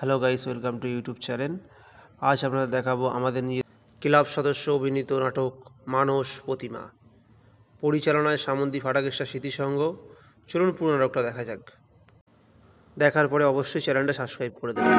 Hello guys welcome to YouTube channel আজ আপনারা দেখাবো আমাদের নিজের ক্লাব সদস্য অভিনীত নাটক মানস প্রতিমা। পরিচালনায় সামন্তী ফাটাকেশ্বর স্মৃতিসংঘ চলুন পুরো নাটকটা দেখা যাক। দেখার পরে অবশ্যই চ্যানেলটা সাবস্ক্রাইব করে দেবেন।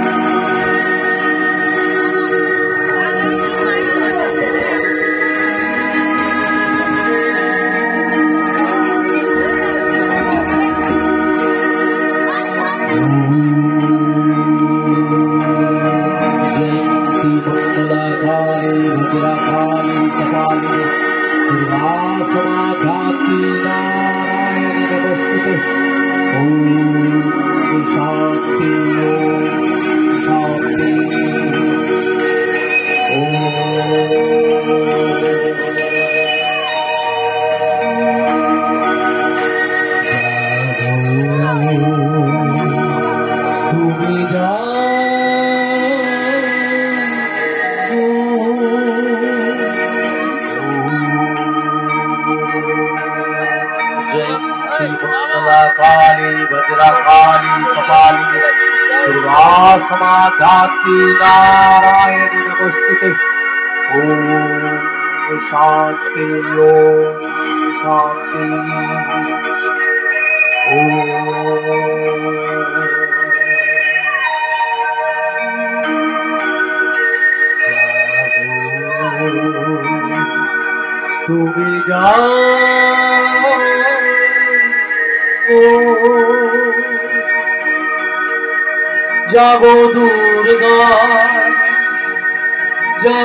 জাতিনারায়ণ নমস্তুতে শান্তি শান্তি তুমি যাও যাব দু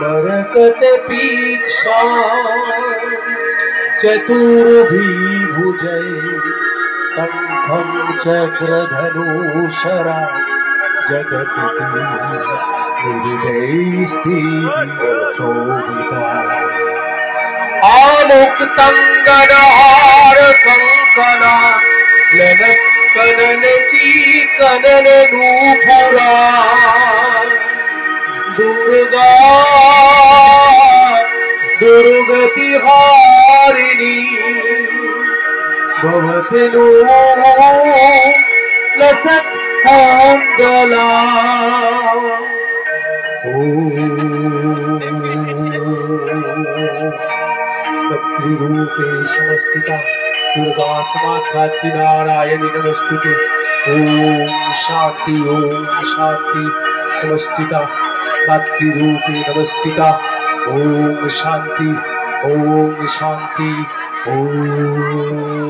नरकते पीक्षा चतुर्भिभुजै शङ्खं चक्रधनुशरा जगत्किरीटैस्थिता आमुक्तङ्गनहारकं कला दुर्गा, दुर्गति हारिणी, भवति नो लसत् भक्तिरूपे समस्थिता दुर्गा समाख्याति नारायणि नमस्तुते ॐ शान्ति ॐ शान्ति नमस्थिता मातृरूपे नमस्थिता ओम शांति ओम शांति ओम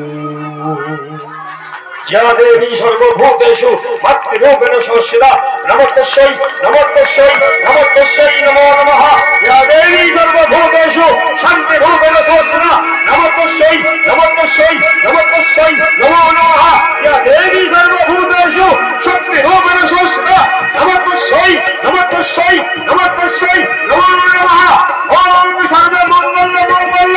যাদেবী সর্বভূতেষু মাতৃরূপেণ সংসিদা নমস্তস্যৈ নমস্তস্যৈ নমস্তস্যৈ নমো নমঃ। যাদেবী সর্বভূতেষু শান্তিরূপেণ সংসিদা নমস্তস্যৈ নমস্তস্যৈ নমস্তস্যৈ নমো নমঃ। যাদেবী সর্বভূতেষু শক্তিরূপেণ সংসিদা নমস্তস্যৈ নমস্তস্যৈ নমস্তস্যৈ নমো নমঃ। ওম সর্বমঙ্গল মঙ্গল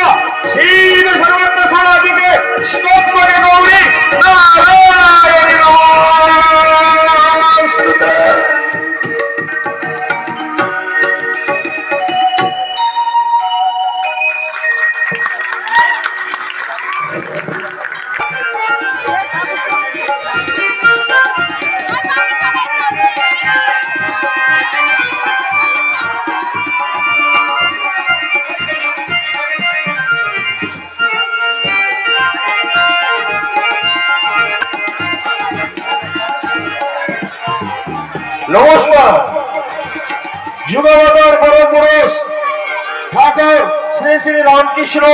শিব সর্বত্র সাদিকে স্তোত্রে Gauri, Narayan Oh, I don't know. নমস্কার। যুগবতার পরম পুরুষ ঠাকুর শ্রী শ্রী রামকৃষ্ণ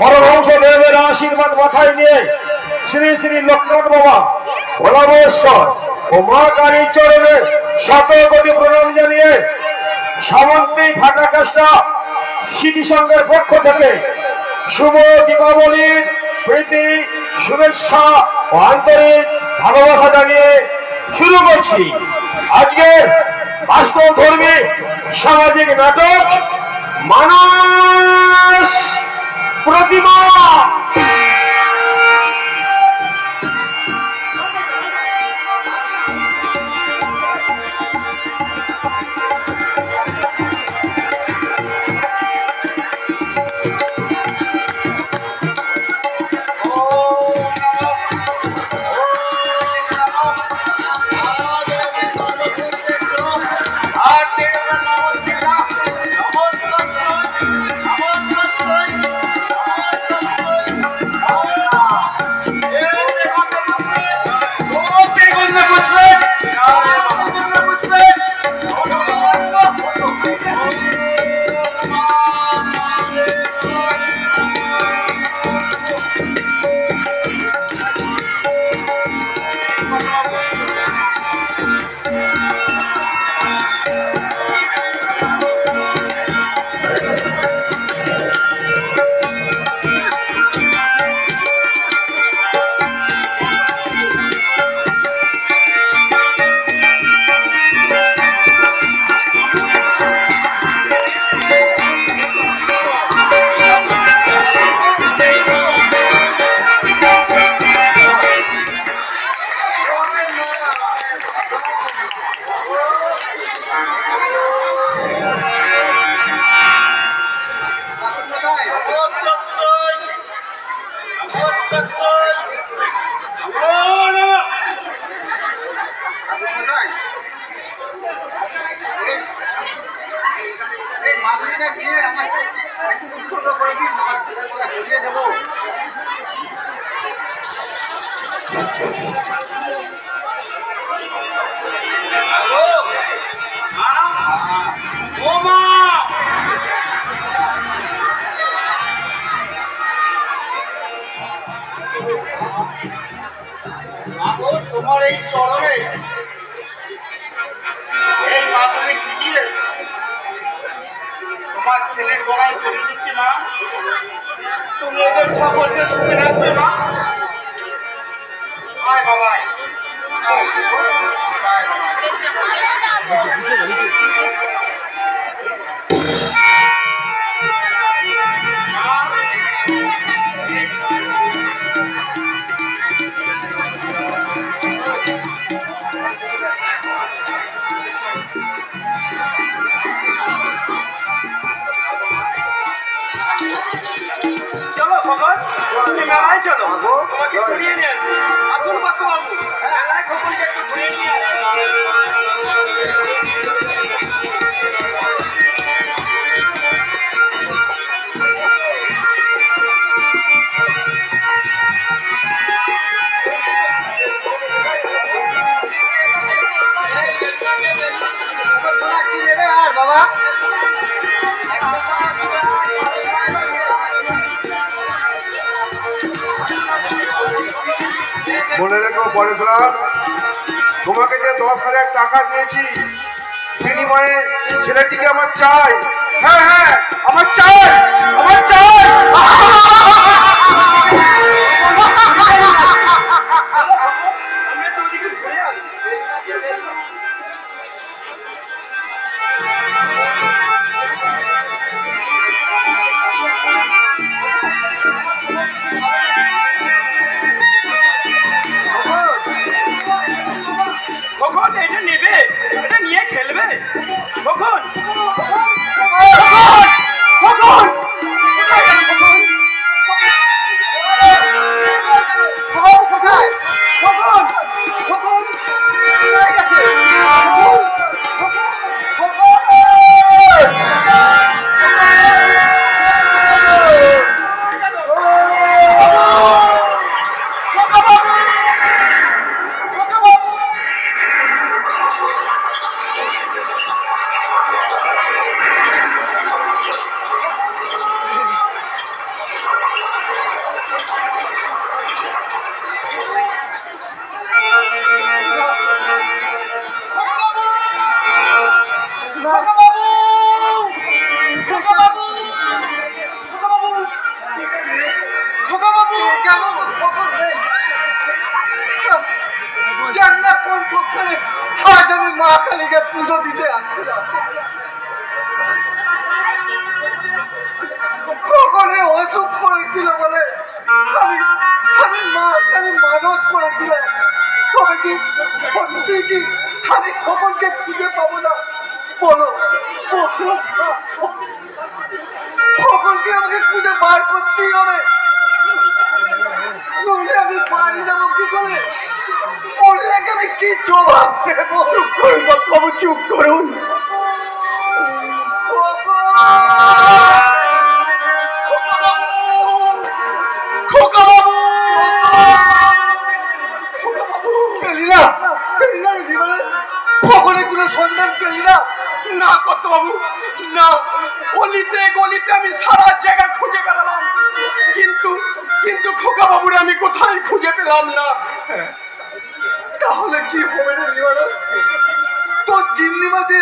পরমহংস দেবের আশীর্বাদ মাথায় নিয়ে শ্রী শ্রী লক্ষ্মণ বাবা ভোলামেশ্বর ও মা কালীর চরণে শত কোটি প্রণাম জানিয়ে সামন্তী ফাটা কাজটা স্মৃতি সংঘের পক্ষ থেকে শুভ দীপাবলির প্রীতি, শুভেচ্ছা ও আন্তরিক ভালোবাসা জানিয়ে শুরু করছি। আজকের বাস্তব ধর্মী সামাজিক নাটক মানুষ প্রতিমা। কিন্তু খোকা বাবুরে আমি কোথায় খুঁজে পেলাম না? তাহলে কি হবে রে জীবনে তোর গিন্নি মাঝে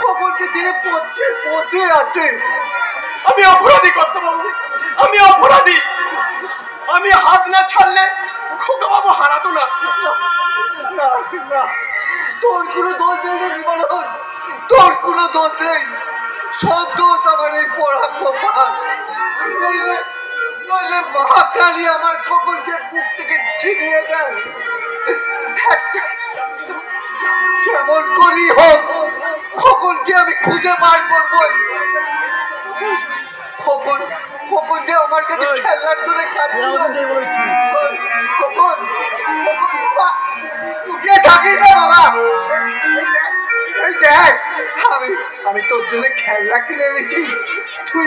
খবরকে ছেড়ে পড়ছে বসে আছে। আমি অপরাধী বাবু আমি অপরাধী। আমি হাত না ছাড়লে খোকা বাবু হারাতো না। না না তোর কোনো দোষ নেই রে নিবারণ। তোর কোনো দোষ নেই। সব দোষ আমার এই পড়া কপাল নইলে নইলে মহাকালী আমার খবরকে বুক থেকে ছিনিয়ে একটা যেমন করি হোক খবরকে আমি খুঁজে বার করবই খবর খবর যে আমার কাছে খেলার জন্য খবর থাকিস না বাবা এই দেখ, আমি আমি তোর জন্য খেলনা কিনে এনেছি। তুই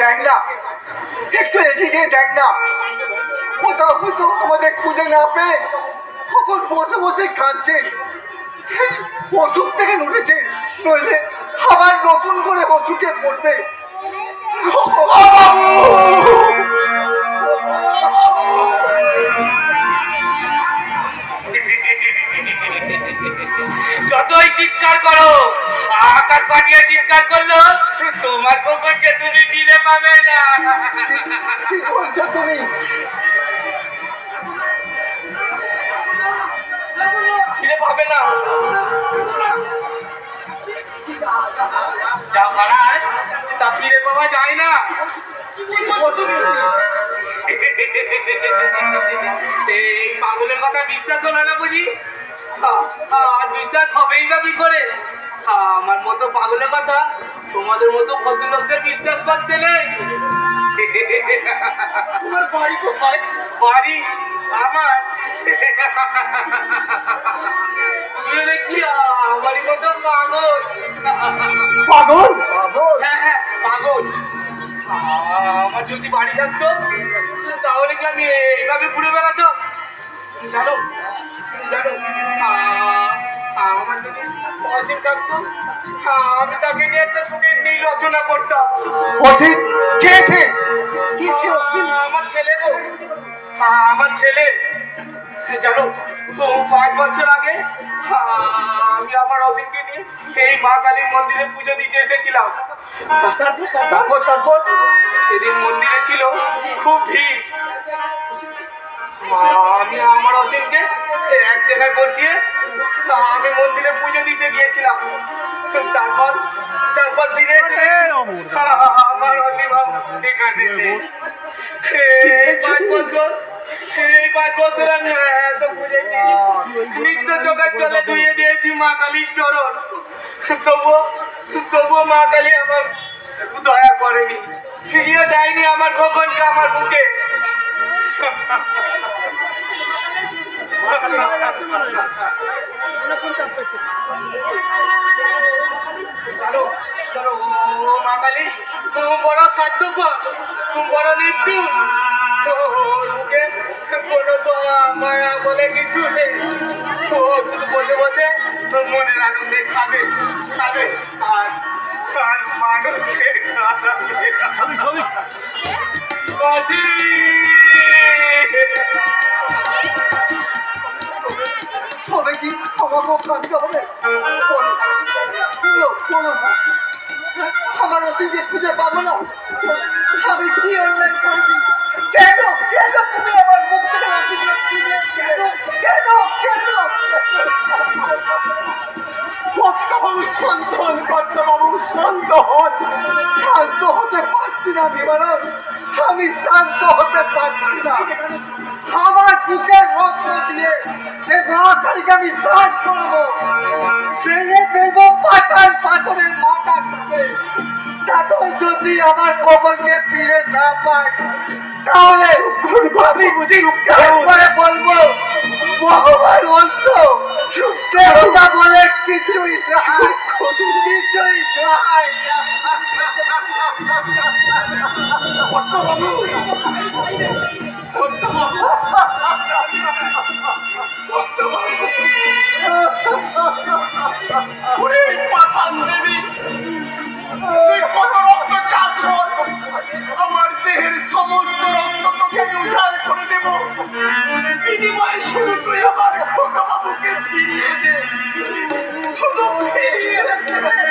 দেখ একটু এদিকে দেখ কোথাও হয়তো আমাদের খুঁজে না পেয়ে কখন বসে বসে কাঁদছে। সেই থেকে উঠেছে, নইলে আবার নতুন করে ওষুধে পড়বে। যতই চিৎকার করো, আকাশ পাঠিয়ে চিৎকার করল, তোমার কুকুরকে তুমি ফিরে পাবে না। তুমি ফিরে পাবে না। তা ফিরে পাওয়া যায় না। এই পাগলের কথা বিশ্বাস হলো না বুঝি? আর বিশ্বাস হবেই বা কি করে? আমার মতো পাগলের কথা তোমাদের মতো ভদ্রলোকদের বিশ্বাস করতে নেই। তোমার বাড়ি কোথায়? বাড়ি আমার। তুই দেখছি আমারই মতো পাগল। পাগল? পাগল? হ্যাঁ হ্যাঁ পাগল। আমার যদি বাড়ি থাকতো তাহলে কি আমি এইভাবে ঘুরে বেড়াতো জানো জানো আমার যদি অসীম থাকতো আমি তাকে নিয়ে একটা সুখের নীল রচনা করতাম। অসিত কে সে? কি সে অসিত? আমার ছেলে গো। আমার ছেলে। জানো তো পাঁচ বছর আগে আমি আমার অসীমকে নিয়ে এই মা কালীর মন্দিরে পুজো দিতে এসেছিলাম। তারপর তারপর সেদিন মন্দিরে ছিল খুব ভিড়। আমি আমার অসীমকে এক জায়গায় বসিয়ে আমি মন্দিরে পুজো দিতে গিয়েছিলাম। তারপর তারপর আমার অসীম এখানে পাঁচ বছর এই পাঁচ বছর আমি এত নিত্য চোখের জলে ধুয়ে দিয়েছি মা কালীর চরণ। তবুও তবুও মা কালী আমার দয়া করেনি। ফিরিয়ে দেয়নি আমার খোকনকে আমার বুকে। বড় স্বার্থপর বড় নিষ্ঠুর কোনো দয়া মায়া বলে কিছু নেই ও শুধু বসে বসে মনের আনন্দে খাবে খাবে, আর আর মানুষকে খাবে বাজি! তবে মুখ কাঁদতে হবে? বলো। আমার অতীতে খুঁজে পাবো না। আমি কি করেছি? কেন? কেন তুমি আমার মুখ থেকে অতীতে কেন? কেন? কেন? কর্তাবাবু শান্ত হন কর্তাবাবু শান্ত হন। শান্ত হতে পারছি না বিমানস আমি শান্ত হতে পারছি না। আমার বুকের রক্ত দিয়ে সে মহাকালীকে আমি স্নান করাবো। বেড়ে ফেলব পাতার পাথরের মাথাটাকে তাতেও যদি আমার কবরকে ফিরে না পাই তাহলে আমি চিৎকার করে বলব ভগবান অন্ত দেবতা বলে কিছুই কিছুই নাই। বিনিময়ে শুধু তুই আমার খোকা বাবুকে ফিরিয়ে দে। শুধু ফিরিয়ে দে।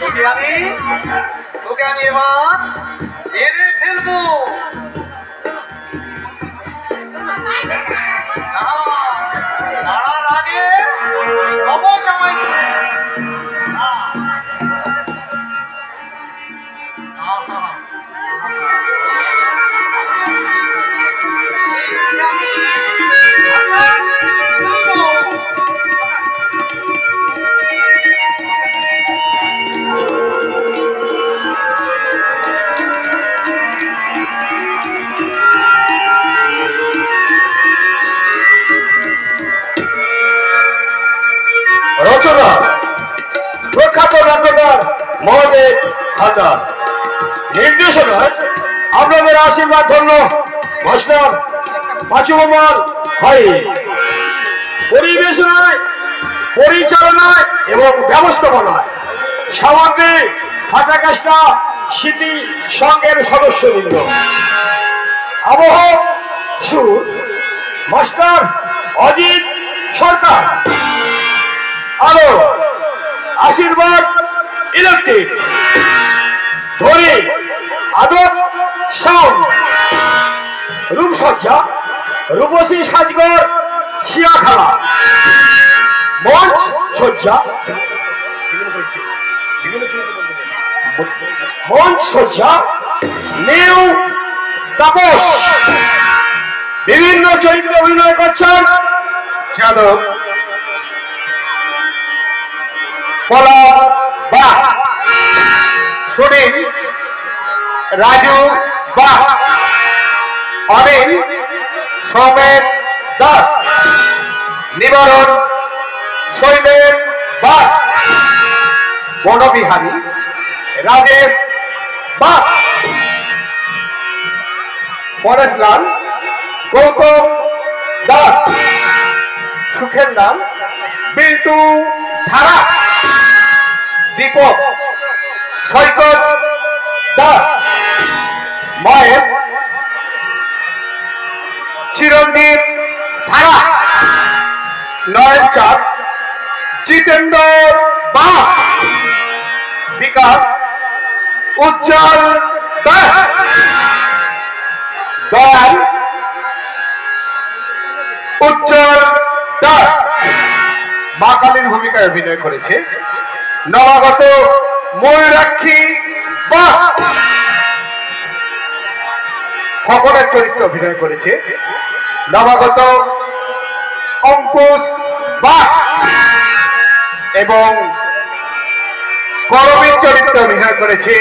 তোকে আমি তোকে আমি এবার মেরে ফেলব না, আগে নব রচনা। প্রখ্যাত নাট্যকার মহাদেব হালদার। নির্দেশনায় আপনাদের আশীর্বাদ ধন্য মাস্টার পাঁচু মামার হয় পরিবেশনায়, পরিচালনায় এবং ব্যবস্থাপনায় সামগ্রী ফাটাকাশটা স্মৃতি সংঘের সদস্যবৃন্দ। আবহ সুর, মাস্টার অজিত সরকার। আলো আশীর্বাদ ইলেকট্রিক। ধরে আদর সাউন্ড রূপসজ্জা, রূপসী সাজগর শিয়াখালা মঞ্চ, সজ্জা। মঞ্চ, সজ্জা। নেউ তাপস। বিভিন্ন চরিত্রে অভিনয় করছেন যাদব। পলা বাহ সুনীল রাজু বাহ অনিল, সৌমেন, দাস। নিবারণ শৈলেন বাহ বনবিহারী, রাজেশ বাহ পরেশলাল, গৌতম, দাস। সুখের লাল বিল্টু ধারা, দীপক, সৈকত, দাস, মহেশ, চিরঞ্জীব, ধারা, নয়ন চাঁদ, জিতেন্দ্র বা বিকাশ, উজ্জ্বল দাস, দয়াল, উজ্জ্বল দাস। মা কালীর ভূমিকায় অভিনয় করেছে। নবাগত ময়ূরাক্ষী বাহ খবরের চরিত্রে অভিনয় করেছে। নবাগত অঙ্কুশ বাহ এবং করবীর চরিত্রে অভিনয় করেছে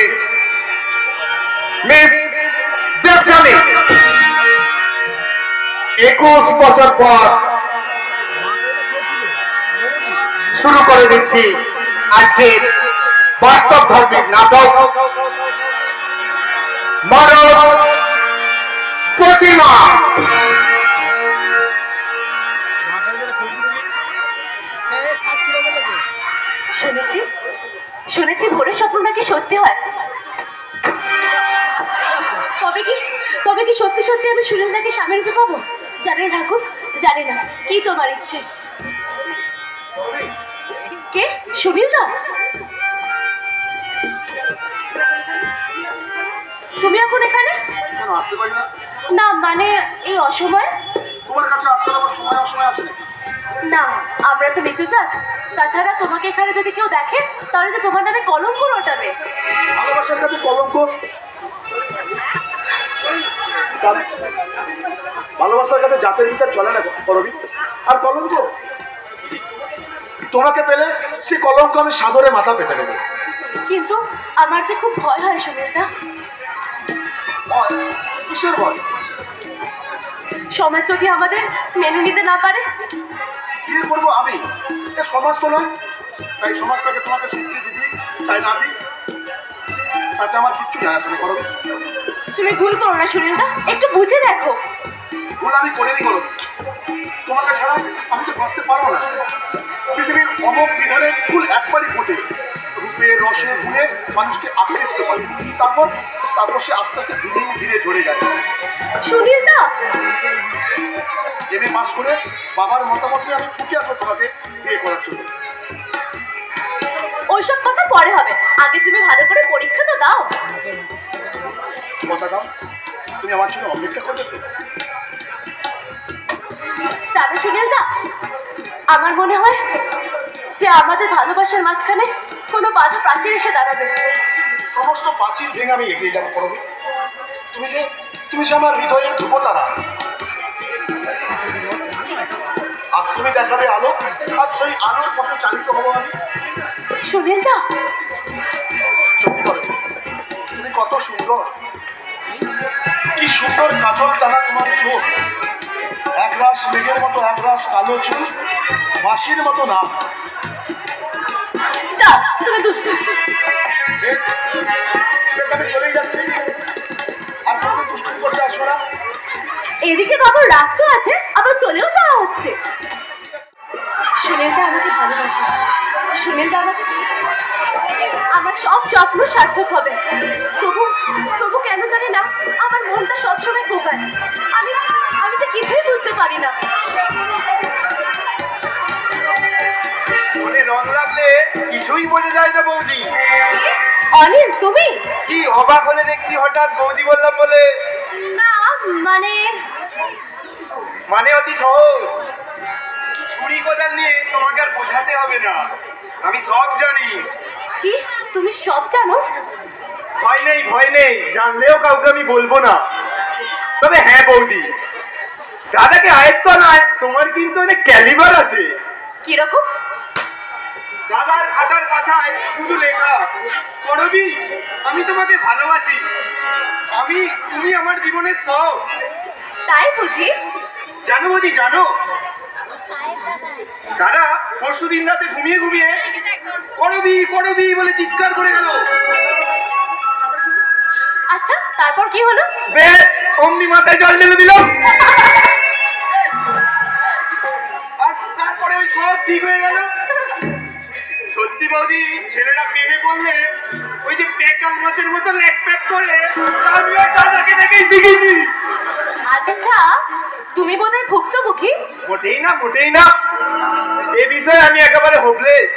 মিস দেবজানী একুশ বছর পর শুরু করে দিচ্ছি আজকের বাস্তব ধর্মীর নাটক। মানব প্রতিমা। শুনেছি শুনেছি ভোরের স্বপ্ন নাকি সত্যি হয়? তবে কি তবে কি সত্যি সত্যি আমি সুনীল সুনীলদাকে স্বামীর রূপে পাবো? জানি না ঠাকুর, জানি না। কি তোমার ইচ্ছে? কে? সুনীলদা তুমি এখন এখানে? আসতে পারি না? না মানে এই অসময়? তোমার কাছে আসার আমার সময় অসময় আছে না আমরা তো নিচু জাত তাছাড়া তোমাকে এখানে যদি কেউ দেখে তাহলে তো তোমার নামে কলঙ্ক রটাবে। ভালোবাসার কাছে কলঙ্ক? ভালোবাসার কাছে জাতের বিচার চলে না করবি আর কলঙ্ক? তোমাকে পেলে সে কলঙ্ক আমি সাদরে মাথা পেতে নেব কিন্তু আমার যে খুব ভয় হয় ভয়? কিসের ভয়? সমাজ যদি আমাদের মেনে নিতে না পারে? বিয়ে করব আমি? এ সমাজ তো নয়। তাই সমাজটাকে তোমাকে স্বীকৃতি দিই চাই না দিই তাতে আমার কিচ্ছু যায় আসে না করবি তুমি ভুল করো না সুনীলদা। একটু বুঝে দেখো। ভুল আমি করিনি করো। তোমাকে ছাড়া আমি তো বাঁচতে পারব না। পৃথিবীর অমক বিধানে ফুল একবারই ফোটে। রূপে রসে গুণে মানুষকে আকৃষ্ট করে। তারপর তারপর সে আস্তে আস্তে ধীরে ধীরে ঝরে যায়। সুনীলদা এমএ পাস করে বাবার মতামত নিয়ে আমি ছুটে আসব তোমাকে বিয়ে করার জন্য। ওইসব কথা পরে হবে। আগে তুমি ভালো করে পরীক্ষা তো দাও। কথা দাও। তুমি আমার জন্য অপেক্ষা করবে জানো সুনীলদা আমার মনে হয় যে আমাদের ভালোবাসার মাঝখানে কোনো বাধা প্রাচীর এসে দাঁড়াবে। সমস্ত প্রাচীর ভেঙে আমি এগিয়ে যাব করবি তুমি যে তুমি যে আমার হৃদয়ের ধ্রুবতারা। আর তুমি দেখাবে আলো আর সেই আলোর পথে চালিত হব আমি। সত্যি করে তুমি কত সুন্দর। কি সুন্দর কাজল টানা তোমার চোখ। এক রাস মেঘের মতো এক রাস কালো চুল বাঁশির মতো না তুমি দুষ্টু। বেশ বেশ আমি চলেই যাচ্ছি। আর কোনো দুষ্টুমি করতে আসব না। এদিকে বাবুর রাগ তো আছে আবার চলেও যাওয়া হচ্ছে। সুনীলদা আমাকে ভালোবাসে। সুনীলদা আমাকে আমার সব স্বপ্ন সার্থক হবে। তবু তবু কেন জানি না আমার মনটা সবসময় কোকায় আমি আমি তো কিছুই বুঝতে পারি না। মনে রং লাগলে কিছুই বোঝা যায় না বৌদি। অনিল তুমি? কি অবাক হলে দেখছি হঠাৎ বৌদি বললাম বলে। না মানে? মানে অতি সহজ। ছুরি কোদাল নিয়ে তোমাকে আর বোঝাতে হবে না। আমি সব জানি। কি? তুমি সব জানো? ভয় নেই ভয় নেই। জানলেও কাউকে আমি বলব না। তবে হ্যাঁ বৌদি। দাদাকে আয়ত্ত নয় তোমার কিন্তু অনেক ক্যালিবার আছে। কীরকম? দাদার খাতার কথায় শুধু লেখা করবি আমি তোমাকে ভালোবাসি। আমি তুমি আমার জীবনের সব। তাই বুঝি। জানো বৌদি জানো? দাদা পরশু দিন রাতে ঘুমিয়ে ঘুমিয়ে করবি করবি বলে চিৎকার করে গেল। আচ্ছা তারপর কি হলো? বেশ অমনি মাথায় জল ঢেলে দিল আর তারপরে ওই সব ঠিক হয়ে গেল। সত্যি বৌদি ছেলেরা প্রেমে পড়লে ওই যে পেকাল মাছের মতো লেট প্যাক করে আমিও দাদাকে দেখেই শিখেছি। আচ্ছা তুমি বোধহয় ভুক্তভোগী? মোটেই না মোটেই না। এ বিষয়ে আমি একেবারে হোপলেস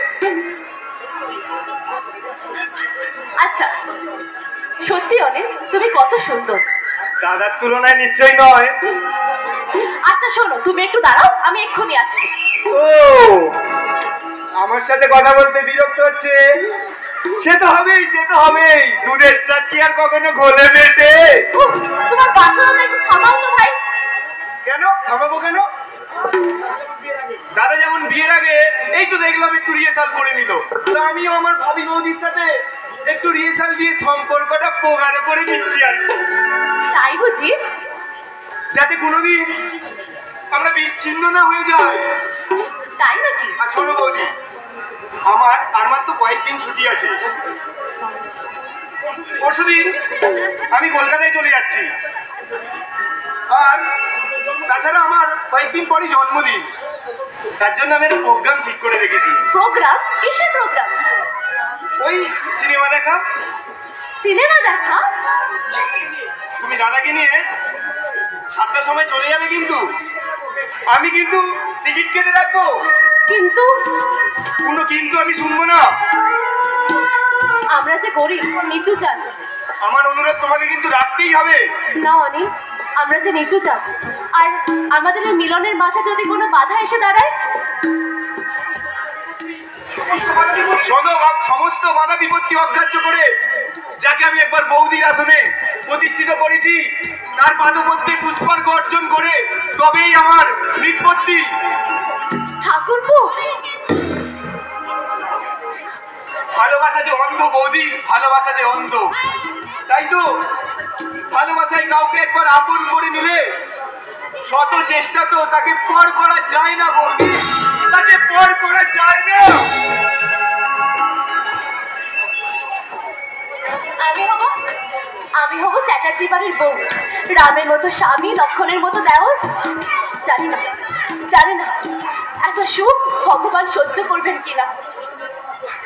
আচ্ছা সত্যি অনিল তুমি কত সুন্দর। দাদার তুলনায় নিশ্চয়ই নয়। আচ্ছা শোনো তুমি একটু দাঁড়াও আমি এক্ষুনি আসছি। ও! আমার সাথে কথা বলতে বিরক্ত হচ্ছে। সে তো হবেই সে তো হবেই। দুধের সাথে কি আর কখনো ঘোলে মেটে? তোমার বাচ্চাটা একটু থামাও তো ভাই। কেন? থামাবো কেন? দাদা যেমন বিয়ের আগে এই তো দেখলাম একটু রিহার্সাল করে নিল। তো আমিও আমার ভাবি বৌদির সাথে একটু রিহার্সাল দিয়ে সম্পর্কটা প্রগাঢ় করে নিচ্ছি আর তাই বুঝি? যাতে কোনোদিন আমরা বিচ্ছিন্ন না হয়ে যাই। তাই নাকি? আর শোনো বৌদি আমার আর মাত্র কয়েকদিন ছুটি আছে। পরশুদিন আমি কলকাতায় চলে যাচ্ছি। আর তাছাড়া আমার কয়েকদিন পরই জন্মদিন। তার জন্য আমি একটা প্রোগ্রাম ঠিক করে রেখেছি। প্রোগ্রাম কিসের প্রোগ্রাম ওই সিনেমা দেখা। সিনেমা দেখা? তুমি দাদাকে নিয়ে সাতটার সময় চলে যাবে কিন্তু। আমি কিন্তু টিকিট কেটে রাখব। কিন্তু? কোনো কিন্তু আমি শুনব না। আমরা যে গরিব নিচু জাত। আমার অনুরোধ তোমাকে কিন্তু রাখতেই হবে। না অনিল আমরা যে নিচু জাত। আর আমাদের এই মিলনের মাথায় যদি কোনো বাধা এসে দাঁড়ায়? সমস্ত বাধা বিপত্তি অগ্রাহ্য করে যাকে আমি একবার বৌদির আসনে প্রতিষ্ঠিত করেছি তার পাদপত্যে পুষ্পার্ঘ অর্জন করে তবেই আমার নিষ্পত্তি। ঠাকুরপো! ভালোবাসা যে অন্ধ বৌদি ভালোবাসা যে অন্ধ। তাই তো ভালোবাসায় কাউকে একবার আপন করে নিলে শত চেষ্টা তো তাকে পর করা যায় না বৌদি। তাকে পর করা যায় না। আমি হব আমি হব চ্যাটার্জি বাড়ির বউ। রামের মতো স্বামী লক্ষণের মতো দেওর। জানি না জানি না এত সুখ ভগবান সহ্য করবেন কিনা।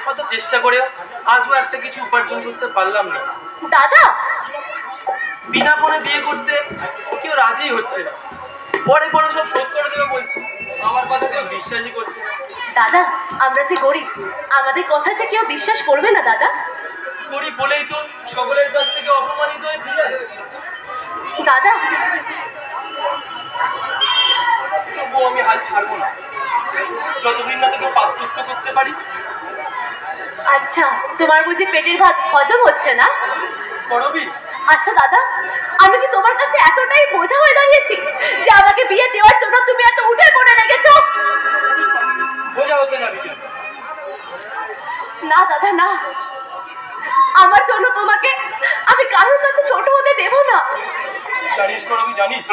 কত চেষ্টা করেও আজও একটা কিছু উপার্জন করতে পারলাম না। দাদা! বিনা পরে বিয়ে করতে কেউ রাজি হচ্ছে না। পরে পরে সব শোধ করে দেবে বলছে। আমার কথা কেউ বিশ্বাসই করছে না। দাদা আমরা যে গরিব আমাদের কথা যে কেউ বিশ্বাস করবে না দাদা। করি বলেই তো সকলের কাছ থেকে অপমানিত হয়ে ফিরে দাদা। তবুও আমি হাল ছাড়বো না। যতদিন না তোকে পাত্রস্থ করতে পারি। আচ্ছা তোমার বুঝি পেটের ভাত হজম হচ্ছে না? করবি আচ্ছা দাদা আমি কি তোমার কাছে এতটাই বোঝা হয়ে দাঁড়িয়েছি যে আমাকে বিয়ে দেওয়ার জন্য তুমি এত উঠে পড়ে লেগেছো? বোঝা হতে যাবি না দাদা না। আমার জন্য তোমাকে আমি কারোর কাছে ছোট হতে দেব না। জানিস করবি জানিস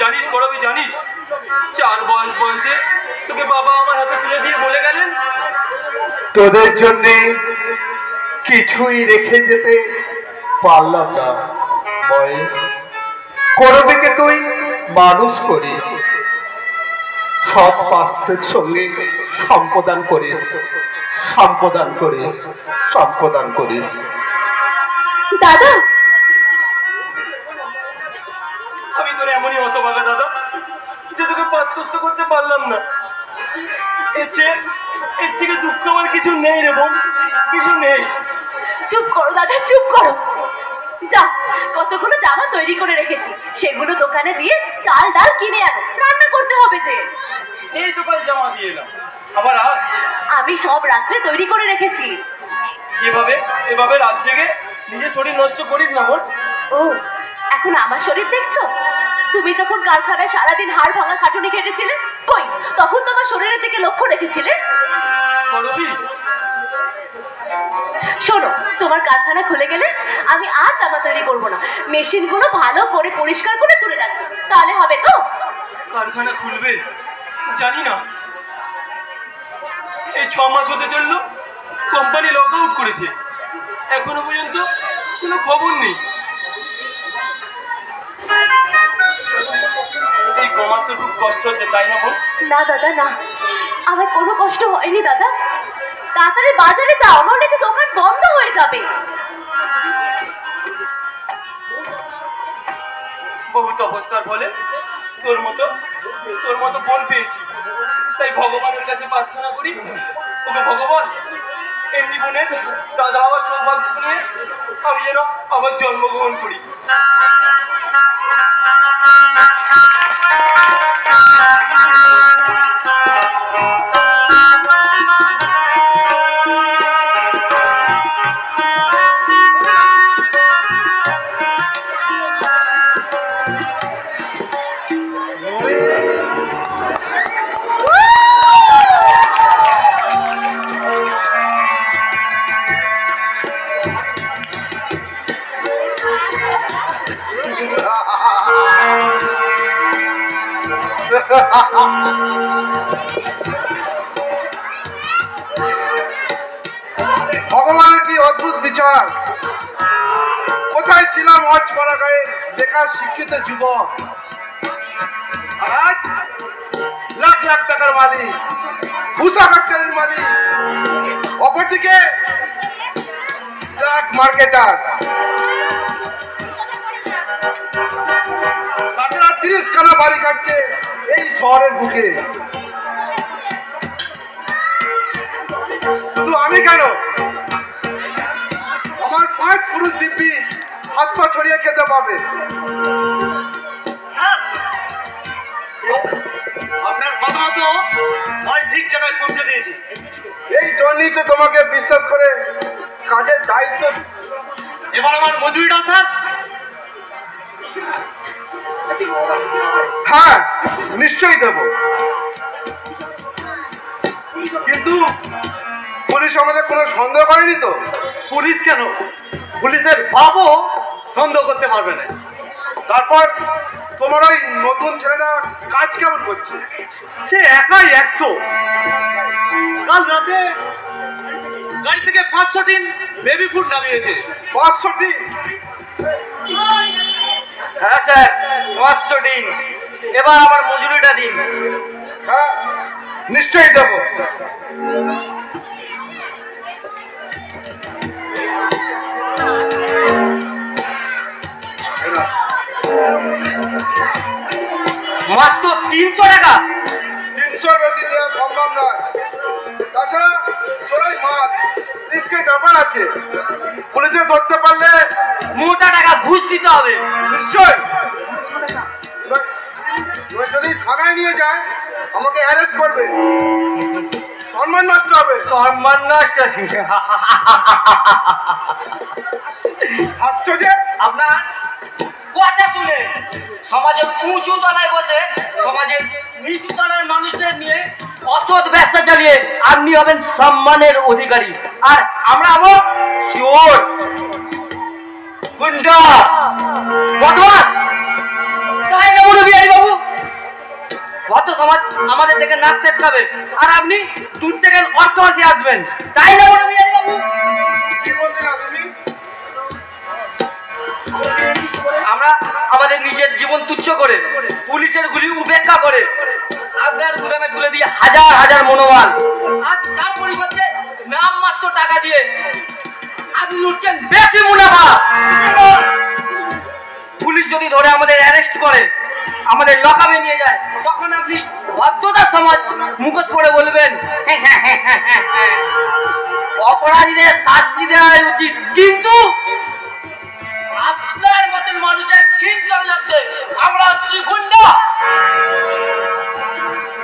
জানিস করবি জানিস। চার বয়স বয়সে তোকে বাবা আমার হাতে তুলে দিয়ে বলে গেলেন। তোদের জন্যে কিছুই রেখে যেতে পারলাম না করবিকে তুই মানুষ করি সৎ পাত্রের সঙ্গে সম্পদান করে সম্পদান করে সম্পদান করি। দাদা? আমি তোর এমনই হতভাগা দাদা যে তোকে পাত্রস্থ করতে পারলাম না। এর চেয়ে এর থেকে দুঃখ আমার কিছু নেই রে বোন কিছু নেই। চুপ করো দাদা চুপ করো। যা কতগুলো জামা তৈরি করে রেখেছি সেগুলো দোকানে দিয়ে চাল ডাল কিনে আনো রান্না করতে হবে যে। এই দোকান জামা দিয়ে এলাম। আবার আমি সব রাত্রে তৈরি করে রেখেছি। এভাবে এভাবে রাত জেগে নিজের শরীর নষ্ট করিস না বোন। ও এখন আমার শরীর দেখছ? তুমি যখন কারখানায় সারাদিন হাড় ভাঙা খাটুনি খেটেছিলে কই তখন তো আমার শরীরের দিকে লক্ষ্য রেখেছিলে? করবি? শোনো তোমার কারখানা খুলে গেলে আমি আর জামা তৈরি করব না। মেশিনগুলো ভালো করে পরিষ্কার করে তুলে রাখব। তাহলে হবে তো? কারখানা খুলবে? জানি না। এই ছ মাস হতে চলল কোম্পানি লক আউট করেছে। এখনও পর্যন্ত কোনো খবর নেই। এই খুব কষ্ট হচ্ছে তাই না বল? না দাদা না। আমার কোনো কষ্ট হয়নি দাদা। তাড়াতাড়ি বাজারে যাও নাহলে তো দোকান বন্ধ হয়ে যাবে। বহুত অবস্থার বলে তোর মতো তোর মতো বোন পেয়েছি। তাই ভগবানের কাছে প্রার্থনা করি ওকে ভগবান এমনি বলে দাদা আমার সৌভাগ্য নিয়ে আমি যেন আবার জন্মগ্রহণ করি। ভগবানের কি অদ্ভুত বিচার? কোথায় ছিলাম অজ করা গায়ে বেকার শিক্ষিত যুবক। লাখ লাখ টাকার মালিক ভূষা ফ্যাক্টরির মালিক, অপরদিকে ট্রাক মার্কেটার তিরিশ খানা বাড়ি কাটছে এই শহরের বুকে। শুধু আমি কেন? আমার পাঁচ পুরুষ দিব্যি হাত পা ছড়িয়ে খেতে পাবে। আপনার কথা মাল ঠিক দিয়েছি। এই জন্যই তো তোমাকে বিশ্বাস করে কাজের দায়িত্ব এবার আমার মজুরিটা, স্যার। হ্যাঁ নিশ্চয়ই দেব। কিন্তু পুলিশ আমাদের কোনো সন্দেহ করেনি তো? পুলিশ কেন? পুলিশের বাবও সন্দেহ করতে পারবে না। তারপর তোমার ওই নতুন ছেলেটা কাজ কেমন করছে? সে একাই একশো। কাল রাতে গাড়ি থেকে পাঁচশো টিন বেবি ফুড নামিয়েছে। পাঁচশোটি। হ্যাঁ স্যার পাঁচশো দিন এবার আমার মজুরিটা দিন। হ্যাঁ নিশ্চয়ই দেবো। মাত্র তিনশো টাকা? তিনশোর বেশি দেওয়া সম্ভব নয়। তাছাড়া চোরাই মাছ রিস্কের ব্যাপার আছে। পুলিশে ধরতে পারলে মোটা টাকা ঘুষ দিতে হবে। নিশ্চয়। যদি থানায় নিয়ে যায় আমাকে অ্যারেস্ট করবে। সম্মান নষ্ট হবে। সম্মান নষ্ট। হাসছো যে আপনার কথা শুনে সমাজের উঁচু তলায় বসে সমাজের নিচু তলার মানুষদের নিয়ে অসৎ ব্যবসা চালিয়ে আপনি হবেন সম্মানের অধিকারী। আর আমরা হব চোর গুন্ডা। তাই না বলে বিহারি বাবু? ভদ্র সমাজ আমাদের থেকে নাক সেটকাবে আর আপনি দূর থেকে অর্থবাসী আসবেন। তাই না বলে বিহারি বাবু? কি বলতে তুমি? আমরা আমাদের নিজের জীবন তুচ্ছ করে পুলিশের গুলি উপেক্ষা করে আপনার গুদামে তুলে দিয়ে হাজার হাজার মনোবল। আর তার পরিবর্তে নামমাত্র টাকা দিয়ে আপনি লুটছেন বেশি মুনাফা। পুলিশ যদি ধরে আমাদের অ্যারেস্ট করে আমাদের লকামে নিয়ে যায় তখন আপনি ভদ্রতার সমাজ পড়ে বলবেন "হ্যাঁ, হ্যাঁ, হ্যাঁ, হ্যাঁ, হ্যাঁ, হ্যাঁ। অপরাধীদের শাস্তি দেওয়া উচিত। কিন্তু আপনার মতন মানুষের ক্ষীণ ষড়যন্ত্রে আমরা হচ্ছি গুন্ডা।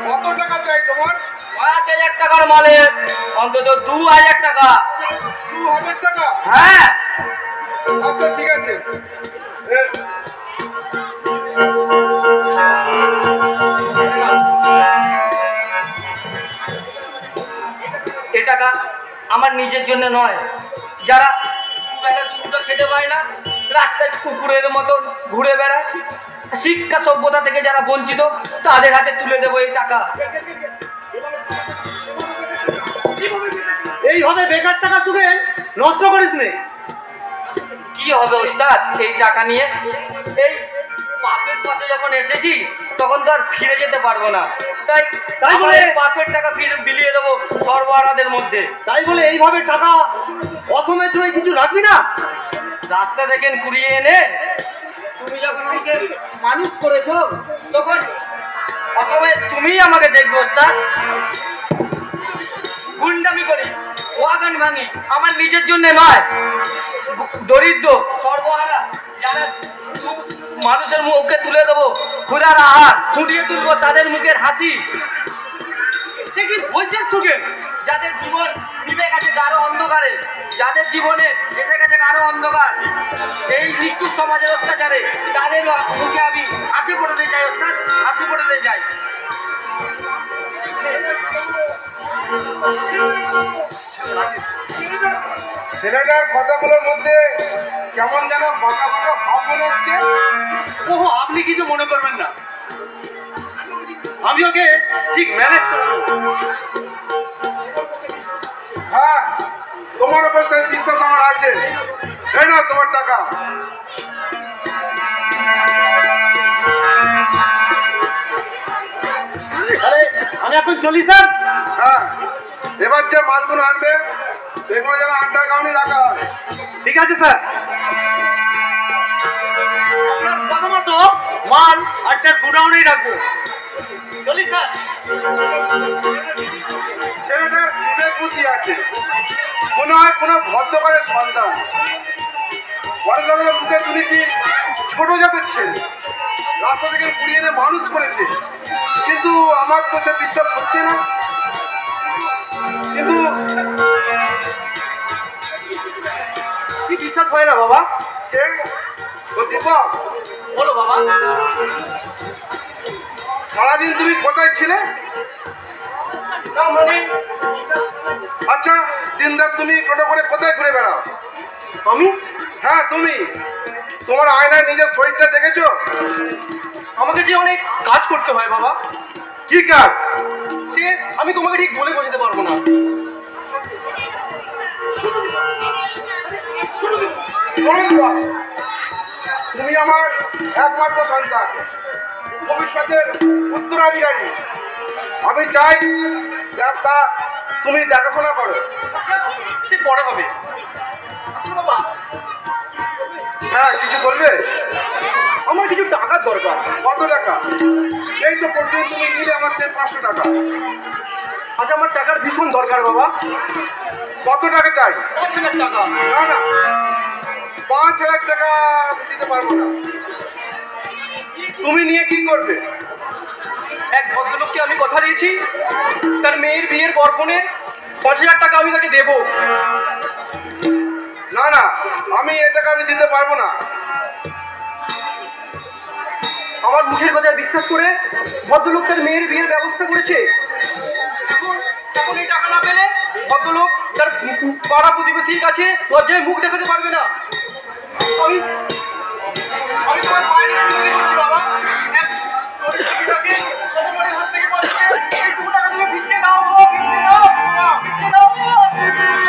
কত টাকা চাই তোমার? পাঁচ হাজার টাকার মালে অন্তত দু হাজার টাকা। দু হাজার টাকা? হ্যাঁ। আচ্ছা ঠিক আছে। এ টাকা আমার নিজের জন্য নয় যারা দুবেলা দুটো খেতে পায় না রাস্তায় কুকুরের মতন ঘুরে বেড়ায়। শিক্ষা সভ্যতা থেকে যারা বঞ্চিত তাদের হাতে তুলে দেবো এই টাকা। এইভাবে বেকার টাকা শুধু নষ্ট করিস নে। কি হবে ওস্তাদ? এই টাকা নিয়ে? এই পাপের পথে যখন এসেছি তখন তো আর ফিরে যেতে পারব না। তাই তাই বলে পাপের টাকা ফিরে বিলিয়ে দেবো সর্বহারাদের মধ্যে। তাই বলে এইভাবে টাকা অসমের জন্য কিছু রাখবি না? রাস্তা দেখেন কুড়িয়ে এনে তুমি যখন আমাকে মানুষ করেছ তখন অসমে তুমিই আমাকে দেখবে ওস্তাদ। গুন্ডামি করি, ওয়াগান ভাঙি, আমার নিজের জন্য নয়। দরিদ্র, সর্বহারা, যারা মানুষের মুখে তুলে দেবো, ক্ষুধার আহার ফুটিয়ে তুলবো তাদের মুখের হাসি। দেখি বলছেন সুখে, যাদের জীবন নিভে গেছে গাঢ় অন্ধকারে, যাদের জীবনে এসে গেছে গাঢ় অন্ধকার। এই নিষ্ঠুর সমাজের অত্যাচারে তাদের মুখে আমি হাসি ফোটাতে চাই ওস্তাদ হাসি ফোটাতে চাই। ছেলেটার কথাগুলোর মধ্যে কেমন যেন বাঁকা বাঁকা ভাব মনে হচ্ছে। ওহো আপনি কিছু মনে করবেন না। আমি ওকে ঠিক ম্যানেজ করে হ্যাঁ তোমার উপর সেই বিশ্বাস আমার আছে। না তোমার টাকা। আমি এখন চলি স্যার। হ্যাঁ এবার যে মালগুলো আনবে সেগুলো যেন আন্ডারগ্রাউন্ডে রাখা হয়। ঠিক আছে স্যার। আপনার কথা মতো মাল আড্ডার গোডাউনেই রাখব। চলি স্যার। ছেলেটার বিবেক বুদ্ধি আছে। মনে হয় কোনো ভদ্রকারের সন্তান। অনেক লোকের মুখে শুনেছি ছোট জাতের ছেলে। রাস্তা থেকে কুড়িয়ে এনে মানুষ করেছে। কিন্তু আমার তো সে বিশ্বাস হচ্ছে না। কিন্তু কি বিশ্বাস হয় না বাবা? দীপক বলো বাবা। সারাদিন তুমি কোথায় ছিলে? না মানে আচ্ছা দিন রাত তুমি টোটো করে কোথায় ঘুরে বেড়াও? আমি? হ্যাঁ তুমি। তোমার আয়নায় নিজের শরীরটা দেখেছ? আমাকে যে অনেক কাজ করতে হয় বাবা। কি কাজ? সে আমি তোমাকে ঠিক বলে বোঝাতে পারব না। তুমি আমার একমাত্র সন্তান। ভবিষ্যতের উত্তরাধিকারী। আমি চাই ব্যবসা তুমি দেখাশোনা করো। সে পরে হবে। আচ্ছা বাবা। হ্যাঁ কিছু বলবে আমার কিছু টাকার দরকার। কত টাকা? এই তো প্রতিদিন তুমি নিলে আমার থেকে পাঁচশো টাকা। আচ্ছা আমার টাকার ভীষণ দরকার বাবা। কত টাকা চাই? পাঁচ হাজার টাকা। না না। পাঁচ হাজার টাকা দিতে পারব না। তুমি নিয়ে কি করবে? এক ভদ্রলোককে আমি কথা দিয়েছি, তার মেয়ের বিয়ের বর্পণের পাঁচ হাজার টাকা আমি তাকে দেবো। না না, আমি এ টাকা আমি দিতে পারব না। আমার মুখের কথা বিশ্বাস করে ভদ্রলোক তার মেয়ের বিয়ের ব্যবস্থা করেছে। এখন এই টাকা না পেলে ভদ্রলোক তার পাড়া প্রতিবেশীর কাছে লজ্জায় মুখ দেখাতে পারবে না। আমি আমি তোমার পায়ে বাবা। আমি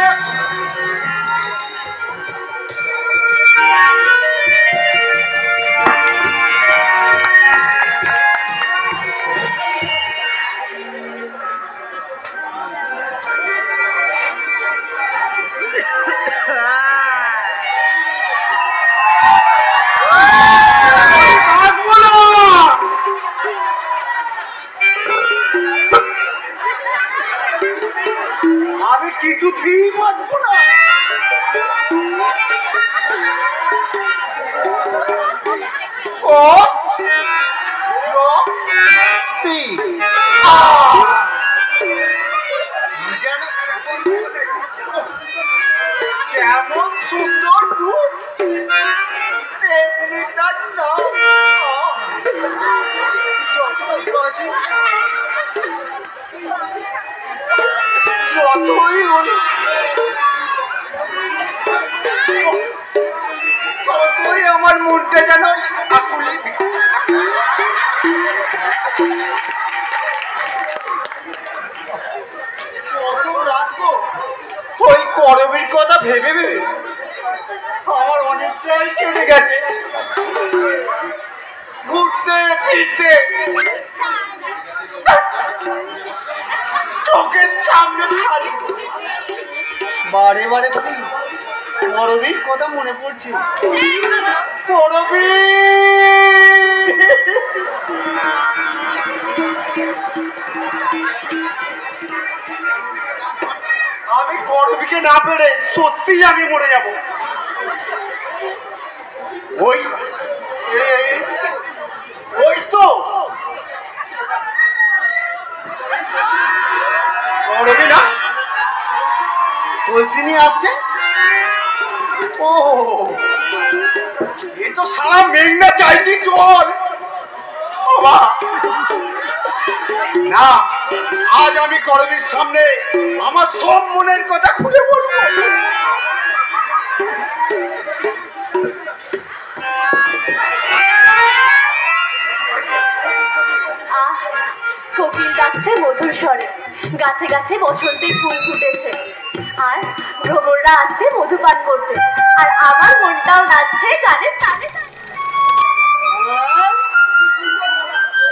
আমার নাচছে গানের তালে।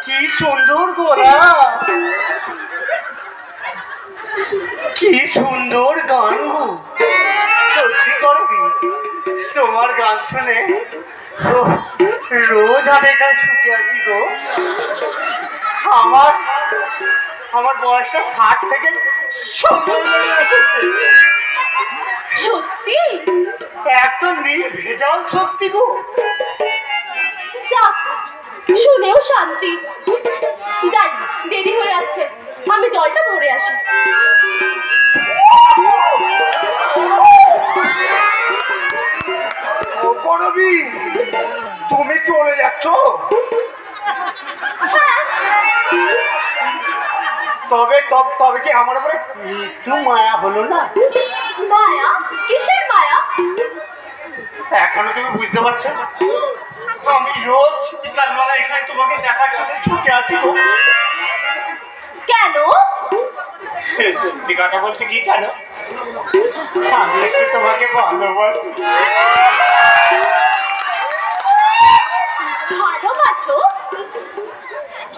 কি সুন্দর গোলা কি সুন্দর গান গো। সত্যি করবি, তোমার গান শুনে। রোজ এখানে ছুটে আসি গো। আমার আমার বয়সটা ষাট থেকে সুন্দর সত্যি? একদম নির্ভেজাল সত্যি গো। যাক শুনেও শান্তি। যাই দেরি হয়ে যাচ্ছে। আমি জলটা ভরে আসি। করবি তুমি চলে যাচ্ছ? তবে তব- তবে কি আমার উপরে একটু মায়া হলো না? মায়া? কিসের মায়া? এখনও তুমি বুঝতে পারছ না? আমি রোজ বিকালবেলা এখানে তোমাকে দেখার জন্য ছুটে আসি গো। কেন? সত্যি কথা বলতে কি জানো? আমি একটু তোমাকে ভালোবাসি। ভালোবাসো?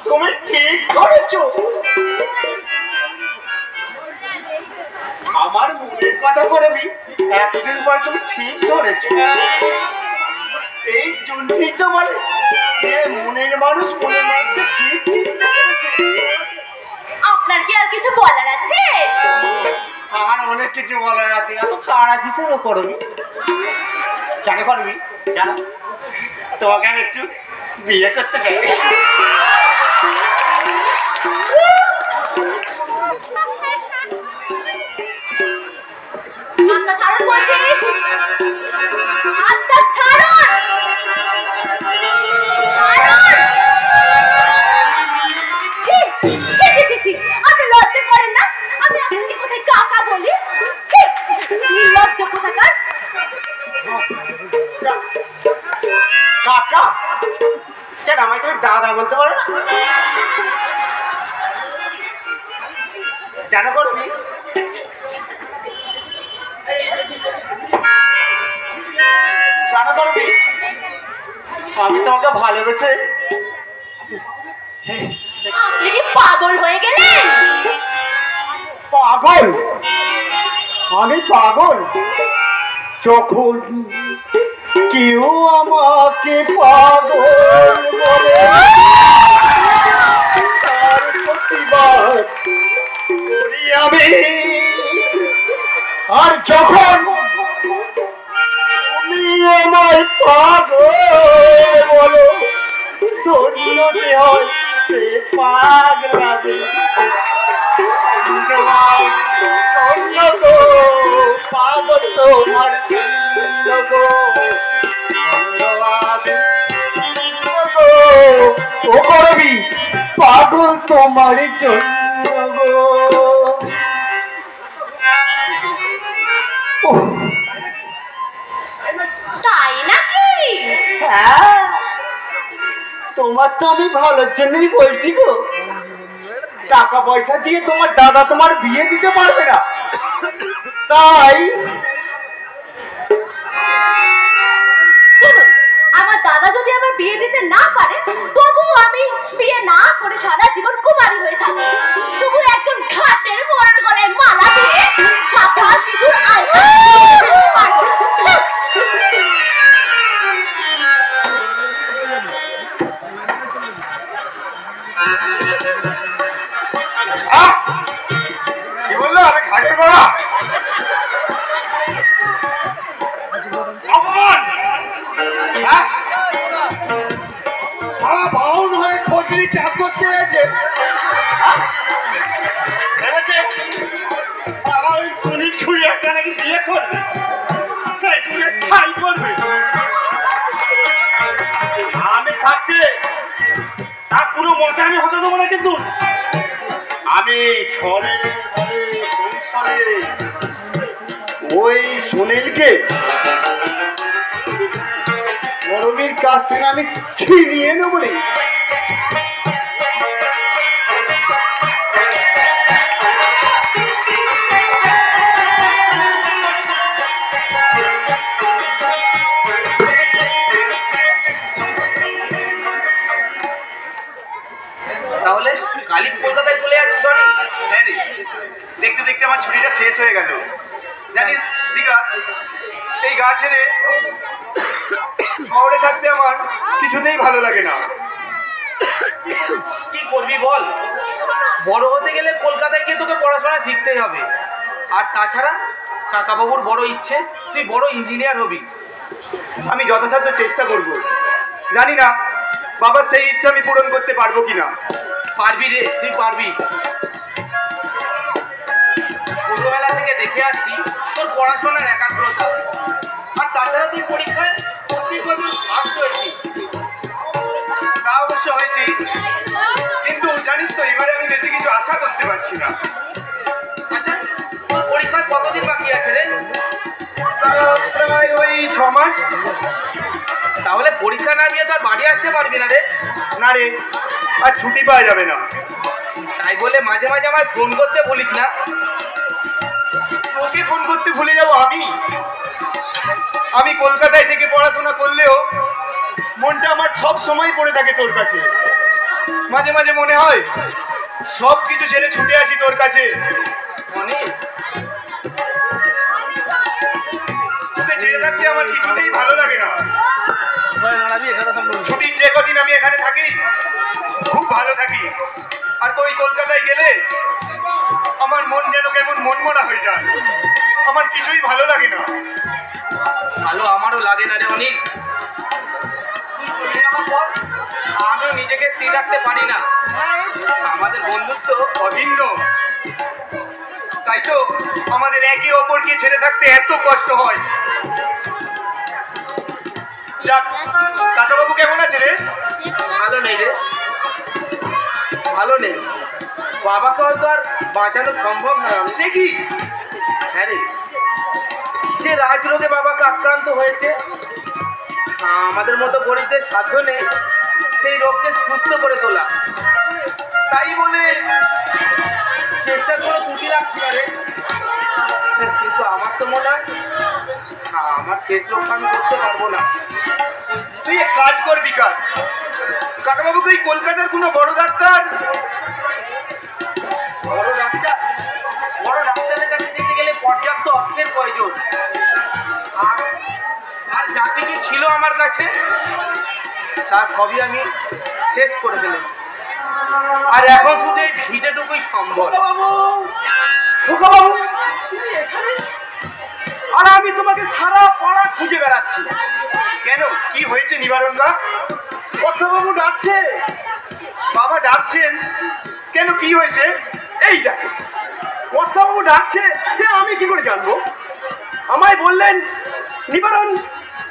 তুমি ঠিক ধরেছো। আমার মনের কথা করবি এতদিন পর তুমি ঠিক ধরেছো। এই জন্যই তো বলে মনের মানুষ মনের মানুষকে ঠিক পেরেছে। আপনার কি আর কিছু বলার আছে? আমার অনেক কিছু বলার আছে এত তাড়া কিসের করবি কেন করবি জানো তোমাকে আমি একটু বিয়ে করতে চাই লজ্জা আমি কোথায় কাকা বলি ছি, নির্লজ্জ কোথাকার কাকা কেন আমায় তুমি দাদা বলতে পারো না? জানো করবি? জানো করবি? আমি তোমাকে ভালোবেসে আপনি কি পাগল হয়ে গেলেন? পাগল? আমি পাগল? যখন কেউ আমাকে পাগল বলে, তার প্রতিবাদ আমি। আর যখন তুমি আমায় পাগল বলো ধন্যতে হয় সে পাগলাবে পাগল তোমার ও করবি পাগল তোমার হ্যাঁ তোমার তো আমি ভালোর জন্যই বলছি গো। টাকা পয়সা দিয়ে তোমার দাদা তোমার বিয়ে দিতে পারবে না। তাই আমার দাদা যদি আমার বিয়ে দিতে না পারে তবু আমি বিয়ে না করে সারা জীবন কুমারী হয়ে থাকব তবু একজন ঘাটের মোড়ার গলায় মালা দিয়ে শাখা সিঁদুর আলতা সারা বাউন হয়ে খোঁজনি চাপ করতে হয়েছে হ্যাঁ? সারা ওই সুনীল ছুরি একটা নাকি বিয়ে করবে সেই দূরে ঠাই করবে আমি থাকতে তার কোনো মতে আমি হতে দেবো না কিন্তু আমি ছলে ওই সুনীলকে মরমির কাছ থেকে আমি ছিনিয়ে নেব রে। তাহলে কালী কলকাতায় চলে যাচ্ছে সনি? হ্যাঁ দেখতে দেখতে আমার ছুটিটা শেষ হয়ে গেল। জানিস বিকাশ এই গা ছেড়ে শহরে থাকতে আমার কিছুতেই ভালো লাগে না। কি করবি বল? বড় হতে গেলে কলকাতায় গিয়ে তোকে পড়াশোনা শিখতেই হবে। আর তাছাড়া কাকাবাবুর বড় ইচ্ছে তুই বড় ইঞ্জিনিয়ার হবি। আমি যথাসাধ্য চেষ্টা করব। জানি না বাবার সেই ইচ্ছা আমি পূরণ করতে পারব কিনা। পারবি রে তুই পারবি। থেকে দেখে আসছি তোর পড়াশোনার একাগ্রতা। আর তাছাড়া তুই পরীক্ষায় প্রত্যেক বছর ফার্স্ট হয়েছিস। তা অবশ্য হয়েছি। কিন্তু জানিস তো এবারে আমি বেশি কিছু আশা করতে পারছি না। আচ্ছা তোর পরীক্ষার কতদিন বাকি আছে রে? প্রায় ওই ছ মাস। তাহলে পরীক্ষা না দিয়ে তো আর বাড়ি আসতে পারবি না রে। না রে আর ছুটি পাওয়া যাবে না। তাই বলে মাঝে মাঝে আমায় ফোন করতে বলিস না। তোকে ফোন করতে ভুলে যাব আমি? আমি কলকাতায় থেকে পড়াশোনা করলেও মনটা আমার সব সময় পড়ে থাকে তোর কাছে। মাঝে মাঝে মনে হয় সব কিছু ছেড়ে ছুটে আছি তোর কাছে। অনেক ছেড়ে থাকতে আমার কিছুতেই ভালো লাগে না। ছুটির যে কদিন আমি এখানে থাকি খুব ভালো থাকি। আর তুই কলকাতায় গেলে আমার মন যেন কেমন মনমনা হয়ে যায়। আমার কিছুই ভালো লাগে না। ভালো আমারও লাগে না রে অনিল। আমিও নিজেকে স্থির রাখতে পারি না। আমাদের বন্ধুত্ব অভিন্ন। তাই তো আমাদের একে অপরকে ছেড়ে থাকতে এত কষ্ট হয়। যাক কাকাবাবু কেমন আছে রে? ভালো নেই রে। ভালো নেই। বাবাকে হয়তো আর বাঁচানো সম্ভব নয় সে কি? হ্যাঁ রে। যে রাজরোগে বাবাকে আক্রান্ত হয়েছে। আমাদের মতো গরিবদের সাধ্য নেই। সেই রোগকে সুস্থ করে তোলা। তাই বলে চেষ্টা করে ত্রুটি রাখছি না রে। কিন্তু আমার তো মনে হয় না, আমার শেষ রক্ষা আমি করতে পারব না। তুই এক কাজ কর বিকাশ। কাকাবাবু তুই কলকাতার কোনো বড় ডাক্তার বড় ডাক্তার? বড় ডাক্তারের কাছে যেতে গেলে পর্যাপ্ত অর্থের প্রয়োজন। আর আর যা কিছু ছিল আমার কাছে তা সবই আমি শেষ করে ফেলেছি। আর এখন শুধু এই ভিটেটুকুই সম্ভব। তুমি এখানে? আর আমি তোমাকে সারা পাড়া খুঁজে বেড়াচ্ছি। কেন? কি হয়েছে নিবারণ দা বাবু ডাকছে। বাবা ডাকছেন। কেন কি হয়েছে? এই দেখো বাবু ডাকছে সে আমি কি করে জানব? আমায় বললেন নিবারণ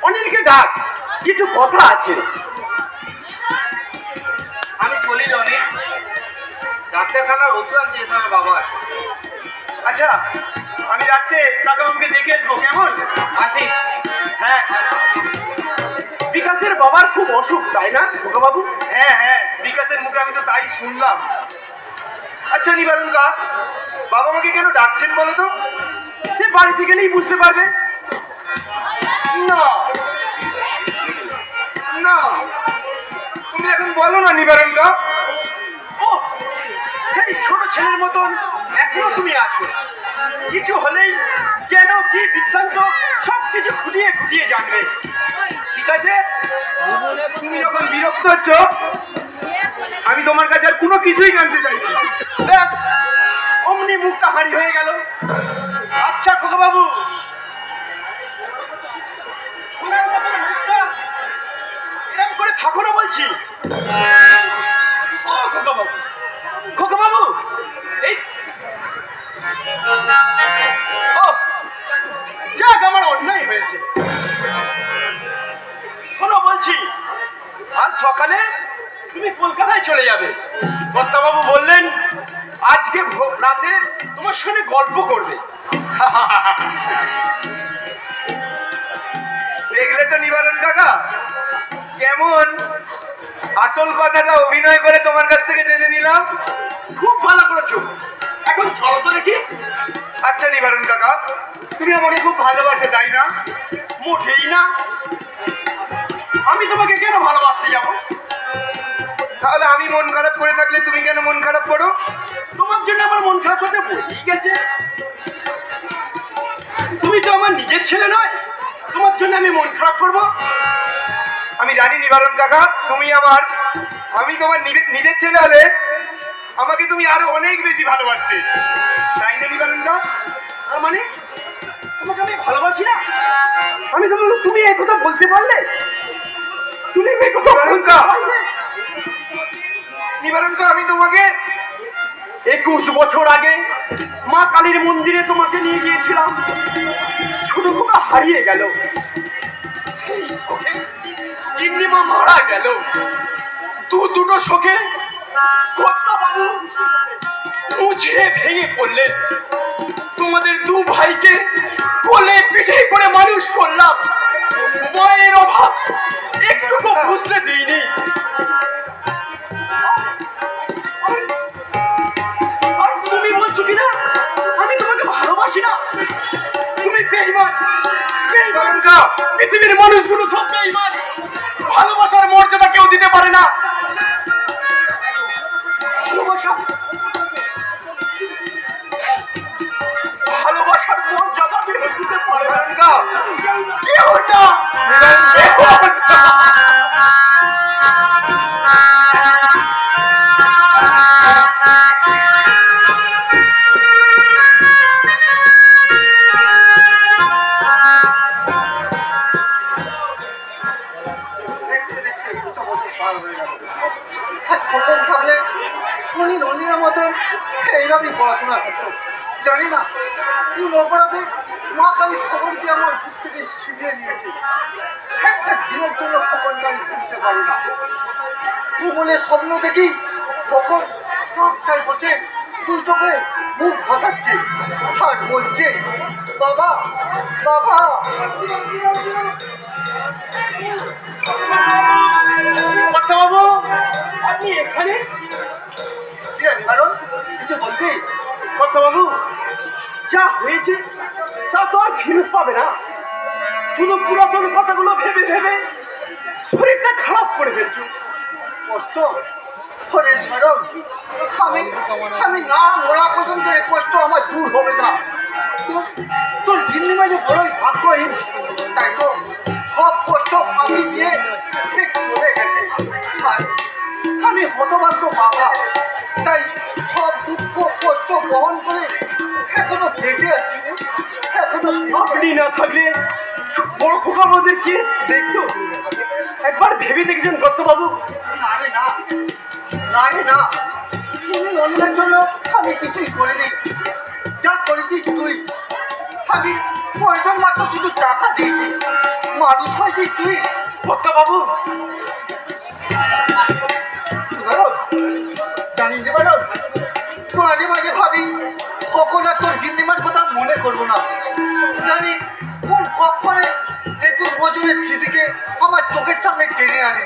অনিলকে ডাক। কিছু কথা আছে। ডাক্তারখানার ওষুধ আনতে যেতে হবে বাবার আচ্ছা আমি রাত্রে কাকাবাবুকে দেখে আসব কেমন? আসিস। হ্যাঁ। বিকাশের বাবার খুব অসুখ তাই না বাবু হ্যাঁ হ্যাঁ বিকাশের মুখে আমি তো তাই শুনলাম। আচ্ছা নিবারণ দা বাবা আমাকে কেন ডাকছেন বলো তো? সে বাড়িতে গেলেই বুঝতে পারবে। না। না। তুমি এখন বলো না নিবারণ ছোট ছেলের মতন এখনও তুমি আছো কিছু হলেই কেন, কি বৃত্তান্ত সব কিছু খুঁটিয়ে খুঁটিয়ে জানবে। ঠিক আছে? তুমি যখন বিরক্ত হচ্ছ, আমি তোমার কাছে আর কোনো কিছুই জানতে চাইছি না। ব্যাস, অমনি মুখটা হারি হয়ে গেল। আচ্ছা খোকা বাবু মুখটা এরকম করে থাকো না বলছি। ও খোকা বাবু খোকা বাবু এই ও যাক আমার অন্যায় হয়েছে শোনো বলছি আজ সকালে তুমি কলকাতায় চলে যাবে বাবু বললেন আজকে রাতে তোমার সঙ্গে গল্প করবে দেখলে তো নিবারণ কাকা। কেমন? আসল কথাটা অভিনয় করে তোমার কাছ থেকে জেনে নিলাম। খুব ভালো করেছ। এখন চলো তো দেখি। আচ্ছা নিবারণ কাকা তুমি আমাকে খুব ভালোবাসো তাই না? মোটেই না। আমি তোমাকে কেন ভালোবাসতে যাব? তাহলে আমি মন খারাপ করে থাকলে তুমি কেন মন খারাপ করো? তোমার জন্য আমার মন খারাপ করতে বলেই গেছে। তুমি তো আমার নিজের ছেলে নয়। তোমার জন্য আমি মন খারাপ করব। আমি জানি নিবারণ কাকা তুমি আমার আমি তোমার নিজের ছেলে হলে আমাকে তুমি আরও অনেক বেশি ভালোবাসতে। তাই না নিবারণ দা? মানে? তোমাকে আমি ভালোবাসি না? আমি তো বললাম, তুমি এই কথা বলতে পারলে? তুমি এই কথা বলতে পারলে? নিবারণ দা আমি তোমাকে একুশ বছর আগে মা কালীর মন্দিরে তোমাকে নিয়ে গিয়েছিলাম। ছোট খোকা হারিয়ে গেল। সেই শোকে গিন্নিমা মারা গেল। দু দুটো শোকে বাবু ভেঙে পড়লেন তোমাদের দু ভাইকে কোলে পিঠে করে মানুষ করলাম। মায়ের অভাব একটুকু বুঝতে দিইনি। তুমি বলছো কিনা? আমি তোমাকে ভালোবাসি না। পৃথিবীর মানুষগুলো সব বেইমান ভালোবাসার মর্যাদা কেউ দিতে পারে না। ভালোবাসা। ভালোবাসার মর্যাদা কেউ দিতে পারে না। কেউ না কেউ না জানি না কোন অপরাধে মা কালী খবরটি আমার বুক থেকে ছিনিয়ে নিয়েছে। একটা দিনের জন্য খবরটা আমি বুঝতে পারি না। বলে স্বপ্ন দেখি কখন রাস্তায় বসে দুই চোখে মুখ ভাসাচ্ছে আর বলছে বাবা বাবা! বাবু আপনি এখানে? কি রে নিবারণ কিছু বলবি? বাবু যা হয়েছে, তা তো আর ফিরত পাবে না। শুধু পুরাতন কথাগুলো ভেবে ভেবে শরীরটা খারাপ করে ফেলছো। কষ্ট? আমি না মরা পর্যন্ত কষ্ট আমার দূর হবে না। তোর- গিন্নিমা যে বড়ই ভাগ্যহীন। তাই তো সব কষ্ট আমি নিয়ে সে চলে গেছে। আমি হতভাগ্য বাবা। তাই সব দুঃখ কষ্ট বহন করে এখনও বেঁচে আছি। এখনও আপনি না থাকলে বড় খোকা আমাদের কে দেখতো। একবার ভেবে দেখেছেন দত্তবাবু? না রে না না রে না। তুমি অন্যের জন্য আমি কিছুই করিনি যা করেছিস তুই। আমি প্রয়োজন মাত্র শুধু টাকা দিয়েছি? মানুষ হয়েছিস তুই। দত্তবাবু! মাঝে মাঝে ভাবি কখন আর তোর গিন্দিমার কথা মনে করব না। জানি কোন কক্ষণে একুশ বছরের স্মৃতিকে আমার চোখের সামনে টেনে আনে।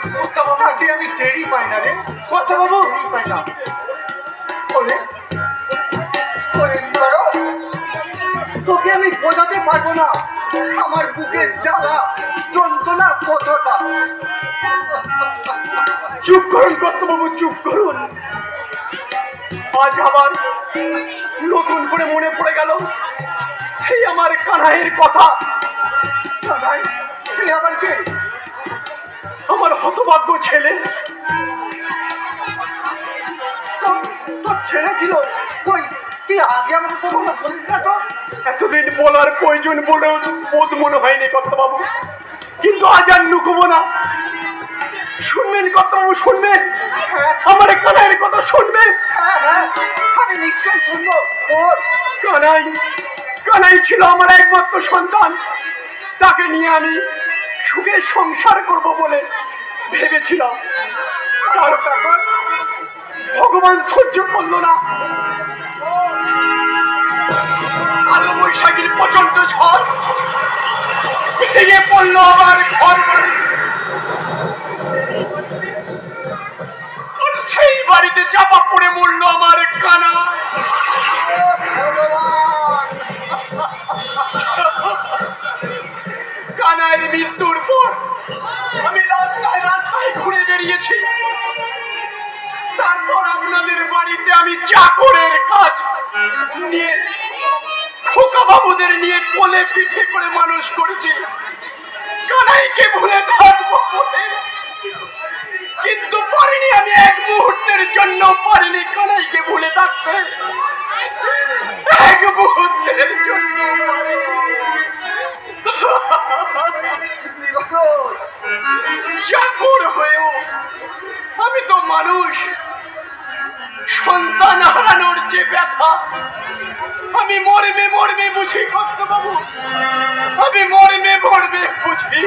তাতে আমি টেরই পাই না রে। দত্তবাবু টেরই পাই না। ওরে ওরে তোকে আমি বোঝাতে পারব না। আমার বুকে জ্বালা যন্ত্রণা কতটা? চুপ করুন দত্তবাবু চুপ করুন। আজ আবার নতুন করে মনে পড়ে গেল সেই আমার কানাইয়ের কথা। কানাই, সে আমাকে আমার হতভাগ্য ছেলে। ছেলে ছিল কই তুই আগে আমাকে কখনো বলিস না তো? এতদিন বলার প্রয়োজন বলে বোধ মনে হয়নি কর্তাবাবু। কিন্তু আজ আর লুকবো না। শুনবেন কর্তাবাবু শুনবেন? হ্যাঁ। আমার কানাইয়ের কথা শুনবেন? হ্যাঁ হ্যাঁ। আমি নিশ্চয়ই শুনব। কানাই কানাই ছিল আমার একমাত্র সন্তান। তাকে নিয়ে আমি সুখে সংসার করব বলে ভেবেছিলাম। ভগবান সহ্য করল না। বৈশাখীর প্রচণ্ড ঝড়। পড়ল আমার ঘর। সেই বাড়িতে চাপা পড়ে মরলো আমার কানা। কানাইয়ের মৃত্যুর পর আমি রাস্তায় রাস্তায় ঘুরে বেরিয়েছি। তারপর আপনাদের বাড়িতে আমি চাকরের কাজ নিয়ে খোকা বাবুদের নিয়ে কোলে পিঠে করে মানুষ করেছি কানাইকে ভুলে থাকব কিন্তু পারিনি আমি এক মুহূর্তের জন্য পারিনি কানাইকে ভুলে থাকতে এক মুহূর্তের জন্য। চাকর হয়েও আমি তো মানুষ সন্তান হারানোর যে ব্যথা, আমি মরবে মরবে বুঝি বাবু আমি মরবে মরবে বুঝি।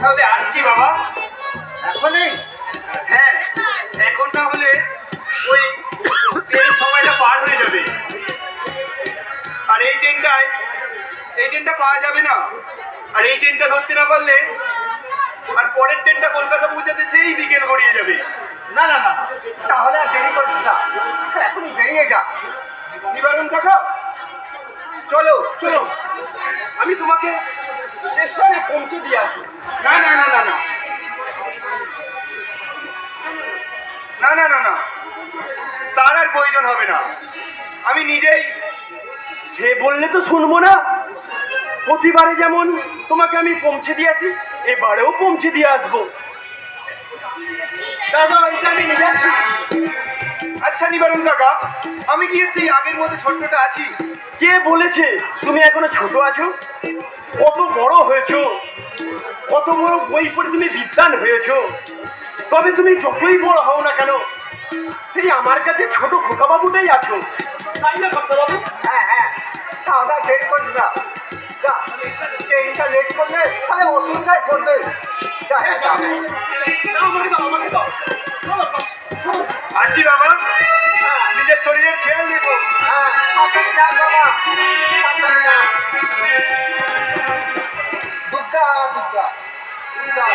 তাহলে আসছি বাবা। এখনই? হ্যাঁ এখন তাহলে ওই ট্রেন সময়টা পার হয়ে যাবে। আর এই ট্রেনটায় এই ট্রেনটা পাওয়া যাবে না। আর এই ট্রেনটা ধরতে না পারলে আর পরের ট্রেনটা কলকাতা পৌঁছাতে সেই বিকেল গড়িয়ে যাবে। না না না তাহলে আর দেরি করছিস না। এখনই বেরিয়ে যা। নিবারণ কাকা, চলো চলো। আমি তোমাকে স্টেশনে পৌঁছে দিয়ে আসি। না না না না না। না না না না। তার আর প্রয়োজন হবে না। আমি নিজেই সে বললে তো শুনব না। প্রতিবারে যেমন তোমাকে আমি পৌঁছে দিয়ে আসি এবারেও পৌঁছে দিয়ে আসব। দাদা এটা আমি নিয়ে যাচ্ছি আচ্ছা নিবারণ কাকা আমি কি সেই আগের মতো ছোট্টটা আছি? কে বলেছে তুমি এখনও ছোট আছো? কত বড় হয়েছো? কত বড় বই পড়ে তুমি বিদ্যান হয়েছো? তবে তুমি যতই বড় হও না কেন সেই আমার কাছে ছোট খোকা বাবুটাই আছো তাই না খোকা বাবু হ্যাঁ হ্যাঁ। তাহলে আর দেরি করিস না। যা ট্রেনটা লেট করলে তাহলে অসুবিধায় পড়বে। যা হ্যাঁ, যা। দাও, আমাকে দাও আমাকে দাও। চলো, চলো। আসি বাবা। নিজের শরীরের খেয়াল রেখো। হ্যাঁ বাবা। দুর্গা দুর্গা দুর্গা দুর্গা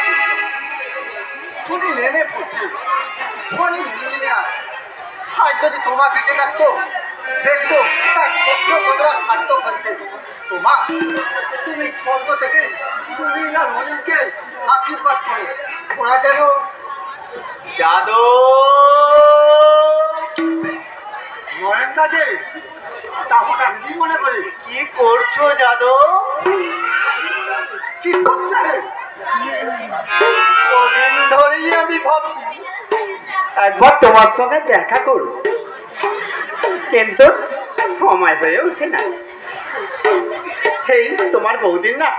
শুনি নেমে পড়ছে। অনেক ইঞ্জিনিয়ার আজ যদি তোমার বেঁচে থাকতো দেখতো তার স্বপ্ন কতটা সার্থক হয়েছে। তোমা তুমি স্বর্গ থেকে সুনীল আর অনিলকে আশীর্বাদ করো। ওরা যেন জাদু নয়নদা যে তা হঠাৎ কি মনে করে? কি করছ যাদব? কি করছে একবার তোমার সঙ্গে দেখা করব। কিন্তু সময় হয়ে ওঠে না। এই তোমার বৌদিন না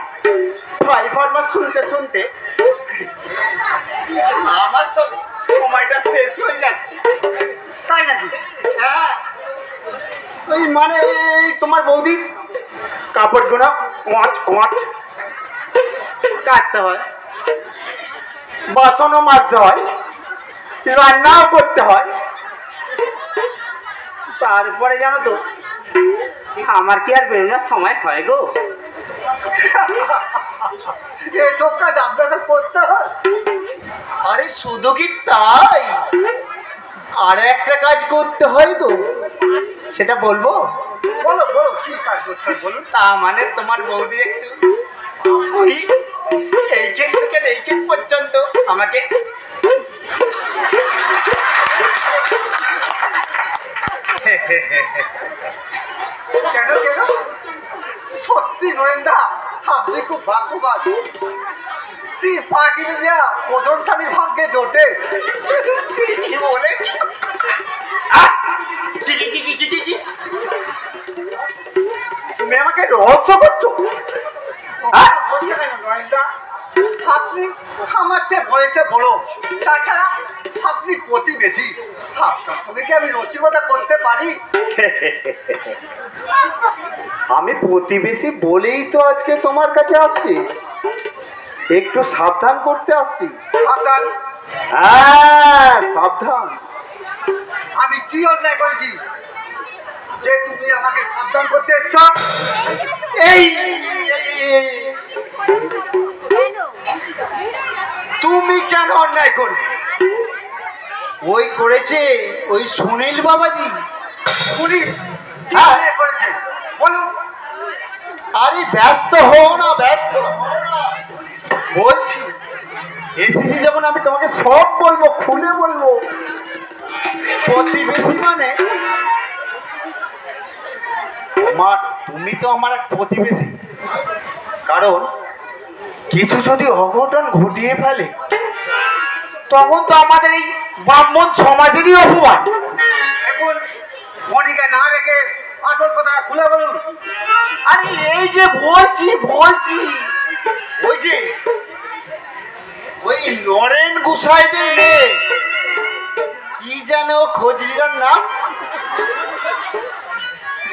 ভাই ফরমাস শুনতে শুনতে আমার সব সময়টা শেষ হয়ে যাচ্ছে। তাই নাকি? হ্যাঁ। ওই মানে তোমার বৌদি কাপড়গুলো কোঁচ কোঁচ কাটতে হয়। বাসনও মাজতে হয় রান্নাও করতে হয়। তারপরে জানো তো আমার কি আর বেরোনোর সময় হয় গো? এসব কাজ আপনাকে করতে হয়? আরে শুধু কি তাই? আর একটা কাজ করতে হয় গো। সেটা বলব? বলো বলো কি কাজ করতে হয় বলুন তা মানে তোমার বৌদি একটু ওই এইচএস থেকে এইচএস পর্যন্ত আমাকে কেন কেন? সত্যি নয়নদা আপনি খুব ভাগ্যবান। স্ত্রী পার্টি মিডিয়া প্রজন স্বামীর ভাগ্যে জোটে। কি বলে? তুমি আমাকে রহস্য করছ? আপনি আমার চেয়ে বয়সে বড়। তাছাড়া আপনি প্রতিবেশী। আপনার সঙ্গে কি আমি রসিকতা করতে পারি? আমি প্রতিবেশী বলেই তো আজকে তোমার কাছে আসছি। একটু সাবধান করতে আসছি। সাবধান? হ্যাঁ সাবধান। আমি কি অন্যায় করেছি? যে তুমি আমাকে সাবধান করতে এসছ এই তুমি কেন অন্যায় করবে? ওই করেছে ওই সুনীল বাবাজি। সুনীল হ্যাঁ। করেছে? বলুন আরে ব্যস্ত হও না ব্যস্ত বলছি এসেছি যখন আমি তোমাকে সব বলব খুলে বলব। প্রতিবেশী মানে তোমার, তুমি তো আমার এক প্রতিবেশী। কারণ, কিছু যদি অঘটন ঘটিয়ে ফেলে, তখন তো আমাদের এই ব্রাহ্মণ সমাজেরই অপমান। এখন মনিকা না রেখে আসল কথা খুলে বলুন। আরে এই যে বলছি বলছি, ওই যে, ওই নরেন গুসাইদের মেয়ে, কি জানো খোঁজরিটার নাম?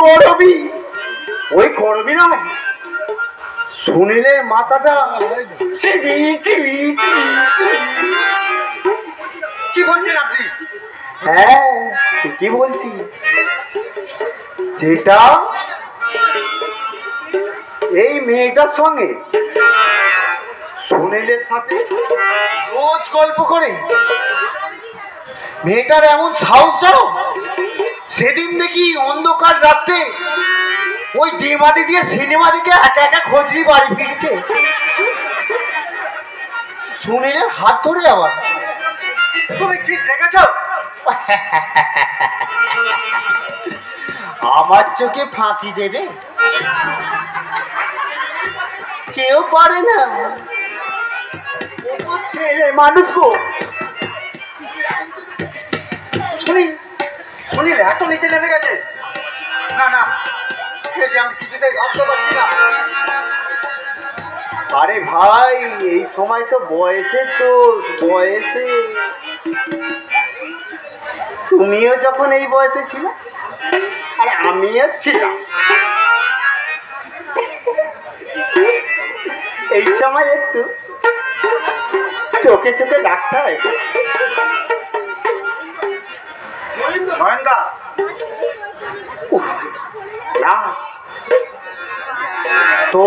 করবি ওই করবি না। শুনিলে মাথাটা। কি বলছেন আপনি? হ্যাঁ ঠিকই বলছি। যেটা এই মেয়েটার সঙ্গে সুনীলের সাথে রোজ গল্প করে। মেয়েটার এমন সাহস জানো? সেদিন দেখি অন্ধকার রাত্রে ওই দেমাদি দিয়ে সিনেমা দিকে একা একা খোঁজরি বাড়ি ফিরেছে। সুনীলের হাত ধরে আবার। তুমি ঠিক দেখেছ? আমার চোখে ফাঁকি দেবে। কেউ পারে না। ছেলে মানুষ গো। শুনিলে, এত নিচে নেমে গেছে। না না, এই ভাবতে পারছি না। আরে ভাই, এই সময় তো বয়সে তো বয়সে। তুমিও যখন এই বয়সে ছিল, আর আমিও ছিলাম। এই সময় একটু চোখে চোখে রাখতে হয় নয়নদা তো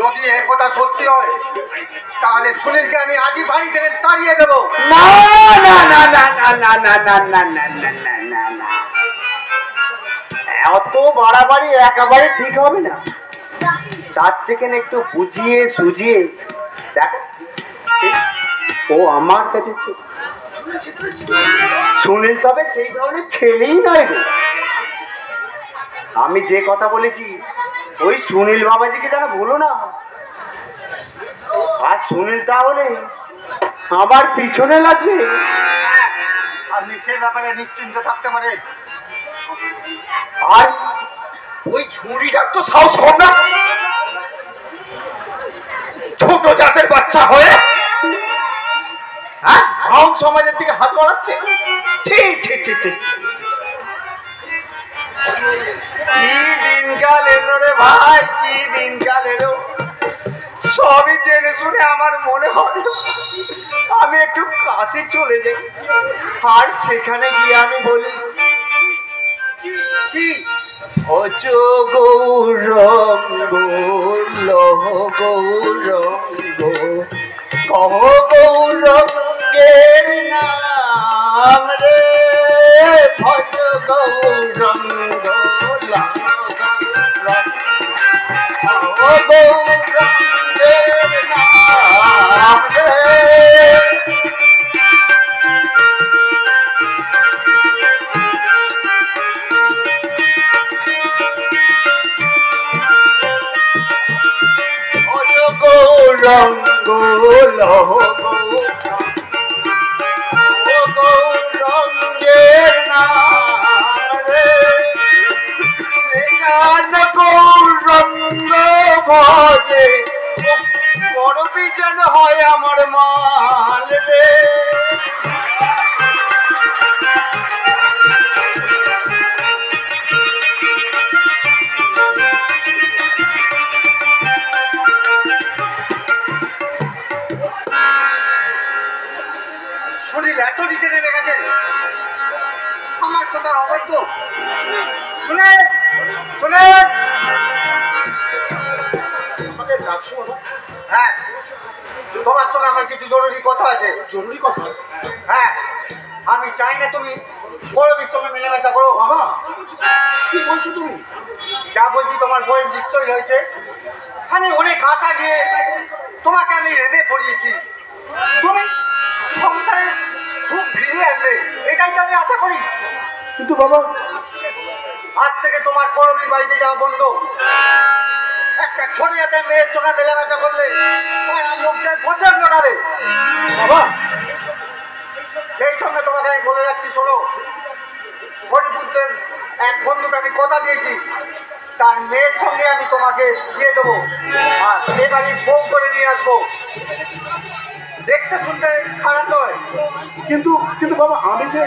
যদি এ কথা সত্যি হয় তাহলে সুনীলকে আমি আজই বাড়ি থেকে তাড়িয়ে দেবো অত বাড়াবাড়ি একেবারে ঠিক হবে না চার সেকেন্ড একটু বুঝিয়ে সুঝিয়ে দেখ ও আমার কাছে সুনীল, তবে সেই ধরনের ছেলেই নয় গো আমি যে কথা বলেছি, ওই সুনীল বাবাজিকে যেন ভুলো না। আর সুনীল তাহলে আমার পিছনে লাগবে। আপনি ব্যাপারে নিশ্চিন্ত থাকতে পারেন আর ওই ঝুড়িটার তো সাহস কম না। ছোট জাতের বাচ্চা হয়ে হ্যাঁ? সমাজের দিকে হাত বাড়াচ্ছে? সবই জেনে শুনে আমার মনে হয় আমি একটু কাছে চলে যাই। আর সেখানে গিয়ে আমি বলি ভজ গৌরঙ্গ লহ গৌরঙ্গ কহ गौरंग ने भॼ गौर गौरंग বড় বিজন হয় আমার মাল রে। আছে, জরুরি কথা। হ্যাঁ আমি চাই না তুমি বড়বির সঙ্গে মেলামেশা করো, বাবা। কি বলছো তুমি? যা বলছি তোমার বয়স নিশ্চয়ই হয়েছে। আমি অনেক আশা নিয়ে তোমাকে আমি এমএ পড়িয়েছি। তুমি সংসারে সুখ ফিরিয়ে আনবে, এটাই তো আমি আশা করি। কিন্তু বাবা, আজ থেকে তোমার করবি বাড়িতে যাওয়া বন্ধ। একটা ছোট মেয়ের সঙ্গে মেলামেশা করলে। পাড়ার লড়াবে। বাবা, সেই সঙ্গে তোমাকে বলে যাচ্ছি, শোনো। হরিপুত্রের এক বন্ধুকে আমি কথা দিয়েছি। তার মেয়ের সঙ্গে আমি তোমাকে দিয়ে দেবো। আর সে বাড়ি বউ করে নিয়ে আসব। দেখতে শুনতে খারাপ নয়। কিন্তু কিন্তু বাবা, আমি যে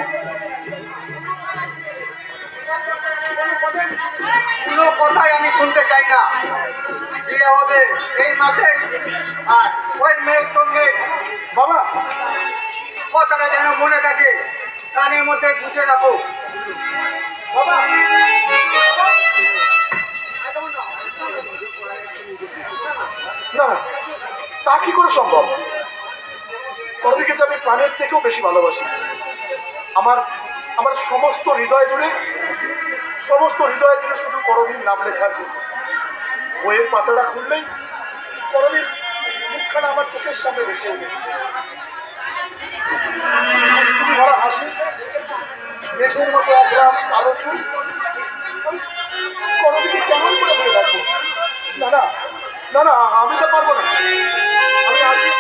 কোনো কথাই আমি শুনতে চাই না। বিয়ে হবে এই মাসে। আর ওই মেয়ের সঙ্গে বাবা, কথাটা যেন মনে থাকে, কানের মধ্যে বুঝে রাখো। বাবা না তা কি করে সম্ভব? করবিকে যে আমি প্রাণের থেকেও বেশি ভালোবাসি। আমার আমার সমস্ত হৃদয় জুড়ে, সমস্ত হৃদয় জুড়ে শুধু করবীর নাম লেখা আছে। বইয়ের পাতাটা খুললেই করবীর মুখখানা আমার চোখের সামনে ভেসে মিষ্টি ভরা হাসি, মেঘের মতো এক রাস কালো চুল। করবিকে কেমন করে ধরে রাখব? না না না না, আমি তো পারব না। আমি আজকে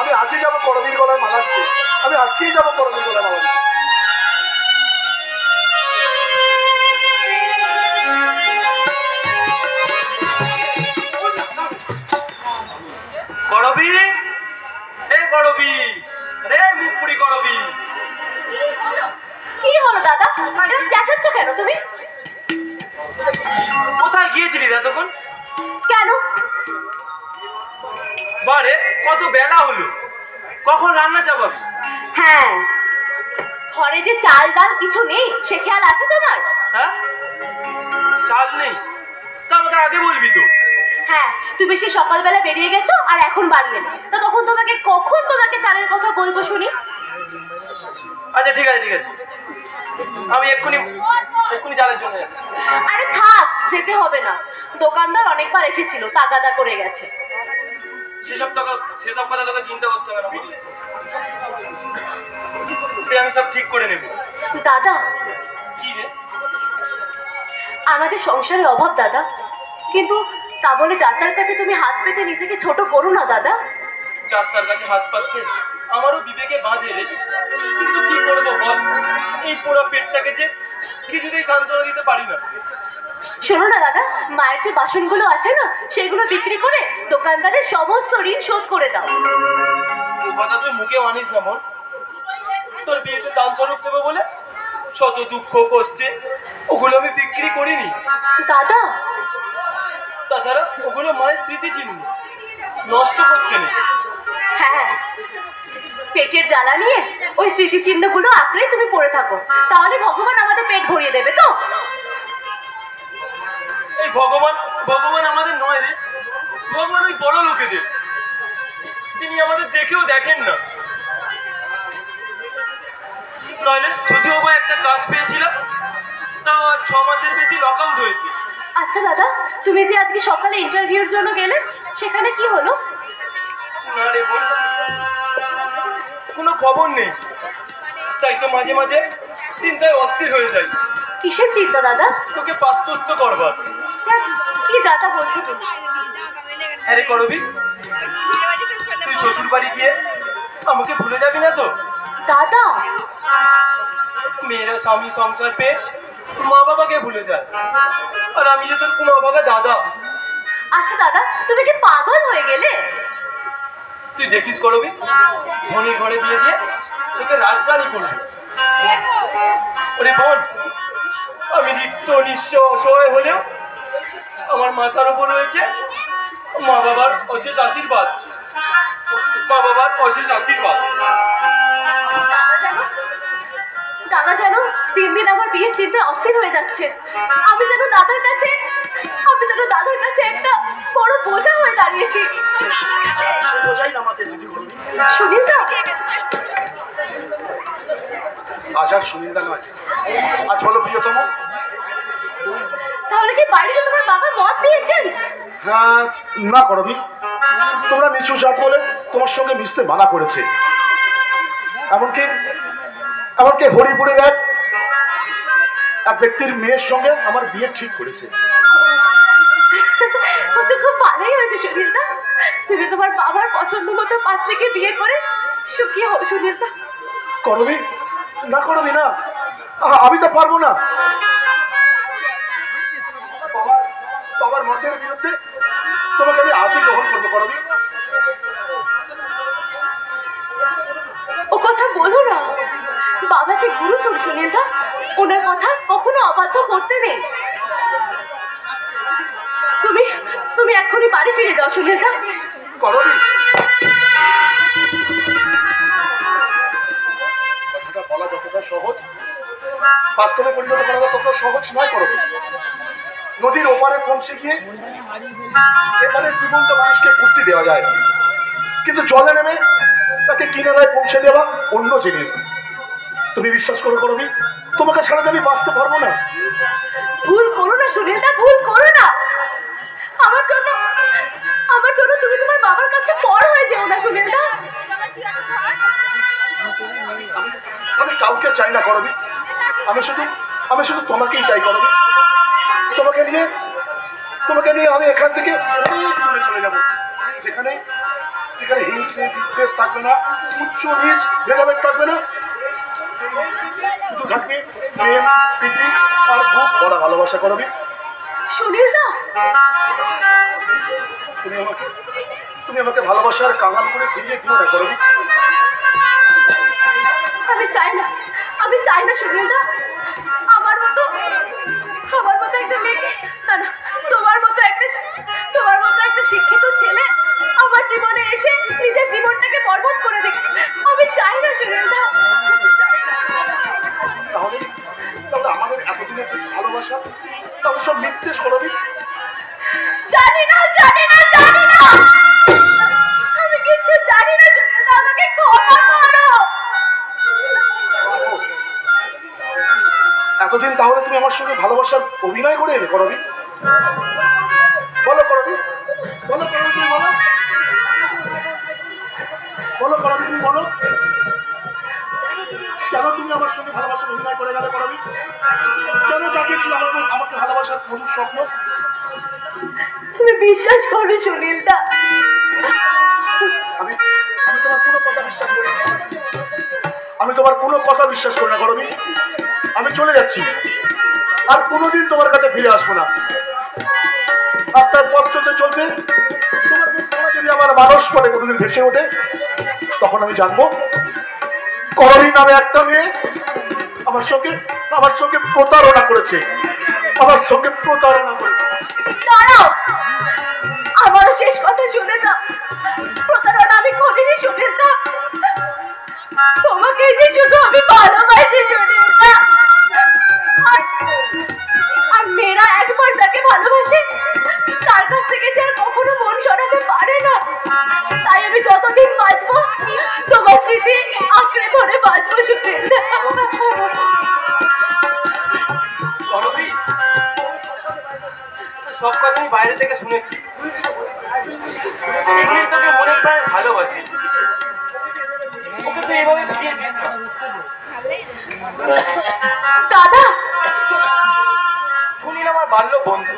আমি আজই যাব করবীর গলায় মালা দিতে। আমি আজকেই যাব করবীর গলায় মালা দিতে। করবি? এ করবি? রে মুখ করবি। কি হলো? দাদা? চেঁচাচ্ছ কেন তুমি? কোথায় গিয়েছিলি এতক্ষণ? কেন? বারে কত বেলা হলো। কখন রান্না চাপাবি? হ্যাঁ। ঘরে যে চাল ডাল কিছু নেই সে খেয়াল আছে তোমার? হ্যাঁ? চাল নেই। তা আমাকে আগে বলবি তো। হ্যাঁ তুমি সে সকালবেলা বেরিয়ে গেছো আর এখন বাড়ি এলে। তো তখন তোমাকে কখন তোমাকে চালের কথা বলব শুনি? আচ্ছা ঠিক আছে ঠিক আছে। আমি এক্ষুনি এক্ষুনি চালের জন্য যাচ্ছি। আরে থাক যেতে হবে না। দোকানদার অনেকবার এসেছিল তাগাদা করে গেছে। সেসব তোকে সেসব কথা তোকে চিন্তা করতে হবে না সে আমি সব ঠিক করে নেব। দাদা। কি রে? আমাদের সংসারে অভাব দাদা। কিন্তু তা বলে যাত্রার কাছে তুমি হাত পেতে নিজেকে ছোট করো না দাদা। যাত্রার কাছে হাত পাচ্ছে আমারও বিবেকে বাঁধে রে। কিন্তু কি করব বল? এই পোড়া পেটটাকে যে কিছুতেই সান্ত্বনা দিতে পারি না। শোনো না দাদা মায়ের যে বাসনগুলো আছে না সেগুলো বিক্রি করে দোকানদারের সমস্ত ঋণ শোধ করে দাও। কথা তুই মুখে মানিস না মন। তোর বিয়েতে দান স্বরূপ দেবো বলে শত দুঃখ কষ্টে ওগুলো আমি বিক্রি করিনি। দাদা! তাছাড়া ওগুলো মায়ের স্মৃতি চিহ্ন নষ্ট করতে নেই। হ্যাঁ। পেটের জ্বালা নিয়ে ওই স্মৃতিচিহ্নগুলো আঁকড়ে তুমি পড়ে থাকো। তাহলে ভগবান আমাদের পেট ভরিয়ে দেবে তো? এই ভগবান ভগবান আমাদের নয় রে। ভগবান ওই বড় লোকেদের। তিনি আমাদের দেখেও দেখেন না। নইলে যদিও বা একটা কাজ পেয়েছিলাম আর ছ মাসের বেশি লক আউট হয়েছে। আচ্ছা দাদা তুমি যে আজকে সকালে ইন্টারভিউর জন্য গেলে সেখানে কি হলো? না রে বোন কোনো খবর নেই। তাই তো মাঝে মাঝে চিন্তায় অস্থির হয়ে যাই। কিসের চিন্তা দাদা? তোকে পাত্রস্থ করবার। কি যাতা বলছো তুমি? আরে করবি? তুই শ্বশুর বাড়ি গিয়ে আমাকে ভুলে যাবি না তো? দাদা? মেয়েরা স্বামী সংসার পেয়ে মা বাবাকে ভুলে যায়। আর আমি যে তোর কোনো অভাবে দাদা। আচ্ছা দাদা তুমি কি পাগল হয়ে গেলে? তুই দেখিস করবি? ধনির ঘরে বিয়ে দিয়ে তোকে রাজরানী করবি। ওরে বোন আমি নিত্য নিঃস্ব অসহায় হলেও আমার মাথার উপর রয়েছে। মা বাবার অশেষ আশীর্বাদ। মা বাবার অশেষ আশীর্বাদ। দাদা যেন দিন দিন আমার বিয়ের চিন্তা অস্থির হয়ে যাচ্ছে। আমি যেন দাদার কাছে আমি যেন দাদার কাছে একটা বড় বোঝা হয়ে দাঁড়িয়েছি। সে বোঝাই না আমাকে এসেছি বলবি সুনীল দা আজ আর সুনিন্দা নয় আজ বলো প্রিয়তম। তাহলে কি বাড়িতে তোমার বাবা মত দিয়েছেন? হ্যাঁ না করবি তোমরা নিচু জাত বলে তোমার সঙ্গে মিশতে মানা করেছে। এমনকি এমনকি হরিপুরের এক এক ব্যক্তির মেয়ের সঙ্গে আমার বিয়ে ঠিক করেছে। তো খুব ভালোই হয়েছে সুনীল দা তুমি তোমার বাবার পছন্দ মতো পাত্রীকে বিয়ে করে সুখী হও সুনীল দা করবি? না করবি না। আমি তো পারব না। বাবার মতের বিরুদ্ধে তোমাকে আমি আজই গ্রহণ করব করবি ও কথা বলো না। বাবা যে গুরুজন ওনার কথা কখনো অবাধ্য করতে নেই। তুমি তুমি এক্ষুনি বাড়ি ফিরে যাও সুনীল দা করবি কথাটা বলা যতটা সহজ বাস্তবে পরিণত করা ততটা সহজ নয় করবি নদীর ওপারে পৌঁছে গিয়ে এখানে জীবন্ত মানুষকে ফুর্তি দেওয়া যায়। কিন্তু জলে নেমে তাকে কিনারায় পৌঁছে দেওয়া অন্য জিনিস। তুমি বিশ্বাস করো করবি তোমাকে ছাড়া আমি বাঁচতে পারব না। ভুল করো না সুনীল দা ভুল করো না। আমার জন্য আমার জন্য তুমি তোমার বাবার কাছে পর হয়ে যেও না সুনীল দা আমি কাউকে চাই না করবি আমি শুধু আমি শুধু তোমাকেই চাই করবি তোমাকে নিয়ে তোমাকে নিয়ে আমি এখান থেকে অনেক দূরে চলে যাব। যেখানে যেখানে হিংসে বিদ্বেষ থাকবে না উচ্চ নিচ ভেদাভেদ থাকবে না। শুধু থাকবে প্রেম প্রীতি আর বুক ভরা ভালোবাসা করবি সুনীল দা। তুমি আমাকে তুমি আমাকে ভালোবাসার কাঙাল করে ফিরিয়ে দিও না করবি আমি চাই না আমি চাই না সুনীল দা আমার মতো আমার মতো একটা মেয়েকে না না তোমার মতো একটা তোমার মতো একটা শিক্ষিত ছেলে আমার জীবনে এসে নিজের জীবনটাকে বরবাদ করে দিক। আমি চাই না সুনীল দা তাহলে তাহলে আমাদের এতদিনের ভালোবাসা তাহলে সব মিথ্যে করবি এতদিন তাহলে তুমি আমার সঙ্গে ভালোবাসার অভিনয় করে এলে, করবি? বলো করবি? বলো, করবি তুমি বলো? বলো, করবি তুমি বলো? কেন তুমি আমার সঙ্গে ভালোবাসার অভিনয় করে গেলে করবি কেন জাগিয়েছিল আমাকে আমাকে ভালোবাসার মধুর স্বপ্ন? তুমি বিশ্বাস করো সুনীল দা আমি আমি তোমার কোনো কথা বিশ্বাস করি আমি তোমার কোনো কথা বিশ্বাস করি না করবি আমি চলে যাচ্ছি। আর কোনোদিন তোমার কাছে ফিরে আসব না। রাস্তার পথ চলতে চলতে তোমার যদি আমার মানুষ পরে কোনোদিন ভেসে ওঠে তখন আমি জানব করবি নামে একটা মেয়ে আমার সঙ্গে আমার সঙ্গে প্রতারণা করেছে। আমার সঙ্গে প্রতারণা করেছে। আমার শেষ কথা শুনে যাও। প্রতারণা আমি করিনি শুনেন না। তোমাকে যে শুধু আমি ভালোবাসি সুনীল দা আর মেয়েরা একবার যাকে ভালোবাসে তার কাছ থেকে যে আর কখনো মন সরাতে পারে না। তাই আমি যতদিন বাঁচবো তোমার স্মৃতি আঁকড়ে ধরে বাঁচবো করবি সব কথাই বাইরে থেকে শুনেছি। তোকে মনে প্রায় ভালোবাসি। ওকে তো এভাবে বিয়ে দিস না। দাদা বাল্য বন্ধু।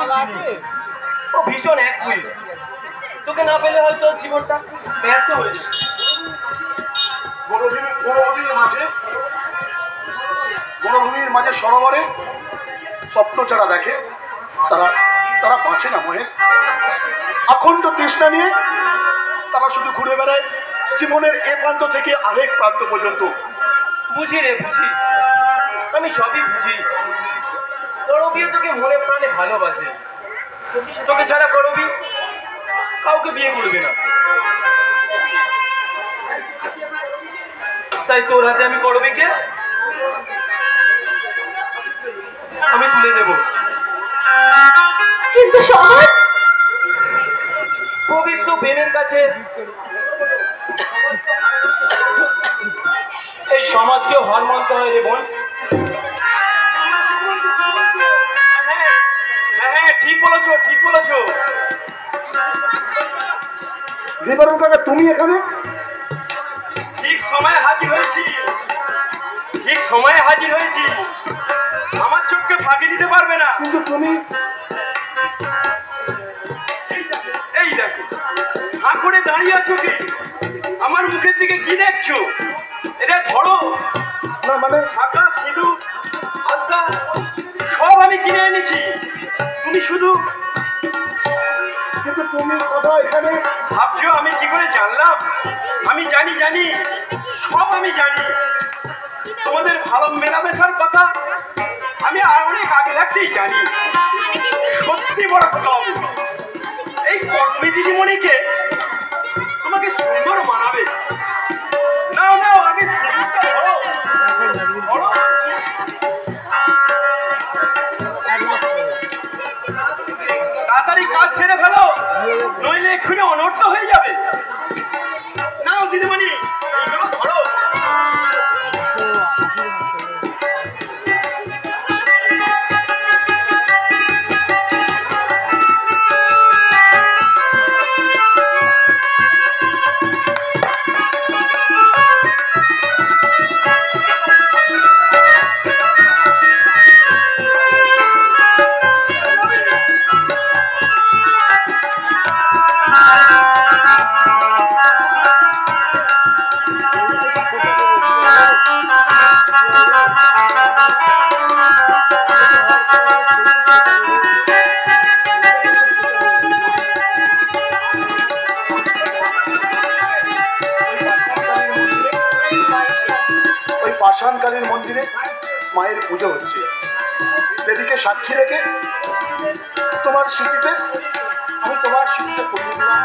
আমি চিনি। ও ভীষণ এক তোকে না পেলে হয়তো জীবনটা ব্যর্থ হয়ে যেত। বনভূমির মাঝে বনভূমির মাঝে সরোবরে স্বপ্ন যারা দেখে। তারা তারা বাঁচে না মহেশ। অখণ্ড তৃষ্ণা নিয়ে তারা শুধু ঘুরে বেড়ায়। জীবনের এ প্রান্ত থেকে আরেক প্রান্ত পর্যন্ত। বুঝি রে বুঝি। আমি সবই বুঝি। করবি তোকে মনে প্রাণে ভালোবাসে। তোকে ছাড়া করবি কাউকে বিয়ে করবে না। তাই তোর হাতে আমি করবিকে আমি তুলে দেব কিন্তু সমাজ পবিত্র বেনের কাছে এই সমাজকে হার মানতে হয় রে বোন। বলেছ ঠিক বলেছ। বিবরণ কাকা তুমি এখানে? ঠিক সময়ে হাজির হয়েছি। ঠিক সময়ে হাজির হয়েছি। আমার চোখকে ফাঁকি দিতে পারবে না। কিন্তু তুমি এই দেখো হা করে দাঁড়িয়ে আছো কি? আমার মুখের দিকে কি দেখছ? এটা ধরো। না মানে শাখা সিঁদুর আলতা সব আমি কিনে এনেছি। তুমি শুধু কিন্তু তুমি কথা এখানে। ভাবছ আমি কি করে জানলাম? আমি জানি জানি। সব আমি জানি। তোমাদের ভালো মেলামেশার কথা আমি আর অনেক আগে থাকতেই জানি। সত্যি বড় কথা এই কর্মী দিদিমণিকে তোমাকে সুন্দর মানাবে। এক্ষুনি অনর্থ হয়ে যাবে। মায়ের পুজো হচ্ছে। দেবীকে সাক্ষী রেখে তোমার স্মৃতিতে আমি তোমার স্মৃতিতে পুজো দিলাম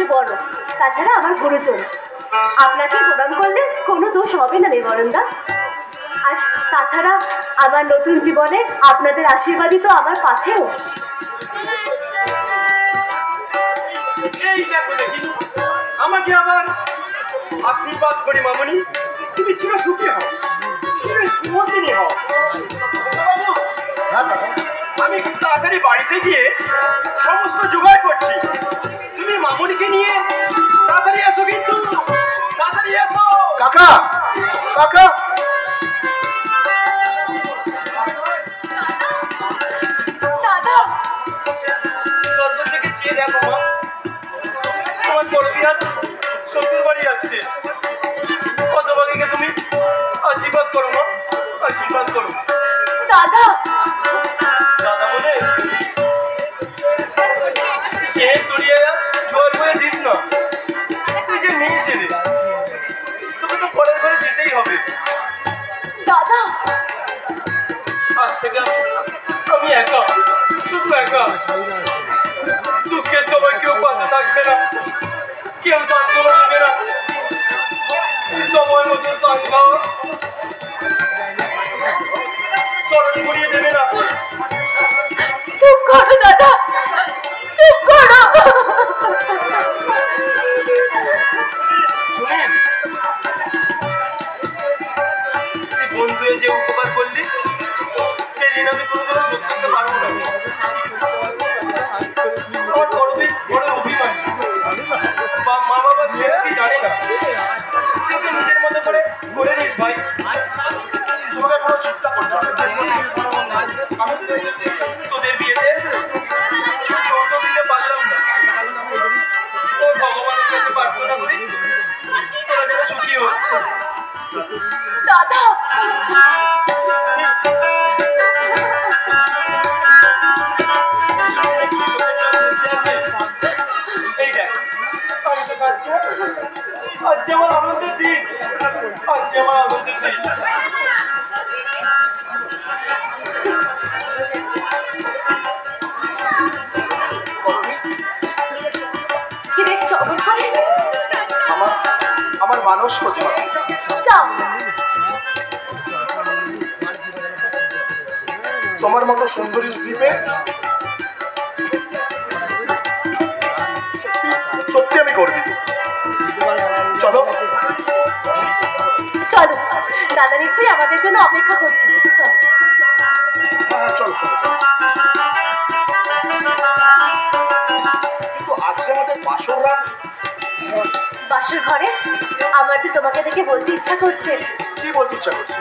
বয়সে বড় তাছাড়া আমার গুরুজন। আপনাকে প্রণাম করলে কোনো দোষ হবে না নিবরণদা আর তাছাড়া আমার নতুন জীবনে আপনাদের আশীর্বাদই তো আমার পাথেও এই দেখো দেখি আমাকে আবার আশীর্বাদ করি মামনি। তুমি চির সুখী হও চির সুমন্দিনী হও। হ্যাঁ আমি খুব তাড়াতাড়ি বাড়িতে গিয়ে সমস্ত জোগাড় করছি। তুমি মামুনিকে নিয়ে তাড়াতাড়ি এসো কিন্তু। তাড়াতাড়ি এসো। কাকা কাকা। দেখো মা। তোমার করবি হাত শ্বশুর বাড়ি যাচ্ছে কত বাকিকে তুমি আশীর্বাদ করো মা। আশীর্বাদ করো। দাদা। যেতেই হবে। দাদা। আজ থেকে আমি একা। শুধু একা। দুঃখের সময় কেউ পাশে থাকবে না। কেউ সান্ত্বনা দেবে না। সময় মতো খাওয়া। স্মরণ করিয়ে দেবে না। চুপ করো দাদা। চুপ করো। যে উপকার করলি সেই ঋণ আমি কোনোদিনও তোমার মতো সুন্দরী দ্বীপে সত্যি আমি গর্বিত। চলো। চলো। দাদা নিশ্চয়ই আমাদের জন্য অপেক্ষা করছে। চলো। হ্যাঁ হ্যাঁ, চলো চলো চলো। কিন্তু আজ আমাদের বাসর রাত বাসর ঘরে? আমার যে তোমাকে দেখে বলতে ইচ্ছা করছে। কি বলতে ইচ্ছা করছে?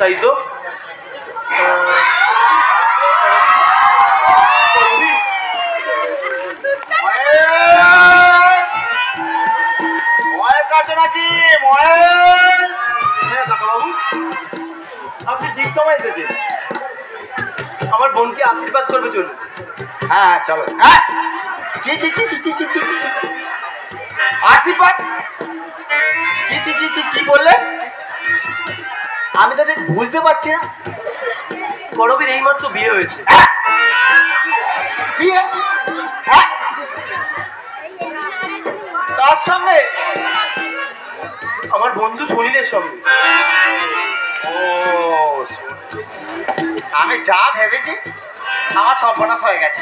তাই তো? করবে হ্যাঁ চলো কি বললে আমি তো ঠিক বুঝতে পারছি না করবীর এইমাত্র বিয়ে হয়েছে বিয়ে তার সঙ্গে আমার বন্ধু সুনীলের সঙ্গে ও আমি যা ভেবেছি আমার সর্বনাশ হয়ে গেছে।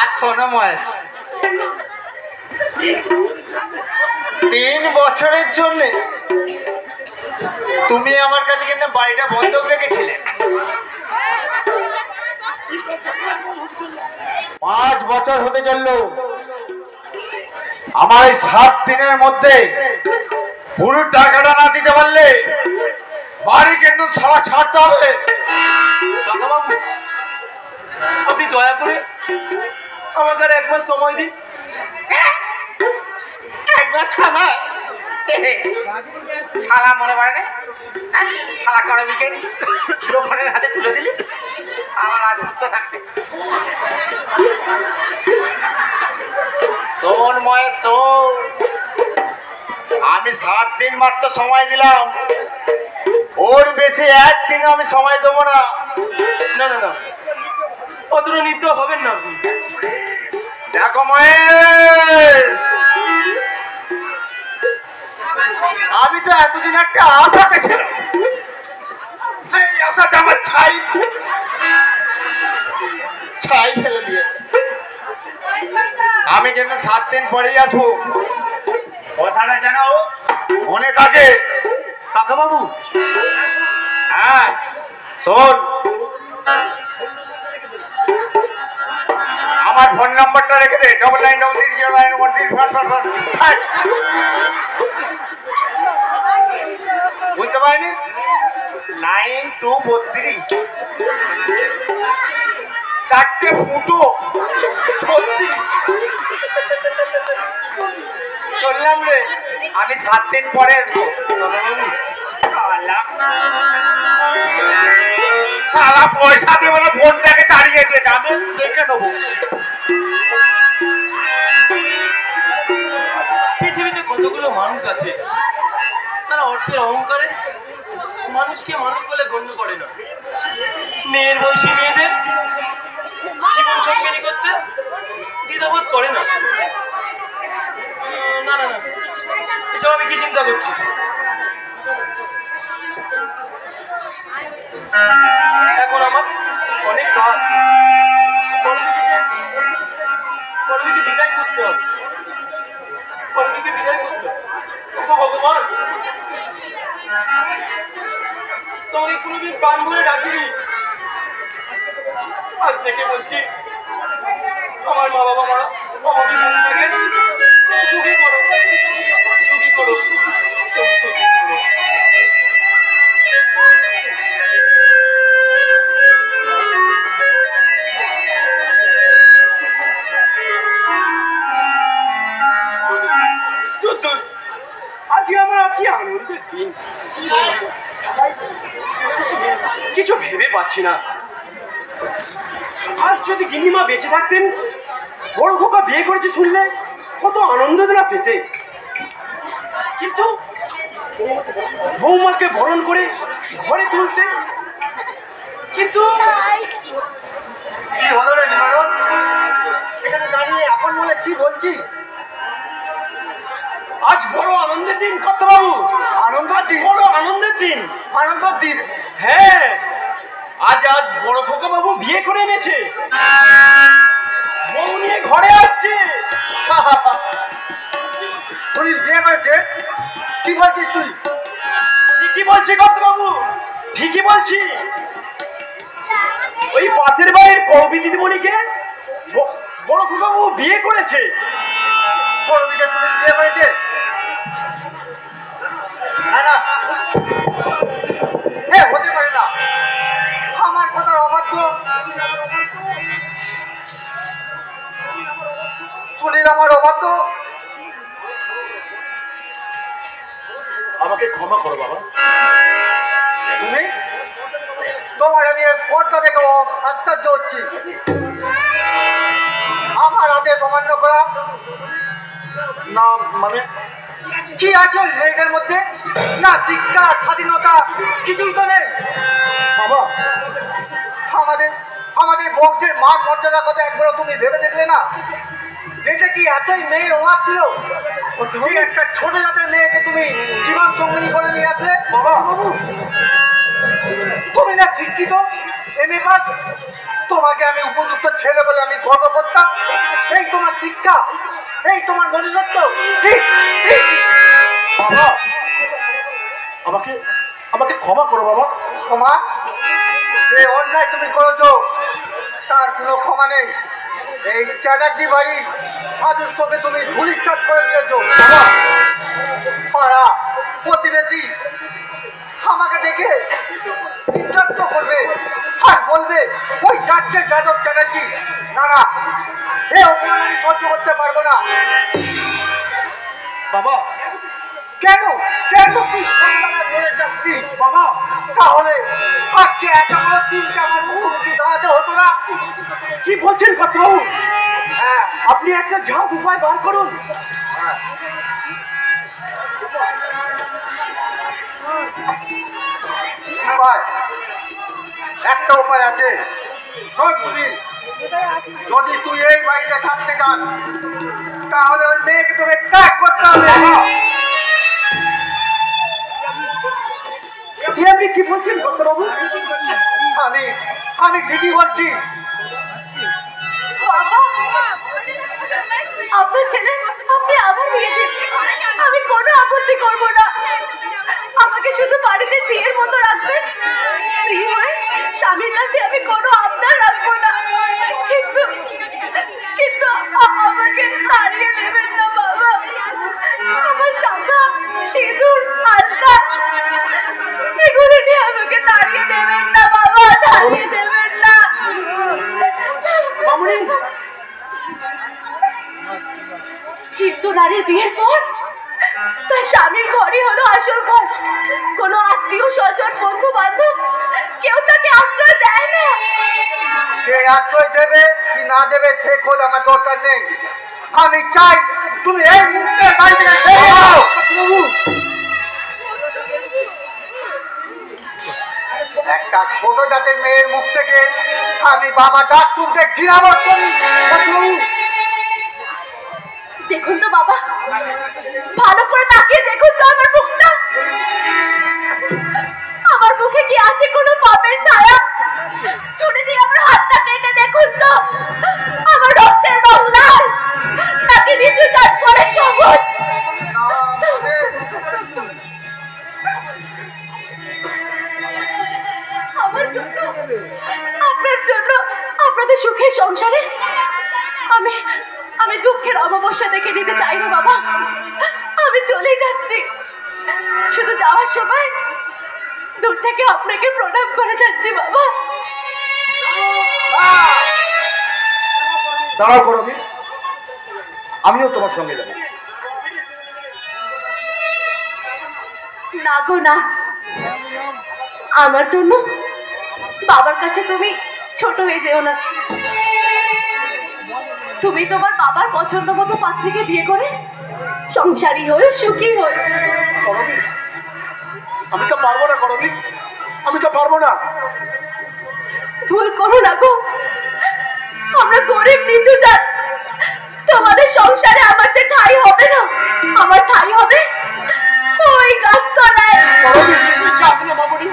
আর শোনো মহেশ, তিন বছরের জন্যে তুমি আমার কাছে কিন্তু বাড়িটা বন্ধক রেখেছিলে। পাঁচ বছর হতে চলল। আমার এই সাত দিনের মধ্যে পুরো টাকাটা না দিতে পারলে বাড়ি কিন্তু সারা ছাড়তে হবে। আপনি দয়া করে আমাকে আর এক মাস সময় দিন। একবার ছাড়া ছাড়া মনে পড়ে না? ছাড়া করে বিকেল। দোকানের হাতে তুলে দিলি। আমার আর ঘুরতে থাকতে শোন ময়ের শোন। আমি সাত দিন মাত্র সময় দিলাম। ওর বেশি একদিনও আমি সময় দেবো না। না না না। অতটা নিতে হবেন না। আপনি দেখো ময়ের আমি তো এতদিন একটা আশা ছিলাম সেই আশাটা আমার ছাই। ছাই ফেলে দিয়েছে। আমি যেন সাত দিন পরেই আসব। কথাটা যেন মনে থাকে। কাকাবাবু। হ্যাঁ শোন। আমার ফোন নাম্বারটা রেখে দে। Double nine double three zero nine one three five five five বুঝতে পারিনি? নাইন টু ফোর থ্রি চারটে ফুটো। চললাম রে। আমি সাত দিন পরে আসব। শালা পয়সা দেবো না ফোনটাকে তাড়িয়ে দিয়েছে, আমি দেখে নেব। পৃথিবীতে কতগুলো মানুষ আছে? তারা অর্থের অহংকারে মানুষকে মানুষ বলে গণ্য করে না। মেয়ের বয়সী মেয়েদের জীবন সঙ্গিনী করতে দ্বিধাবোধ করে না। না না না। এসব আমি কি চিন্তা করছি? এখন আমার অনেক কাজ বিদায় করতে হবে। পরবীকে বিদায় করতে হবে। ভগবান, তোমাকে কোনোদিন পান ভরে রাখিনি আজ থেকে বলছি, আমার মা বাবা মারা আমাকে মন থেকে সুখী করো সুখী করো সুখী করো। আজকে আমার কি আনন্দের দিন? কিছু ভেবে পাচ্ছি না। আজ যদি গিন্নিমা বেঁচে থাকতেন, বড় খোকা বিয়ে করেছে শুনলে কত আনন্দ না পেতে। কিন্তু বৌমাকে বরণ করে ঘরে তুলতে কিন্তু কি হলো রে নিবারণ? এখানে দাঁড়িয়ে এখন বলে কি বলছি আজ বড় আনন্দের দিন কর্তাবাবু আনন্দ বড় আনন্দের দিন। আনন্দ দিন? হ্যাঁ। আজ আজ বড় খোকা বাবু বিয়ে করে এনেছে। বউ নিয়ে ঘরে আসছে। শুনি বিয়ে করেছে? কি বলছিস তুই? ঠিকই বলছি বাবু। ঠিকই বলছি। ওই পাশের বাড়ির কবি দিদিমণিকে বড় খোকাবু বিয়ে করেছে। বিয়ে না হতে পারে না। আমার কথার অবাধ্য। সুনীল আমার অবাধ্য। আমাকে ক্ষমা করো বাবা। তুমি? তোমার আমি স্পর্ধা দেখে আশ্চর্য হচ্ছি। আমার আদেশ অমান্য করা। না মানে কি আছে ওই মধ্যে? না শিক্ষা স্বাধীনতা কিছুই তো নেই। বাবা আমাদের আমাদের বংশের মান মর্যাদার কথা একবারও তুমি ভেবে দেখলে না? দেশে কি এতই মেয়ের অভাব ছিল? একটা ছোট জাতের মেয়েকে তুমি জীবন সঙ্গিনী করে নিয়ে আসলে? বাবা! তুমি না শিক্ষিত? এমএ পাস তোমাকে আমি উপযুক্ত ছেলে বলে আমি গর্ব করতাম। সেই তোমার শিক্ষা এই তোমার মনুষ্যত্ব। আমাকে আমাকে ক্ষমা করো বাবা। ক্ষমা? যে অন্যায় তুমি করেছ, তার কোনো ক্ষমা নেই। এই চ্যাটার্জি বাড়ি আদর্শকে তুমি ধুলিচ্ছাদ করে দিয়েছ। পাড়া, প্রতিবেশী আমাকে দেখে বিধ্বস্ত করবে। আর বলবে, ওই যাচ্ছে যাদব চ্যাটার্জি। না না, এ অপমান আমি সহ্য করতে পারব না। বাবা। কেন? কেন কি যাচ্ছি বাবা, তাহলে আজকে এত বড় তিনটা আমার মুখোমুখি দাঁড়াতে হতো না। কি বলছেন কর্তাবাবু হ্যাঁ আপনি একটা ঝাঁক উপায় বার করুন। উপায় একটা উপায় আছে। শোন যদি তুই এই বাড়িতে থাকতে চাস তাহলে ওই মেয়েকে তোকে ত্যাগ করতে হবে। আপনি কি বলছেন কর্তাবাবু আমি আমি ঠিকই বলছি। আপনার ছেলে আমি কোনো আপত্তি করব না আমাকে শুধু বাড়িতে ঝিয়ের মতো রাখবেন স্বামীর কাছে আমি কোনো আবদার রাখব না কিন্তু কিন্তু আমাকে তাড়িয়ে দেবেন না, বাবা, তাড়িয়ে দেবেন না। মামুনি নারীর বিয়ের পর তার স্বামীর ঘরই হলো আসল ঘর। কোনো আত্মীয় স্বজন বন্ধু বান্ধব কেউ তাকে আশ্রয় দেয় না। কে আশ্রয় দেবে কি না দেবে সে খোঁজ আমার দরকার নেই। আমি চাই তুমি এই মুহূর্তে বাড়ি থেকে। একটা ছোট জাতের মেয়ের মুখ থেকে আমি বাবা ডাক শুনতে ঘৃণাবোধ করি। দেখুন তো বাবা, ভালো করে তাকিয়ে দেখুন তো আমার মুখটা। আমার মুখে কি আছে কোনো পাপের ছায়া? ছুটে দিয়ে আমার হাতটা কেটে দেখুন তো। আমার রক্তের রং লাল, নাকি নিচু তার পরে সবুজ? আমার জন্য। আপনার জন্য আপনাদের সংসারে আমি আমি দুঃখের অমাবস্যা দেখে নিতে চাই না বাবা। আমি চলে যাচ্ছি। শুধু যাওয়ার সময় দূর থেকে আপনাকে প্রণাম করে যাচ্ছি বাবা। দাঁড়াও করবি। আমিও তোমার সঙ্গে যাব। না গো না। আমার জন্য বাবার কাছে তুমি ছোট হয়ে যেও না। তুমি তোমার বাবার পছন্দ মতো পাত্রীকে বিয়ে করে সংসারী হয়ে সুখী হয়ে আমি তো পারব না করবি আমি তো পারব না। ভুল করো না গো। আমরা গরিব নিচু যান তোমাদের সংসারে আমার যে ঠাই হবে না আমার ঠাই হবে ওই গাছতলায়। করবি তুই না মামনি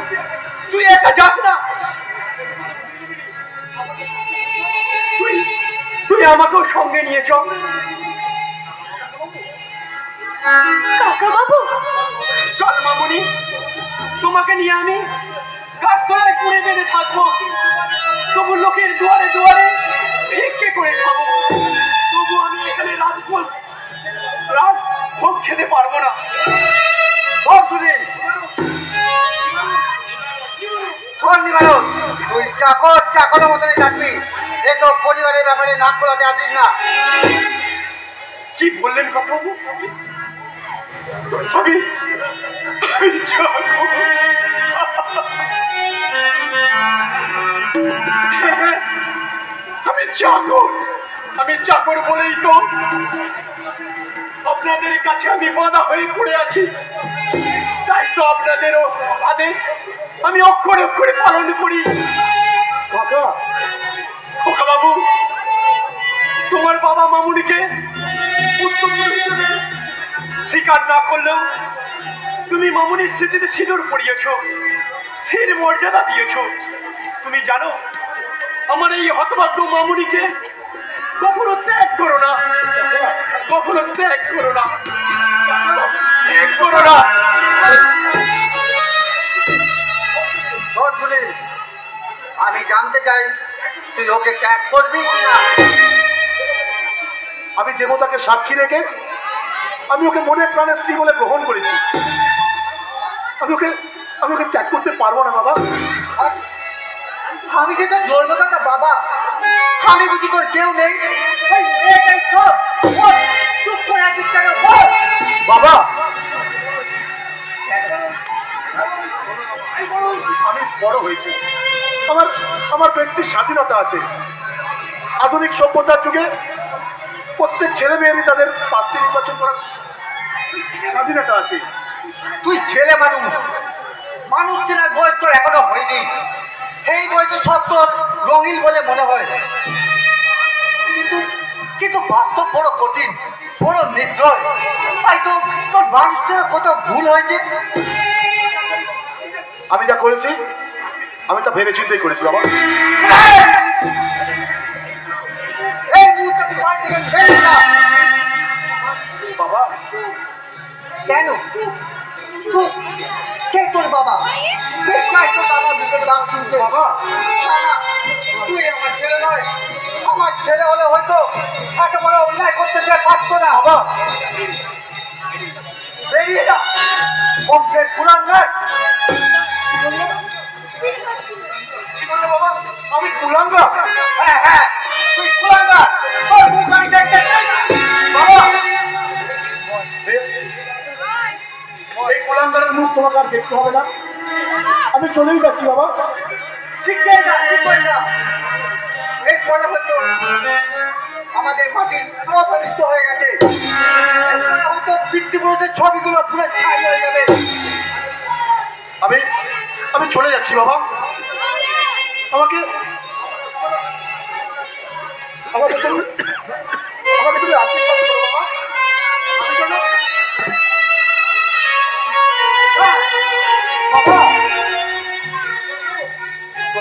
তুই একা যাস না। তুই আমাকেও সঙ্গে নিয়ে চল। কাকা বাবু চল মামনি তোমাকে নিয়ে আমি গাছতলায় পুড়ে বেঁধে থাকব। তবু লোকের দুয়ারে দুয়ারে ভিক্ষে করে খাব। তবু আমি এখানে রাজভোগ রাত ভোগ খেতে পারব না। অর্জুনের শোন নিবারণ তুই চাকর, চাকরের মতনই থাকবি। এসব পরিবারের ব্যাপারে নাক খোলাতে আসিস না। কি বললেন কথা আমি আমি চাকর। আমি চাকর বলেই তো আপনাদের কাছে আমি বাধা হয়ে পড়ে আছি। তো আপনাদেরও আদেশ। আমি অক্ষরে অক্ষরে পালন করি। খোকা বাবু তোমার বাবা মামুনিকে হিসেবে স্বীকার না করলেও তুমি মামুনির স্মৃতিতে সিঁদুর পড়িয়েছ স্থির মর্যাদা দিয়েছ। তুমি জানো আমার এই হতভাগ্য মামুনিকে কখনো ত্যাগ করো না। কখনো ত্যাগ করো না। করো না আমি জানতে চাই তুই ওকে ত্যাগ করবি আমি দেবতাকে সাক্ষী রেখে আমি ওকে মনে প্রাণে স্ত্রী বলে গ্রহণ করেছি। আমি ওকে আমি ওকে ত্যাগ করতে পারব না বাবা। আমি যে তোর জন্মদাতা বাবা। আমি বুঝি তোর কেউ নেই। সব চুপ করে আছিস কেন? বাবা। আমি বড় হয়েছি আমার আমার ব্যক্তির স্বাধীনতা আছে। আধুনিক সভ্যতার যুগে প্রত্যেক ছেলে মেয়েরই তাদের প্রার্থী নির্বাচন করার স্বাধীনতা আছে। তুই ছেলে মানুষ। মানুষ চেনার বয়স তোর এখনও হয়নি। এই বয়সে সব তোর রঙিন বলে মনে হয়। কিন্তু কিন্তু বাস্তব বড় কঠিন। বড় নির্দয়। তাই তো তোর মানুষের কত ভুল হয়েছে। আমি যা করেছি আমি তা ভেবে চিন্তাই করেছি বাবা। বাবা। কেন? চুপ কে তোর বাবা? কে চাই তোর বাবা? মুখের ডাক শুনতে। তুই আমার ছেলে নয়। আমার ছেলে হলে হয়তো এত বড় অন্যায় করতে সে পারতো না। বাবা। বেরিয়ে যা। বংশের কুলাঙ্গার কি বললে বাবা? আমি কুলাঙ্গা। হ্যাঁ হ্যাঁ। তুই কুলাঙ্গার তোর মুখ আমি দেখতে বাবা। এই কুলাঙ্গারের মুখ তোমাকে আর দেখতে হবে না। আমি চলেই যাচ্ছি, বাবা। ঠিক আমাদের মাটি প্রভাবিত হয়ে গেছে। হয়তো পিতৃপুরুষের ছবিগুলো পুরো ছাই হয়ে যাবে। আমি আমি চলে যাচ্ছি, বাবা। আমাকে আমাকে তুমি আমাকে তুমি আশীর্বাদ করো, বাবা।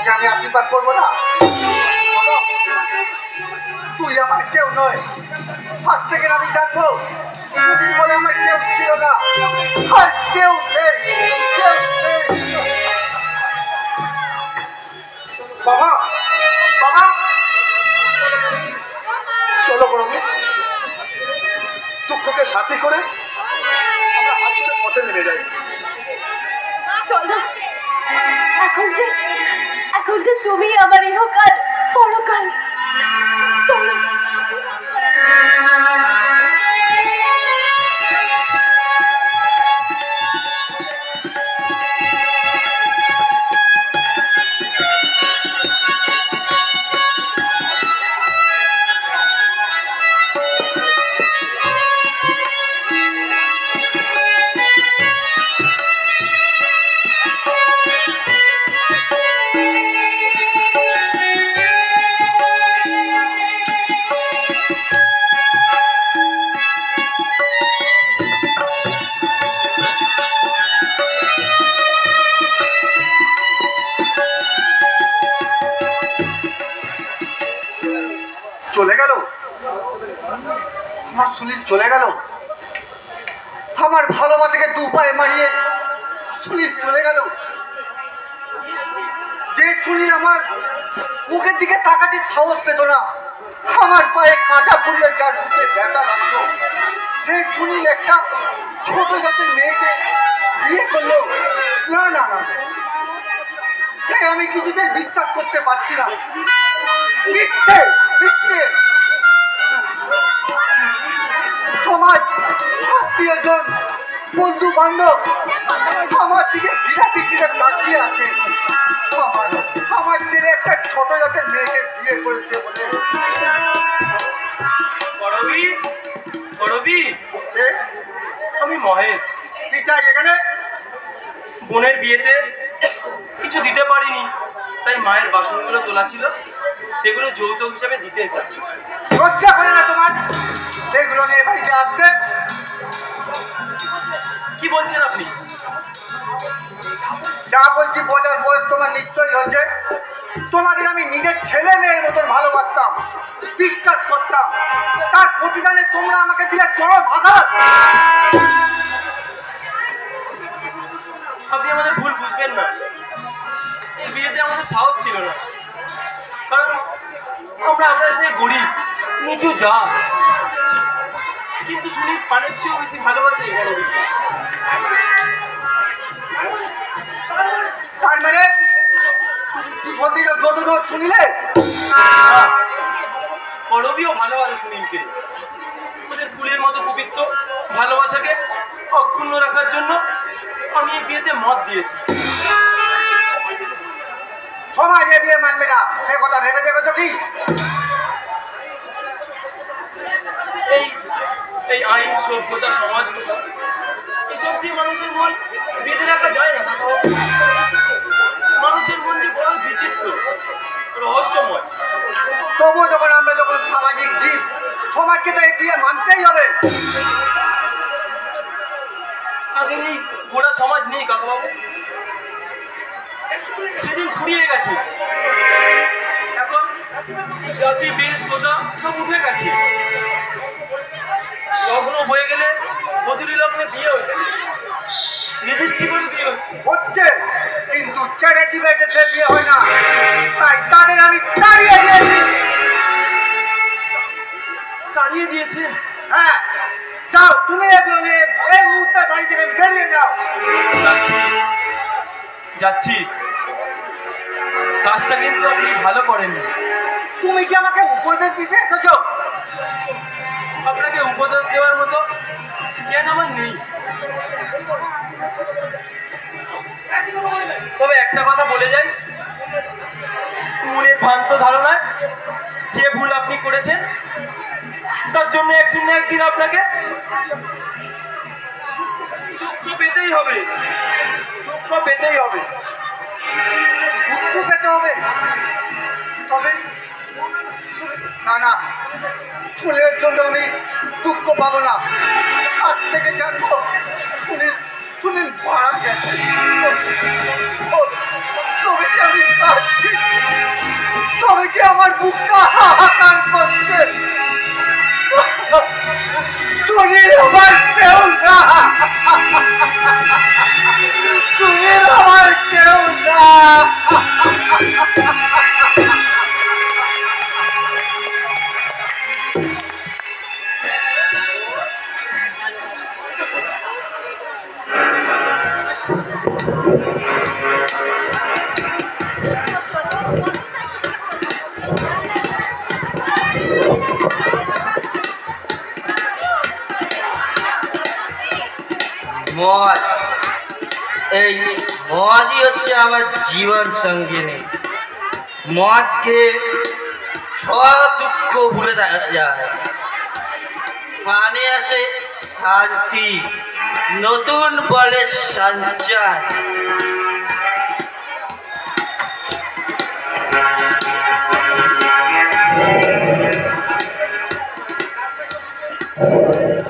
তোকে আমি আশীর্বাদ করব না। তুই আমার কেউ নয়। আজ থেকে আমি জানব তুই বলে আমার কেউ ছিল না। আর কেউ নেই বাবা বাবা। চলো বড় দুঃখকে সাথে করে আমরা হাত করে পথে নেমে যাই। চলো এখন যে এখন যে তুমি আমার ইহকাল পরকাল। চলো। আমার সুনীল চলে গেল। আমার ভালোবাসাকে দু পায়ে মারিয়ে সুনীল চলে গেল। যে সুনীল আমার মুখের দিকে তাকাতে সাহস পেত না, আমার পায়ে কাঁটা ফুললে যার বুকে ব্যথা লাগতো। সেই সুনীল একটা ছোট জাতের মেয়েকে বিয়ে করল। না না না আমি কিছুতেই বিশ্বাস করতে পারছি না। মিথ্যে মিথ্যে। সমাজ আত্মীয়জন বন্ধু বান্ধব আমার দিকে বিরাটি চিরে তাকিয়ে আছে। আমার আমার ছেলে একটা ছোট জাতের মেয়েকে বিয়ে করেছে বলে। করবি করবি আমি মহেশ। কি চাই এখানে? বোনের বিয়েতে কিছু দিতে পারিনি তাই মায়ের বাসনগুলো তোলা ছিল। সেগুলো যৌতুক হিসাবে দিতে এসেছি লজ্জা করে না তোমার? সেগুলো নিয়ে বাড়িতে আসতে কি বলছেন আপনি? যা বলছি বোঝার বয়স তোমার নিশ্চয়ই হচ্ছে। তোমাদের আমি নিজের ছেলে মেয়ের মতন ভালোবাসতাম বিশ্বাস করতাম। তার প্রতিদানে তোমরা আমাকে দিলে চরম আঘাত। আপনি আমাদের ভুল বুঝবেন না। এই বিয়েতে আমাদের সাহস ছিল না। কারণ আমরা আপনার থেকে গরিব নিচু যা কিন্তু শুনি পানের চেয়েও বেশি ভালোবাসে বড় তার মানে বলতে যত দূর শুনিলে? করবিও ভালোবাসে সুনীলকে ওদের ফুলের মতো পবিত্র ভালোবাসাকে অক্ষুণ্ণ রাখার জন্য আমি বিয়েতে মত দিয়েছি। সমাজ বিয়ে মানবে না। সে কথা ভেবে দেখেছ কি? এই এই আইন সভ্যতা সমাজ এসব দিয়ে মানুষের মন বেঁধে রাখা যায় না। মানুষের মন যে বড় বিচিত্র রহস্যময়। তবুও যখন আমরা যখন সামাজিক জীব সমাজকে তো এই বিয়ে মানতেই হবে। আগের এই গোড়া সমাজ নেই কাকাবাবু সেদিন ফুরিয়ে গেছে। এখন জাতি বেশ প্রথা সব উঠে গেছে। লগ্ন হয়ে গেলে মধুরী লগ্নে বিয়ে হচ্ছে। রেজিস্ট্রি করে বিয়ে হচ্ছে। হচ্ছে কিন্তু চ্যারিটি বিয়ে হয় না। তাই তাদের আমি তাড়িয়ে দিয়েছি। তাড়িয়ে দিয়েছে? হ্যাঁ যাও তুমি এগুলো নিয়ে এই মুহূর্তে বাড়ি থেকে বেরিয়ে যাও। যাচ্ছি। কাজটা কিন্তু আপনি ভালো করেননি তুমি কি আমাকে উপদেশ দিতে এসেছ? আপনাকে উপদেশ দেওয়ার মতো জ্ঞান আমার নেই। তবে একটা কথা বলে যাই। মনের ভ্রান্ত ধারণায় যে ভুল আপনি করেছেন তার জন্য একদিন না একদিন আপনাকে দুঃখ পেতেই হবে। দুঃখ পেতেই হবে। দুঃখ পেতে হবে। তবে না না। ফুলের জন্য আমি দুঃখ পাবো না। আজ থেকে জানব সুনীল সুনীল মারা গেছে। তবে কি আমি পাচ্ছি তবে কি আমার বুকটা হাহাকার করছে? সুনীল আমার কেউ না। সুনীল আমার কেউ না। মদ এই মদই হচ্ছে আমার জীবন সঙ্গিনী। মদকে সব দুঃখ ভুলে যায়। পানে আসে শান্তি, নতুন বলে সঞ্চার।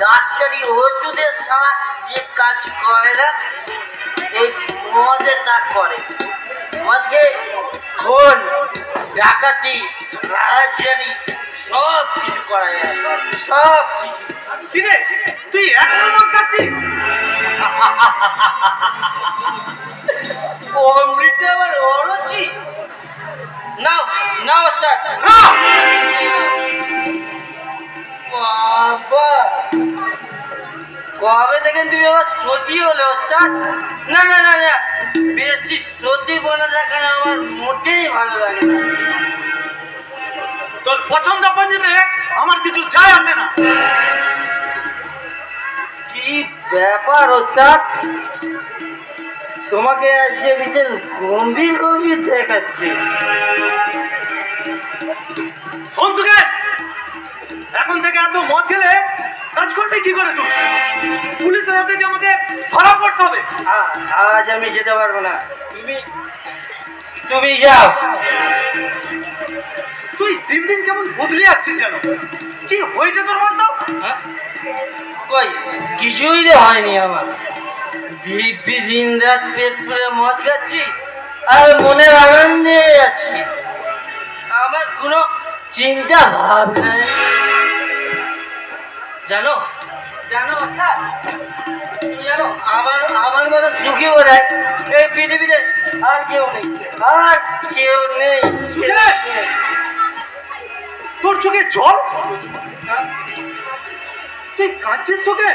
ডাক্তারি ওষুধের সারা যে কাজ করে না এই মদে তা করে। মদকে খুন ডাকাতি রাজানি সব কিছু করা যায়। সব কিছু। কিরে তুই এখনও মদ খাচ্ছিস অমৃতে আবার অরুচি? নাও নাও ওস্তাদ কবে থেকে তুমি আবার সতী হলে ওস্তাদ না না না না। বেশি সতী বনে দেখানো আমার মোটেই ভালো লাগে না। তোর পছন্দ পছন্দে আমার কিছু যায় আসে না। কি ব্যাপার ওস্তাদ তোমাকে আজ যে ভীষণ গম্ভীর গম্ভীর দেখাচ্ছে। শোন এখন থেকে এত মদ খেলে কাজ করবে কি করে তুই পুলিশের হাতে যে আমাকে ধরা পড়তে হবে। আজ আমি যেতে পারব না। তুমি তুমি যাও। তুই দিন দিন কেমন বদলে যাচ্ছিস যেন? কি হয়েছে তোর বলতো? কই? কিছুই রে হয়নি আমার। দিব্যি দিন রাত পেট পুরে মদ খাচ্ছি আর মনের আনন্দে যাচ্ছি আমার কোনো চিন্তা ভাব। জানো? জানো জানো আমার আমার মতো সুখী বোধ এই পৃথিবীতে আর কেউ নেই। আর কেউ নেই। তোর চোখে জল? তুই কাঁদছিস তোকে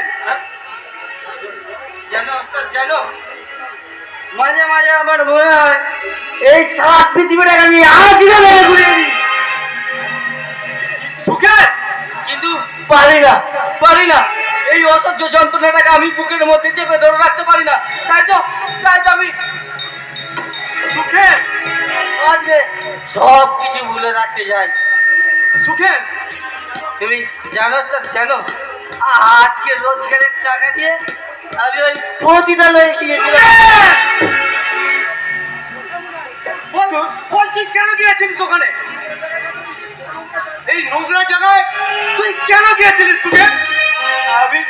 জানো জানো? মাঝে মাঝে আমার মনে হয় এই সারা পৃথিবীটাকে আমি আজকে মেরে ঘুরিয়ে কিন্তু পারি না পারি না। এই অসহ্য যন্ত্রণাটাকে আমি বুকের মধ্যে চেপে ধরে রাখতে পারি না। তাই তো তাই তো আমি সুখে আজকে সব কিছু ভুলে রাখতে চাই। সুখে? তুমি জানো তো জানো আজকে রোজগারের টাকা দিয়ে আমি ওই পতিতালয়ে গিয়েছিলাম বল বল তুই কেন গিয়েছিলিস ওখানে? এই নোংরা জায়গায় তুই কেন গিয়েছিলিস সুখে আমি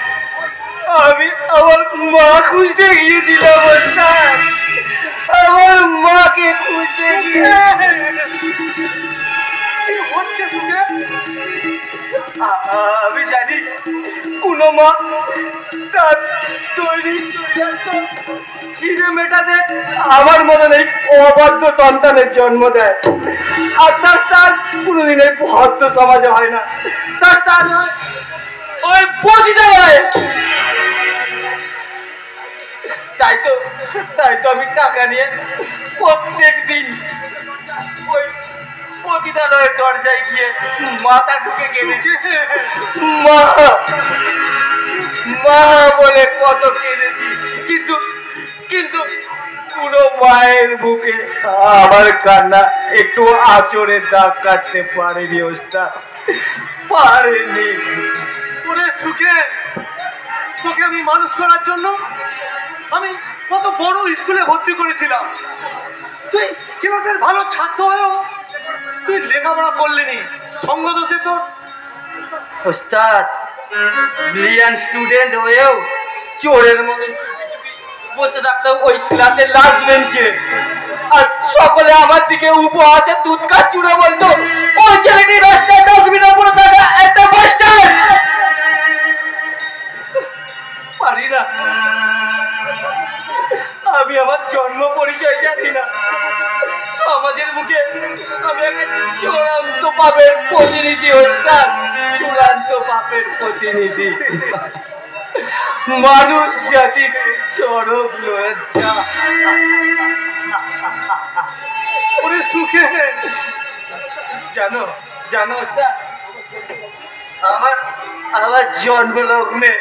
আমি আমার মা খুঁজতে গিয়েছিলাম ওস্তাদ আমার মাকে খুঁজতে গিয়ে। কি হচ্ছে সুখে আ- আমি জানি কোনো মা তার তৈরি খিদে মেটাতে আমার মতন এই অবাধ্য সন্তানের জন্ম দেয়। আর তার তার কোনোদিন ভদ্র সমাজে হয় না। তার তার ওই পতিতা হয় তাই তো তাই তো আমি টাকা নিয়ে প্রত্যেক দিন ওই পতিতালয়ের দরজায় গিয়ে মাথা ঢুকে কেঁদেছি মা মা বলে কত কেঁদেছি। কিন্তু কিন্তু পুরো মায়ের বুকে আমার কান্না একটু আচরের দাগ কাটতে পারেনি, ওস্তাদ। পারেনি। ওরে সুখে তোকে আমি মানুষ করার জন্য আমি কত বড় স্কুলে ভর্তি করেছিলাম। তুই ক্লাসের ভালো ছাত্র হয়েও তুই লেখাপড়া করলিনি। সঙ্গ দোষে তোর? ওস্তাদ ব্রিলিয়ান স্টুডেন্ট হয়েও চোরের চুপি বসে থাকতাম ওই ক্লাসের লাস্ট বেঞ্চে আর সকলে আমার দিকে উপহাসে দুধকার চুড়ে বলতো, ওই ছেলেটি রাস্তায় ডাস্টবিনে পড়ে থাকা, একটা মাস্টার পারি না। আমি আমার জন্ম পরিচয় জানি না। সমাজের মুখে আমি একটা চূড়ান্ত পাপের প্রতিনিধি হইতাম চূড়ান্ত পাপের প্রতিনিধি। মানুষ জাতির চরম লজ্জা। ওরে সুখে জানো জানো? আমার আমার জন্মলগ্নে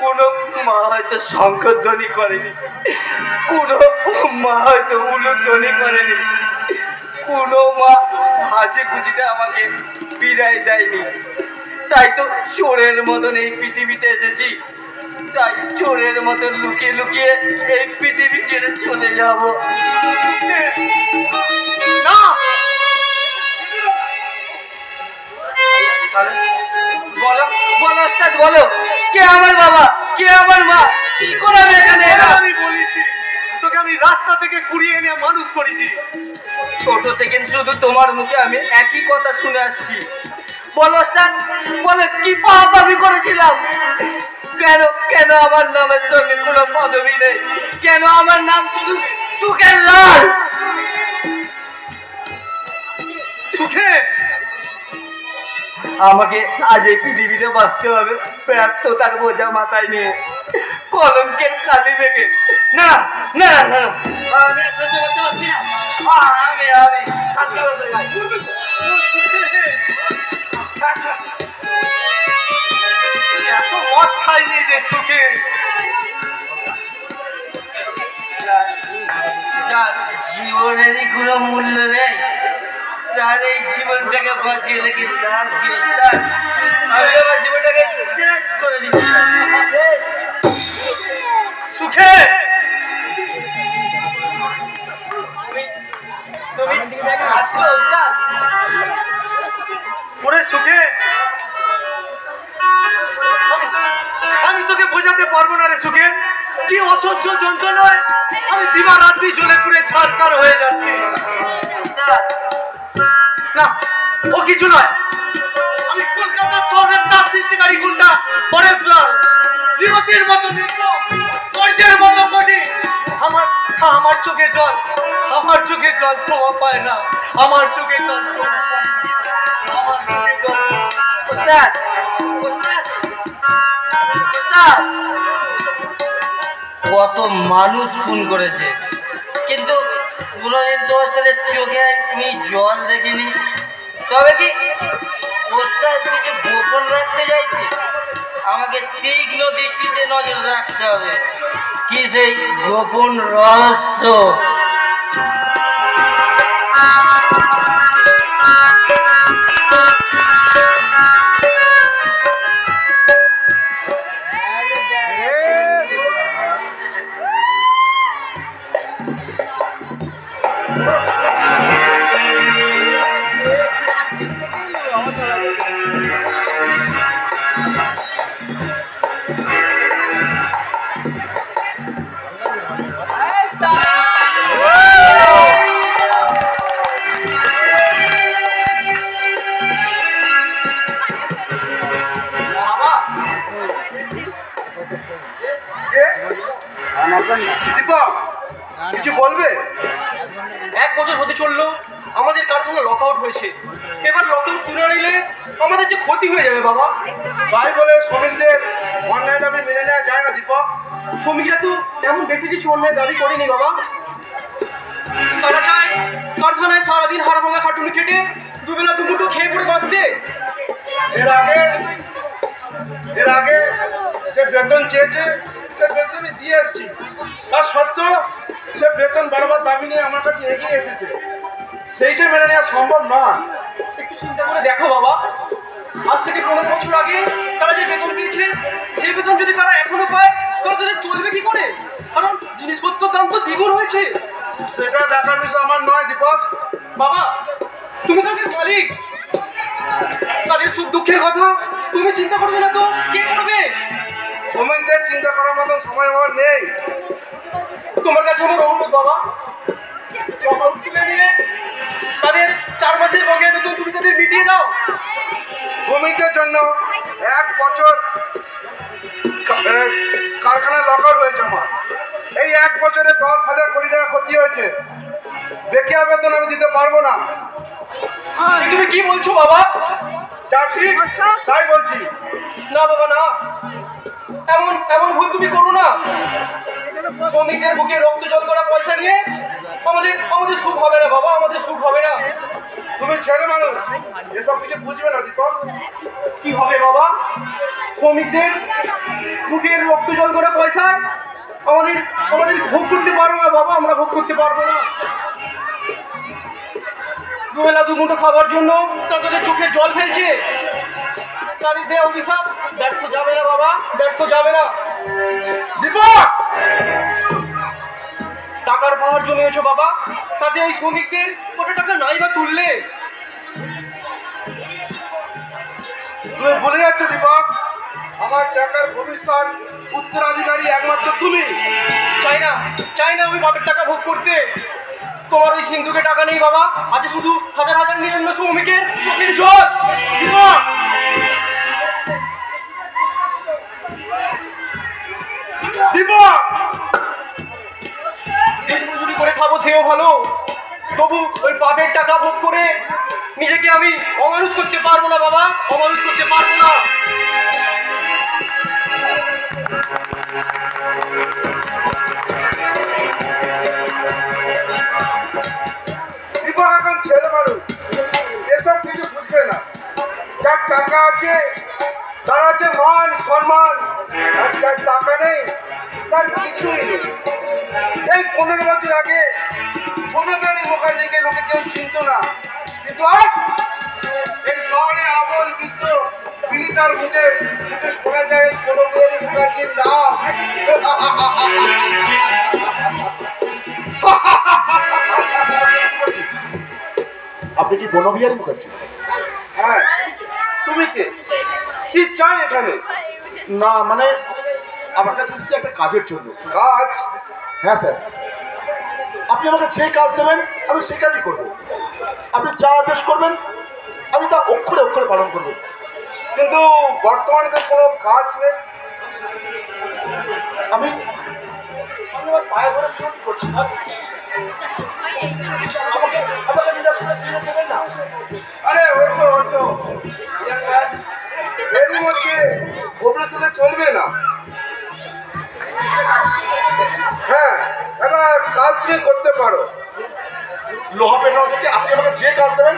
কোনো মা হয়তো শঙ্করধ্বনি করেনি। কোনো মা হয়তো উলুধ্বনি করেনি। কোনো মা হাসি খুশিতে আমাকে বিদায় দেয়নি। তাই তো চোরের মতন এই পৃথিবীতে এসেছি। তাই চোরের মতন লুকিয়ে লুকিয়ে এই পৃথিবী ছেড়ে চলে যাব। না! বলো বলো ওস্তাদ বলো। কে আমার বাবা? কে আমার মা? কি করে এখানে আমি বলেছি তোকে আমি রাস্তা থেকে কুড়িয়ে এনে মানুষ করেছি। ছোট থেকে শুধু তোমার মুখে আমি একই কথা শুনে আসছি। বলো ওস্তাদ বলো কি পাপ আমি করেছিলাম? কেন কেন আমার নামের সঙ্গে কোনো পদবি নেই? কেন আমার নাম শুধু সুখের লাল? সুখে? আমাকে আজ এই পৃথিবীতে বাঁচতে হবে। ব্যর্থ তার বোঝা মাথায় নিয়ে। কলঙ্কের খালি ভেঙে না না। আচ্ছা সুখে। জীবনেরই কোনো মূল্য নেই। তার এই জীবনটাকে বাঁচিয়ে রেখে তার? আমি আমার জীবনটাকে শেষ করে দিচ্ছি। সুখে? তুমি সুখে? আমি- তোকে বোঝাতে পারব না রে সুখে কি অসহ্য যন্ত্রণায় আমি দিবা রাত্রি জ্বলে পুড়ে ছাড়কার হয়ে যাচ্ছি। ও কিছু নয়। আমি কলকাতা শহরের তার সৃষ্টিকারী গুন্ডা পরেশলাল বিমতির মতো নির্মম সূর্যের মতো কঠিন। আমার আমার চোখে জল, আমার চোখে জল শোভা পায় না। আমার চোখে জল শোভা পায় না। আমার চোখে জল কত মানুষ খুন করেছে। কিন্তু কোনোদিন তো ওস্তাদের চোখে আমি জল দেখিনি। তবে কি ওস্তাদ কিছু গোপন রাখতে চাইছে? আমাকে তীক্ষ্ণ দৃষ্টিতে নজর রাখতে হবে। কি সেই গোপন রহস্য? সম্ভব নয়। একটু চিন্তা করে দেখো বাবা। আজ থেকে পনেরো বছর আগে তারা যে বেতন পেয়েছে সেই বেতন যদি তারা এখনও পায় তাহলে তাদের চলবে কি করে? কারণ জিনিসপত্রের দাম তো দ্বিগুণ হয়েছে। সেটা দেখার বিষয় আমার নয় দীপক। বাবা তুমি তাদের মালিক। তাদের সুখ দুঃখের কথা তুমি চিন্তা করবে না তো? কে করবে? শ্রমিকদের চিন্তা করার মতন সময় আমার নেই। তোমার কাছে আমার অনুরোধ বাবা। নিয়ে চার মাসের বকেয়া বেতন তুমি তাদের মিটিয়ে দাও শ্রমিকদের জন্য এক বছর কা- এ, কারখানা লকার হয়েছে আমার। এই এক বছরে দশ হাজার কোটি টাকা ক্ষতি হয়েছে। বেকিয়া বেতন আমি দিতে পারব না। তুমি কি বলছো বাবা? যা ঠিক তাই বলছি। না বাবা না। এমন এমন ভুল তুমি করো না। শ্রমিকদের বুকে রক্ত জল করা পয়সা নিয়ে আমাদের আমাদের সুখ হবে না বাবা, আমাদের সুখ হবে না। তুমি ছেলে মানুষ, এসব কিছু বুঝবে না, দীপক। কি হবে বাবা? শ্রমিকদের মুখের রক্ত জল করা পয়সায় আমাদের আমাদের ভোগ করতে পারব না বাবা, আমরা ভোগ করতে পারব না। দুবেলা দু মুঠো খাবার জন্য তাদের চোখে জল ফেলছে। তাদের দেহ অভিশাপ। ব্যর্থ যাবে না বাবা, ব্যর্থ যাবে না। দীপক টাকার পাহাড় জমিয়েছো বাবা। তাতে এই শ্রমিকদের কত টাকা নাই বা তুললে? তুমি ভুলে যাচ্ছ দীপক আমার টাকার ভবিষ্যৎ উত্তরাধিকারী একমাত্র তুমি। চাই না চাই না ওই বাপের টাকা ভোগ করতে। তোমার ওই সিন্ধুকে টাকা নেই বাবা। আজ শুধু হাজার হাজার নিরন্ন শ্রমিকের চোখের জল। মজুরি করে খাব সেও ভালো। তবু ওই বাপের টাকা ভোগ করে নিজেকে আমি অমানুষ করতে পারব না বাবা, অমানুষ করতে পারব না। ছেলে মানুষ এসব কিছু বুঝবে না। যার টাকা আছে তার আছে মান সম্মান আর যার টাকা নেই তার কিছুই নেই। এই পনেরো বছর আগে কোনো গাড়ি মুখার্জিকে লোকে কেউ চিনত না। কিন্তু আজ এই শহরে আবল বৃদ্ধ বিনিতার মুখে মুখে শোনা যায় কোনো গাড়ি মুখার্জির নাম। আপনি কি বনবিহারী মুখার্জি? হ্যাঁ তুমি কে? কি চাই এখানে? না মানে আমার কাছে এসেছি একটা কাজের জন্য। কাজ? হ্যাঁ স্যার। আপনি আমাকে যে কাজ দেবেন আমি সেই কাজই করব। আপনি যা আদেশ করবেন আমি তা অক্ষরে অক্ষরে পালন করব। কিন্তু বর্তমানে তো কোনো কাজ নেই। আমি অপারেশনে চলবে না। হ্যাঁ একটা কাজ তুমি করতে পারো। লোহা পেটানো থেকে আপনি আমাকে যে কাজ দেবেন,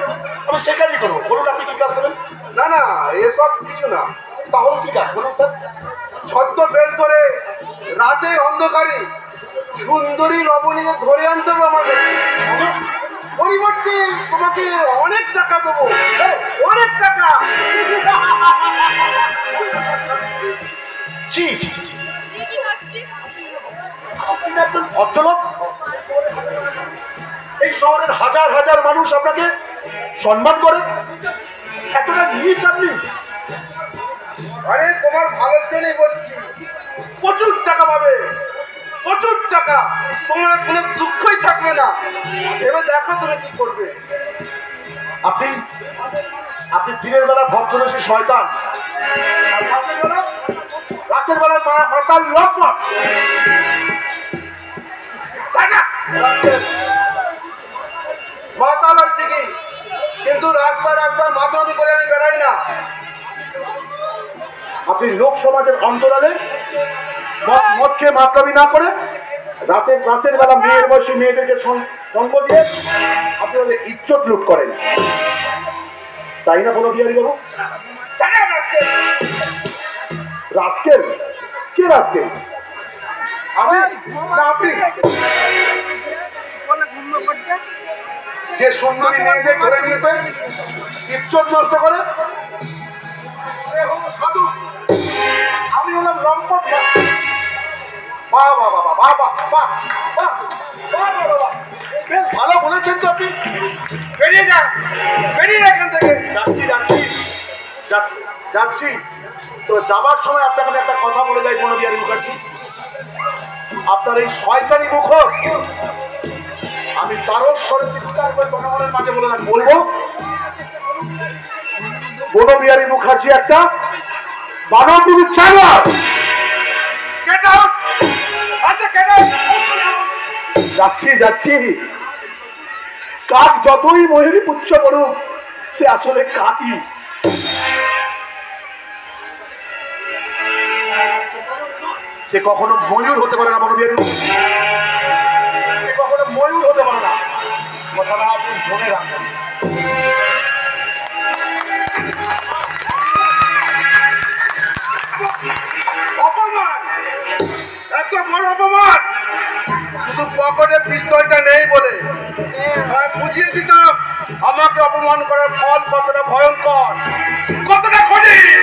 আমি সে কাজই করব। বলুন আপনি কি কাজ দেবেন? না না, এসব কিছু না। তাহলে কি কাজ বলুন স্যার। ছদ্ম বেশ ধরে রাতের অন্ধকারে সুন্দরী রমণীকে ধরে আনতে হবে আমার পরিবর্তে তোমাকে অনেক টাকা দেবো। হ্যাঁ, অনেক টাকা। জি জি জি ভদ্রলোক। এই শহরের হাজার হাজার মানুষ আপনাকে সম্মান করে। এতটা নিচ আপনি। আরে তোমার ভালোর জন্যই বলছি। প্রচুর টাকা পাবে। প্রচুর টাকা। তোমার কোনো দুঃখই থাকবে না। এবার দেখো তুমি কি করবে। আপনি আপনি দিনের বেলা ভদ্রবেশী শয়তান। রাতের বেলা মা মাতাল লম্বা মাতালয় ঠিকই কিন্তু রাস্তা রাস্তা মাতানি করে আমি বেড়াই না। আপনি লোক সমাজের অন্তরালে মদ- মদ খেয়ে মাতলামি না করে রাতের রাতের বেলা মেয়ের বয়সী মেয়েদেরকে সঙ্গ দিয়ে আপনি ওদের ইজ্জত লুট করেন। তাই না বলো বিহারি বাবু? রাজকেল কে রাজকেল আমি? না আপনি যে সুন্দরী মেয়েদের ধরে নিয়েছে ইজ্জত নষ্ট করে। আমি হলাম লম্পট বাহ বাহ বাহ বাহ বাহ বাহ বাহ বাহ বাহ বেশ ভালো বলেছেন তো আপনি বেরিয়ে যান বেরিয়ে এখান থেকে যাচ্ছি যাচ্ছি যা- যাচ্ছি তো যাবার সময় আপনাকে আমি একটা কথা বলে যাই কোনো বিহারি মুখার্জি আপনার এই শয়তানি মুখোশ আমি তারও স্বরে চিৎকার করে জনগণের মাঝে বলে বলব বনবিহারী মুখার্জি একটা গেট আউট আচ্ছা যাচ্ছি যাচ্ছি। কাক যতই ময়ূরী পুচ্ছ করুক সে আসলে কাকই। সে কখনো ময়ূর হতে পারে না মনোবিহারী সে কখনো ময়ূর হতে পারে না। কথাটা আপনি শুনে রাখবেন ঘোর অপমান। শুধু পকেটে পিস্তলটা নেই বলে। বুঝিয়ে দিতাম, আমাকে অপমান করার ফল কতটা ভয়ঙ্কর। কতটা কঠিন।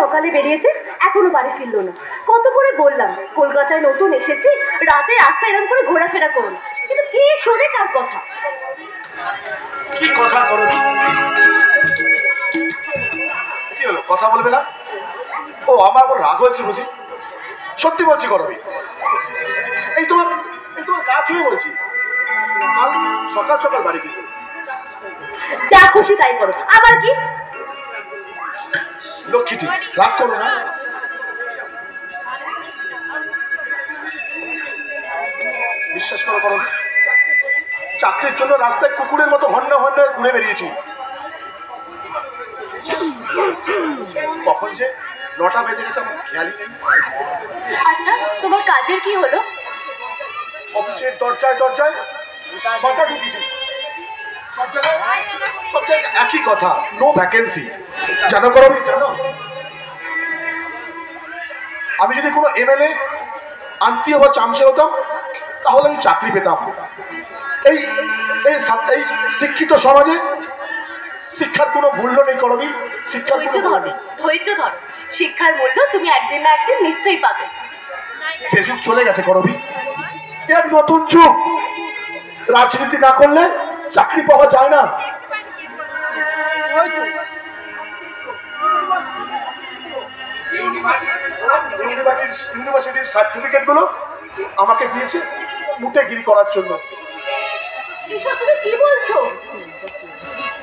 সকালে বেরিয়েছে এখনও বাড়ি ফিরলো না। কত করে বললাম কলকাতায় নতুন এসেছি রাতে রাস্তায় এরকম করে ঘোরাফেরা করুন কিন্তু কে শোনে কার কথা? কি কথা করবি কি হলো কথা বলবে না? ও আমার ওপর রাগ হয়েছে বুঝি? সত্যি বলছি করবি এই তোমার এই তোমার গা ছুঁয়ে বলছি। কাল সকাল সকাল বাড়ি ফিরবে। যা খুশি তাই করো। আবার কি? লক্ষ্মীটি রাগ করো না। বিশ্বাস করো করো চাকরির জন্য রাস্তায় কুকুরের মতো হন্য হন্য ঘুরে বেরিয়েছি কখন যে নটা বেজে গেছে আমার খেয়ালই নেই। আচ্ছা তোমার কাজের কি হলো? অফিসের দরজায় দরজায় মাথা ঢুকিয়েছে। সব জায়গায় সব জায়গায় একই কথা নো ভ্যাকেন্সি জানো করবি জানো আমি যদি কোনো এমএলএ আত্মীয় বা চামচে হতাম তাহলে আমি চাকরি পেতাম। এই এই এই শিক্ষিত সমাজে শিক্ষার কোনো মূল্য নেই করবি শিক্ষার ধৈর্য ধরো ধৈর্য ধরো। শিক্ষার মূল্য তুমি একদিন না একদিন নিশ্চয়ই পাবে। সে যুগ চলে গেছে করবি এক নতুন যুগ। রাজনীতি না করলে চাকরি পাওয়া যায় না। ইউনিভার্সিটির সার্টিফিকেটগুলো আমাকে দিয়েছে মুটেগিরি করার জন্য। কি বলছো?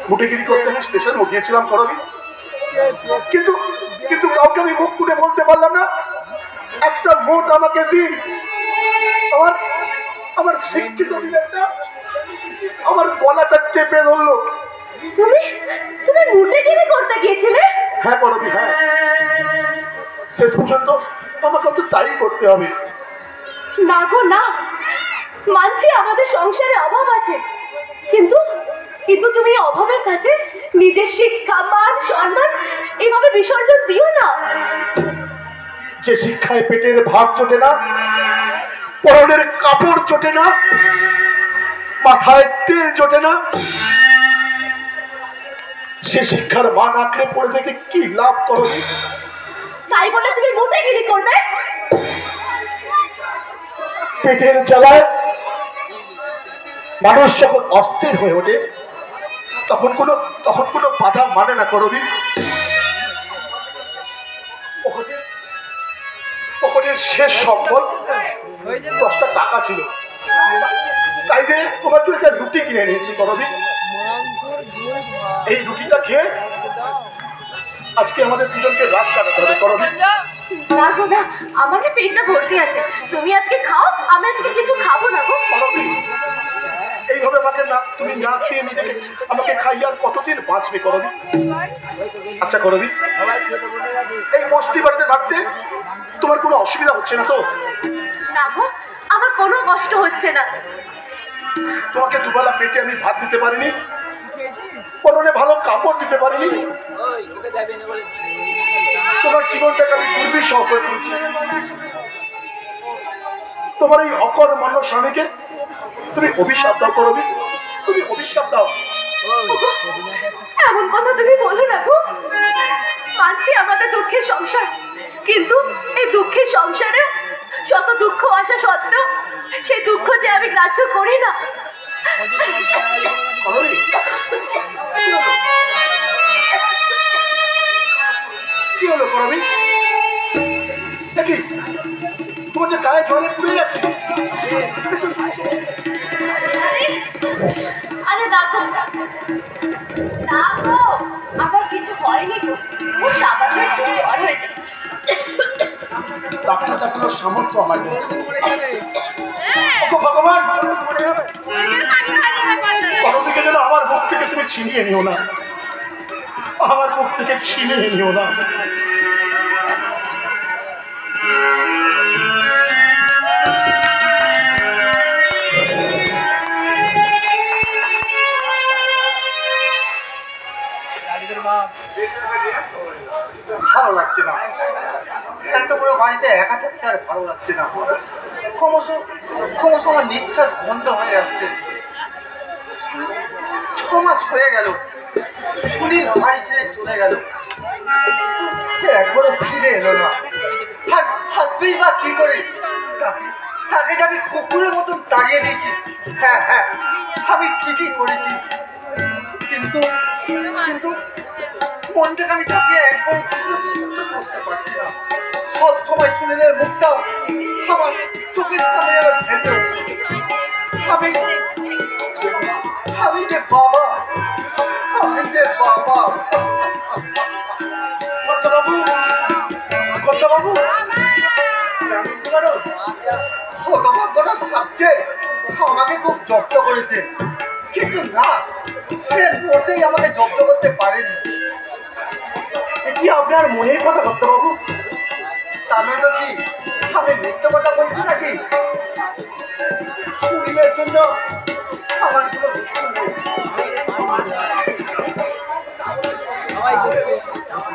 মুটেগিরি করতে আমি স্টেশন গিয়েছিলাম করবি কিন্তু কিন্তু কাউকে আমি মুখ ফুটে বলতে পারলাম না। একটা ভোট আমাকে দিন। আমার আমার শিক্ষিত বিবেকটা আমার গলাটা চেপে ধরলো। তুমি? তুমি মুটেগিরি করতে গিয়েছিলে? হ্যাঁ করবি হ্যাঁ। শেষ পর্যন্ত আমাকে তো তাই করতে হবে। না গো না। মানছি আমাদের সংসারে অভাব আছে। কিন্তু কিন্তু তুমি অভাবের কাছে নিজের শিক্ষা মান সম্মান এভাবে বিসর্জন দিও না। যে শিক্ষায় পেটের ভাত চটে না পরনের কাপড় চটে না মাথায় তেল জোটে না। সে শিক্ষার মান আঁকড়ে পড়ে থেকে কি লাভ করবে তাই বলে তুমি মুটেগিরি করবে? পেটের জ্বালায় মানুষ যখন অস্থির হয়ে ওঠে তখন কোনো তখন কোনো বাধা মানে না করবি পকেটের শেষ সম্বল দশটা টাকা ছিল। তাই যে তোমার জন্য একটা রুটি কিনে নিয়েছি করবি এই রুটিটা খেয়ে আজকে আমাদের দুজনকে রাত কাটাতে হবে করবি না। গো না আমাকে পেটটা ভর্তি আছে। তুমি আজকে খাও আমি আজকে কিছু খাব না গো। করবি এইভাবে আমাকে না তুমি না খেয়ে নিজেকে আমাকে খাইয়ে আর কতদিন বাঁচবে করবি আচ্ছা করবি এই বস্তি বাড়িতে থাকতে তোমার কোনো অসুবিধা হচ্ছে না তো? না গো আমার কোনো কষ্ট হচ্ছে না। তোমাকে দুবেলা পেটে আমি ভাত দিতে পারিনি। পরনে ভালো কাপড় দিতে পারিনি। তোমার জীবনটাকে আমি দুর্বিষহ করে তুলছি। তোমার এই অকর মান্য স্বামীকে তুমি অভিশাপ দাও করবি তুমি অভিশাপ দাও। এমন কথা তুমি বলো না গো। মানছি আমাদের দুঃখের সংসার, কিন্তু এই দুঃখের সংসারে শত দুঃখ আসা সত্ত্বেও সেই দুঃখ যে আমি গ্রাহ্য করি না। কি হলো? করবি? দেখি তোমার যে গায়ে জলে পুড়ে যাচ্ছে। আরে আরে না গো। না আমার কিছু হয়নি গো। ও সামান্য জ্বর হয়েছে। তাকে দেখানোর সামর্থ্য আমার ভগবান! আমার মুখ থেকে তুমি ছিনিয়ে নিও না। আমার মুখ থেকে ছিনিয়ে নিও না। ভালো লাগছে না। এত বড় বাড়িতে একা থাকতে আর ভালো লাগছে না। ক্রমশ ক্রমশ আমার নিঃশ্বাস বন্ধ হয়ে হয়ে গেল। বাড়ি ছেড়ে চলে গেল। সে একবারও ফিরে এলো না। বা কি করে? তাকে যে আমি কুকুরের মতন তাড়িয়ে দিয়েছি। হ্যাঁ হ্যাঁ আমি ঠিকই করেছি। কিন্তু কিন্তু মনটাকে আমি তাকে একবার কিছু করতে পারছি না। সব সময় সুনীলের মুখটা। আমার চোখের সামনে আমি আমি যে বাবা, আমি যে বাবা। আমাকে খুব জব্দ করেছে। কিন্তু না, সে মোটেই আমাকে জব্দ করতে পারেনি। এটি আপনার মনের কথা, কর্তাবাবু? তা নয় তো কি? আমি কথা বলছি নাকি? জন্য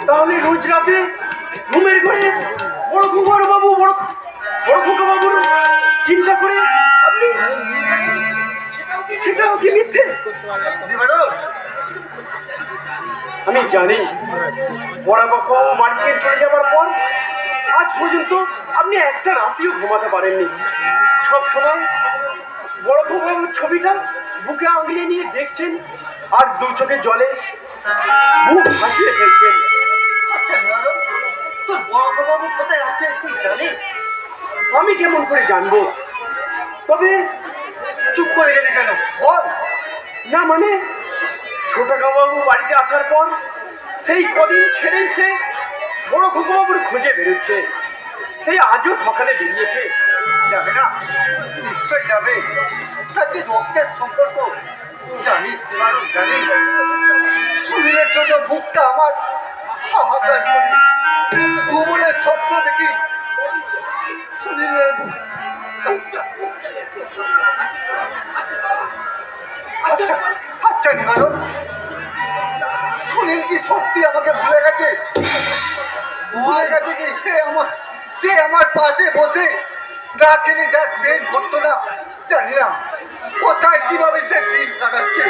তাহলে রোজ রাতে ঘুমের ঘরে বড় কুমার বাবু, বড় বড় খোকা বাবুর চিন্তা করে আপনি সেটাও কি মিথ্যে? আমি জানি। বড় পক্ষ বাড়িতে চলে যাবার পর আজ পর্যন্ত আপনি একটা রাতিও ঘুমাতে পারেননি। সব সময় বড় বাবুর ছবিটা বুকে আঙিয়ে নিয়ে দেখছেন আর দু চোখে জলে বুক ভাসিয়ে ফেলছেন। আচ্ছা তোর কোথায় আছে তুই আমি কেমন করে জানব? তবে চুপ করে গেলি কেন? বল। না মানে ছোট বাবু বাড়িতে আসার পর সেই কদিন ছেড়েই সে বড় খোকাবাবুর খুঁজে বেরোচ্ছে। সেই আজও সকালে বেরিয়েছে। যাবে না? নিশ্চয় যাবে। রক্তের সম্পর্ক, জানি জন্য বুকটা আমার আচ্ছা আচ্ছা সুনীল কি সত্যি আমাকে ভুলে গেছে? ভুলে গেছে কি? সে আমার যে আমার পাশে বসে না খেলে যার পেট ভরতো না, জানি না। কোথায়, কীভাবে সে দিন কাটাচ্ছে?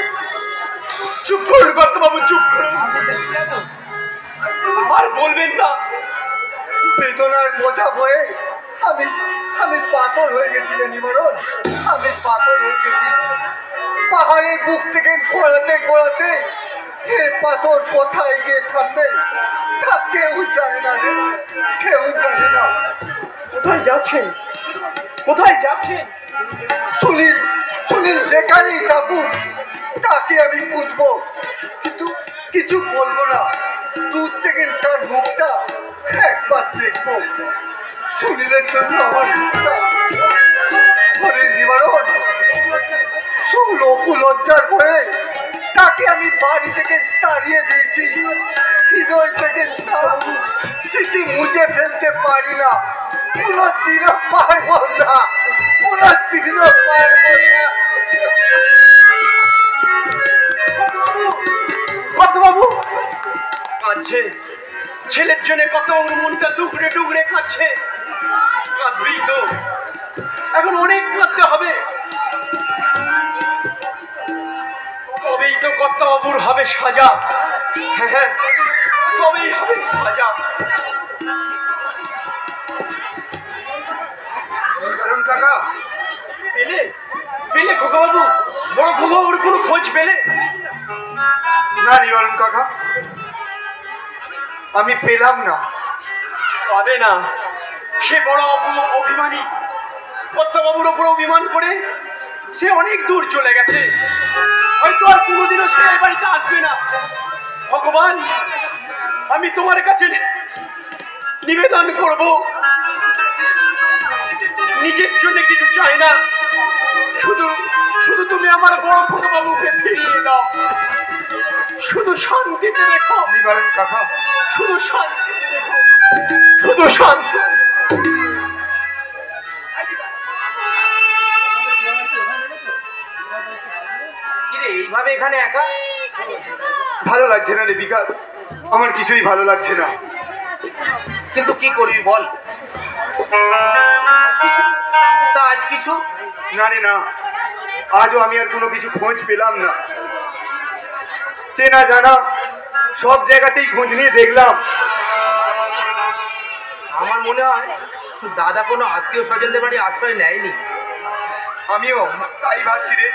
চুপ করুন বাবু চুপ করুন। আর বলবেন না। বেদনার বোঝা বয়ে আমি আমি পাথর হয়ে গেছি নিবারণ। আমি পাথর হয়ে গেছি। পাহাড়ের বুক থেকে গড়াতে গড়াতে এ পাথর কোথায় গিয়ে থামবে? তা কেউ জানে না রে। কেউ জানে না। কোথায় যাচ্ছেন কোথায় যাচ্ছেন সুনীল সুনীল যেখানেই থাকুক তাকে আমি বুঝব কিন্তু কিছু বলব না। দূর থেকে তার মুখটা একবার দেখব। সুনীলের জন্য আমার করে নিবারণ। লোক লজ্জার ভয়ে তাকে আমি বাড়ি থেকে তাড়িয়ে দিয়েছি। হৃদয় থেকে স্মৃতি মুছে ফেলতে পারি না। কোনোদিনও পারব না। কোনোদিনও পারব না। বাবু কাঁদছে। ছেলের জন্য কত মনটা ডুগরে ডুগরে কাঁদছে তো এখন অনেক কাঁদতে হবে। তবেই তো কর্তাবাবুর হবে সাজা। হ্যাঁ হ্যাঁ তবেই হবে সাজা। পেলে? পেলে খোকাবাবু বড় খোকাবাবুর কোনো খোঁজ পেলে? না নিবারণ কাকা। আমি পেলাম না। পাবে না। সে বড় অভিমানী। কর্তাবাবুর ওপর অভিমান করে সে অনেক দূর চলে গেছে। হয়তো আর কোনোদিনও সে এই বাড়িতে আসবে না। ভগবান আমি তোমার কাছে নিবেদন করব। নিজের জন্য কিছু চাই না। শুধু শুধু তুমি আমার বড় খোকাবাবুকে ফিরিয়ে দাও। শুধু শান্তিতে রেখো। শুধু শান্তি রেখো। শুধু শান্তি। এইভাবে এখানে একা? ভালো লাগছে না রে বিকাশ? আমার কিছুই ভালো লাগছে না। কিন্তু কি করবি বল? তা আজ কিছু? না রে না আজও আমি আর কোনো কিছু খোঁজ পেলাম না। চেনা জানা সব জায়গাতেই খোঁজ নিয়ে দেখলাম। আমার মনে হয় দাদা কোনো আত্মীয় স্বজনদের বাড়ি আশ্রয় নেয়নি। আমিও তাই ভাবছি রে।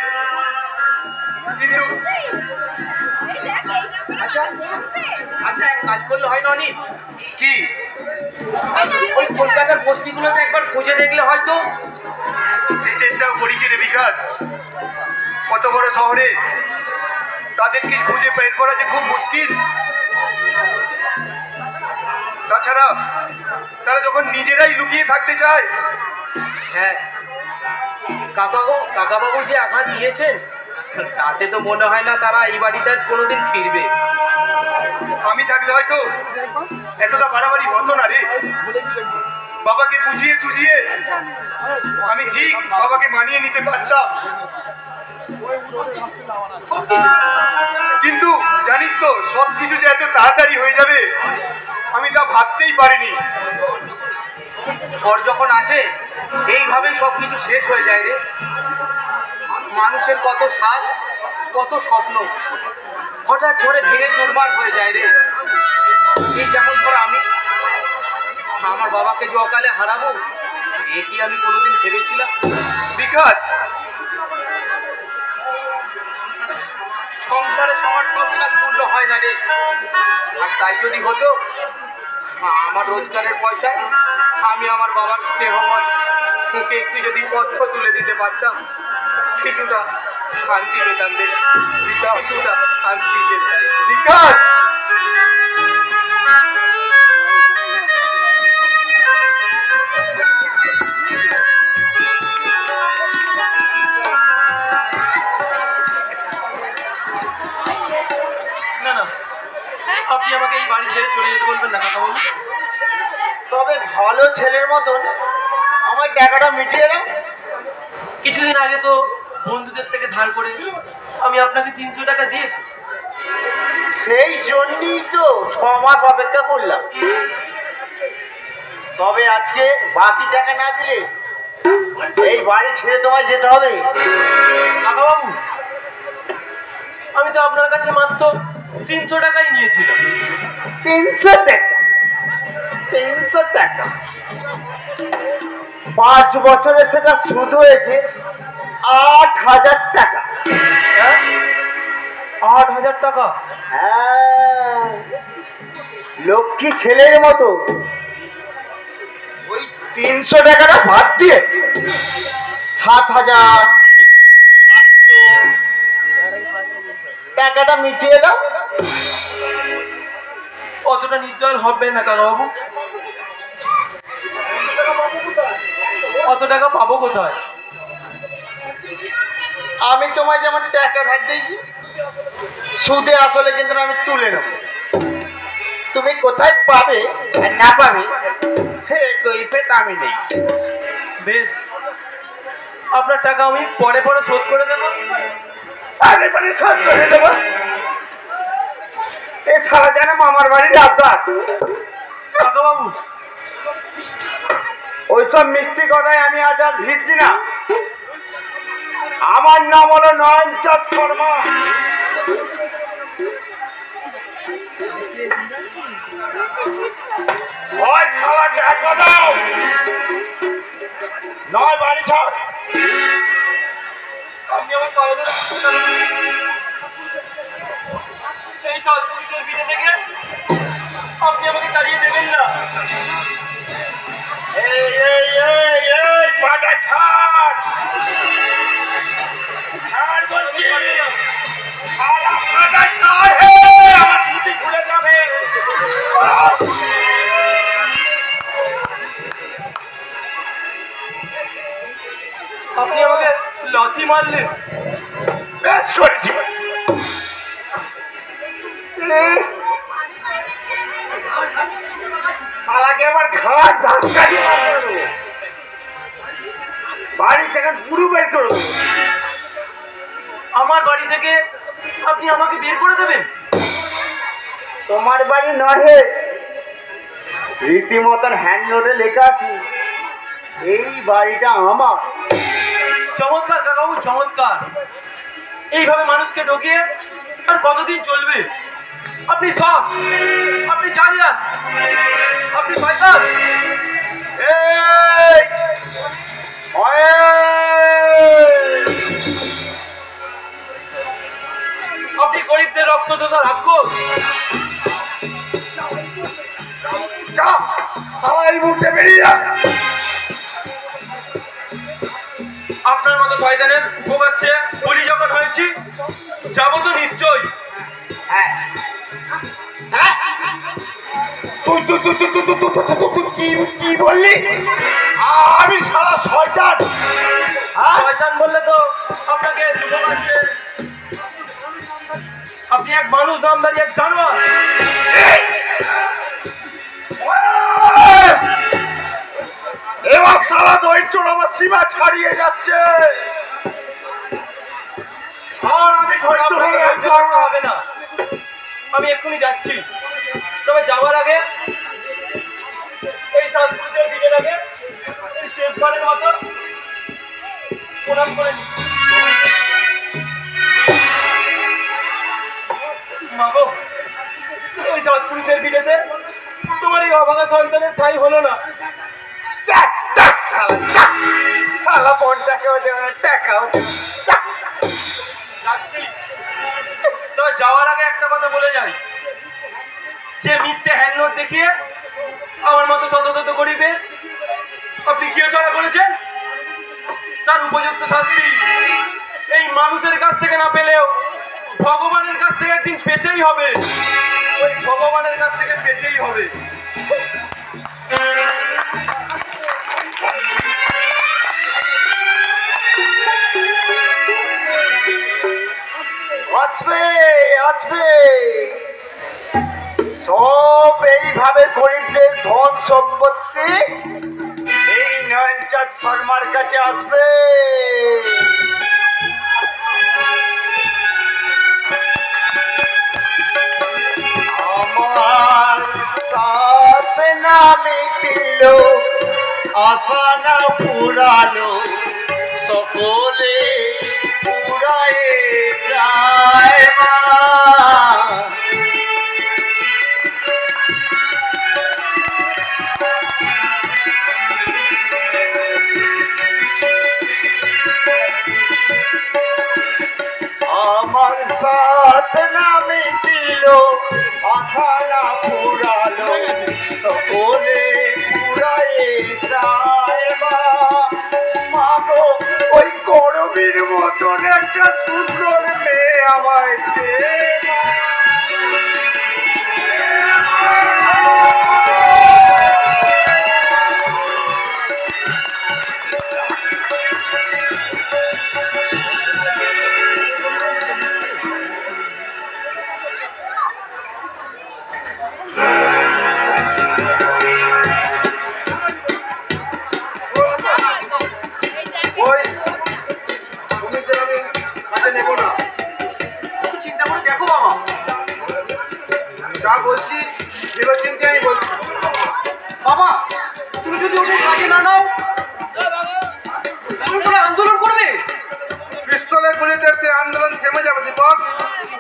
কিন্তু আচ্ছা। আচ্ছা এক কাজ করলে হয় না অনিল কি? ওই কলকাতার বস্তিগুলোতে একবার খুঁজে দেখলে হয়তো। সেই চেষ্টাও করেছি রে বিকাশ। কত বড় শহরে। তাদেরকে খুঁজে বের করা যে খুব মুশকিল। তাছাড়া তারা যখন নিজেরাই লুকিয়ে থাকতে চায় হ্যাঁ। কাকা গো কাকাবাবু যে আঘাত দিয়েছেন তাতে তো মনে হয় না তারা এই বাড়িতে আর কোনোদিন ফিরবে। আমি থাকলে হয়তো এতটা বাড়াবাড়ি হতো না রে। বাবাকে বুঝিয়ে সুঝিয়ে আমি ঠিক বাবাকে মানিয়ে নিতে পারতাম। কিন্তু জানিস তো সবকিছু যে এত তাড়াতাড়ি হয়ে যাবে আমি তা ভাবতেই পারিনি। ঝড় যখন আসে এইভাবেই সব কিছু শেষ হয়ে যায় রে। মানুষের কত স্বাদ কত স্বপ্ন হঠাৎ ঝড়ে ভেঙে চুরমার হয়ে যায় রে। এই যেমন ধর আমি আমার বাবাকে যে অকালে হারাবো এ কি আমি কোনোদিন ভেবেছিলাম? বিকাশ সংসারে সবার সব স্বাদ পূর্ণ হয় না রে? আর তাই যদি হতো আমার রোজগারের পয়সায় আমি আমার বাবার স্নেহময় মুখে একটু যদি পথ্য তুলে দিতে পারতাম, কিছুটা শান্তি পেতাম কিছুটা শান্তি পেতাম। বিকাশ! আপনি আমাকে এই বাড়ি ছেড়ে চলে যেতে বলবেন না কাকাবাবু তবে ভালো ছেলের মতন আমার টাকাটা মিটিয়ে দাও। কিছুদিন আগে তো বন্ধুদের থেকে ধার করে আমি আপনাকে তিনশো টাকা দিয়েছি। সেই জন্যই তো ছ মাস অপেক্ষা করলাম। তবে আজকে বাকি টাকা না দিলে এই বাড়ি ছেড়ে তোমায় যেতে হবে। কাকাবাবু আমি তো আপনার কাছে মাত্র তিনশো টাকাই নিয়েছিলাম। তিনশো টাকা। তিনশো টাকা। পাঁচ বছরে সেটা সুদ হয়েছে আট হাজার টাকা। হ্যাঁ? আট হাজার টাকা? হ্যাঁ। লক্ষ্মী ছেলের মতো। ওই তিনশো টাকাটা বাদ দিয়ে সাত হাজার। টাকাটা মিটিয়ে দাও। অতটা নির্দয় হবে না কাকাবাবু অত টাকা পাবো কোথায়? আমি তোমায় যেমন টাকা ধার দিয়েছি সুদে আসলে কিন্তু আমি তুলে নেব। তুমি কোথায় পাবে আর না পাবে সে কৈফেত আমি নেই। বেশ। আপনার টাকা আমি পরে পরে শোধ করে দেবো। আগে পরে শোধ করে দেবো এ ছাড়া যেন মামার বাড়ির আবদার কাকাবাবু। ওইসব মিষ্টি কথায় আমি আজ আর ভিড়ছি না। আমার নাম হলো নয়নচাঁদ শর্মা। ওই শালা টাকা দাও। নয় বাড়ি ছাড়। আপনি আমার পায়ে ধরে এই চাঁদপুরিদের ভিড়ে থেকে আপনি আমাকে তাড়িয়ে দেবেন না এই এই এই এই পাটা ছাড় ছাড় বলছি শালা পাটা ছাড় হে আমার ধুতি খুলে যাবে আপনি আমাকে লাথি মারলেন বেশ করেছি ঘাট ধাক্কা বাড়ি থেকে বের আমার বাড়ি থেকে আপনি আমাকে বের করে দেবেন? তোমার বাড়ি নহে। রীতিমতন হ্যান্ড নোটে লেখা আছে, এই বাড়িটা আমার। চমৎকার কাকাবু চমৎকার। এইভাবে মানুষকে ঢুকিয়ে আর কতদিন চলবে? আপনি সব আপনি জালিয়াত আপনি শয়তান। আপনি গরিবদের রক্ত দোষা রাক্ষস। সারা এই বেরিয়ে আপনার মতো শয়তানের উপকাচ্ছে বলি যখন হয়েছি যাব তো নিশ্চয়ই। কি বললি? আমি সারা শয়তান। শয়তান বললে তো আপনাকে আপনি এক মানুষ নামদারি এক জানোয়ার। এবার সারা দৈত্য আমার সীমা ছাড়িয়ে যাচ্ছে। আর আমি ধৈর্য হবে না। আমি এক্ষুনি যাচ্ছি। তবে যাওয়ার আগে এই সাতপুরুষের দিনের আগে এই শেষবারের মতো প্রণাম করে নিই। মা গো, এই সাতপুরুষের বিদেশে তোমার এই অভাগা সন্তানের ঠাই হলো না। তবে যাওয়ার আগে একটা কথা বলে যাই। যে মিথ্যে হ্যান্ড নোট দেখিয়ে আমার মতো শত গরিবে আপনি কি চড়া করেছেন তার উপযুক্ত শাস্তি এই মানুষের কাছ থেকে না পেলেও ভগবানের কাছ থেকে একদিন পেতেই হবে। ওই ভগবানের কাছ থেকে পেতেই হবে। আসবে আসবে সব এইভাবে গরিবদের ধন সম্পত্তি এই নয়নচাঁদ শর্মার কাছে আসবে। আমার সাথে না মিটিল আশা না ফুরালো সকলে পুরায়ে যায় মা। আমার সাথ না মিটিল আশা না পুরালো সকলে পুরায়ে মা মাগো ওই করবীর মতন একটা সুন্দর মেয়ে আমায় দে যা বলছি ভেবে চিন্তে আমি বলছি। বাবা, তুমি যদি ওদের কাজে না নাও, তুমি তোরা আন্দোলন করবে? পিস্তলের গুলিতে সে আন্দোলন থেমে যাবে, দীপক।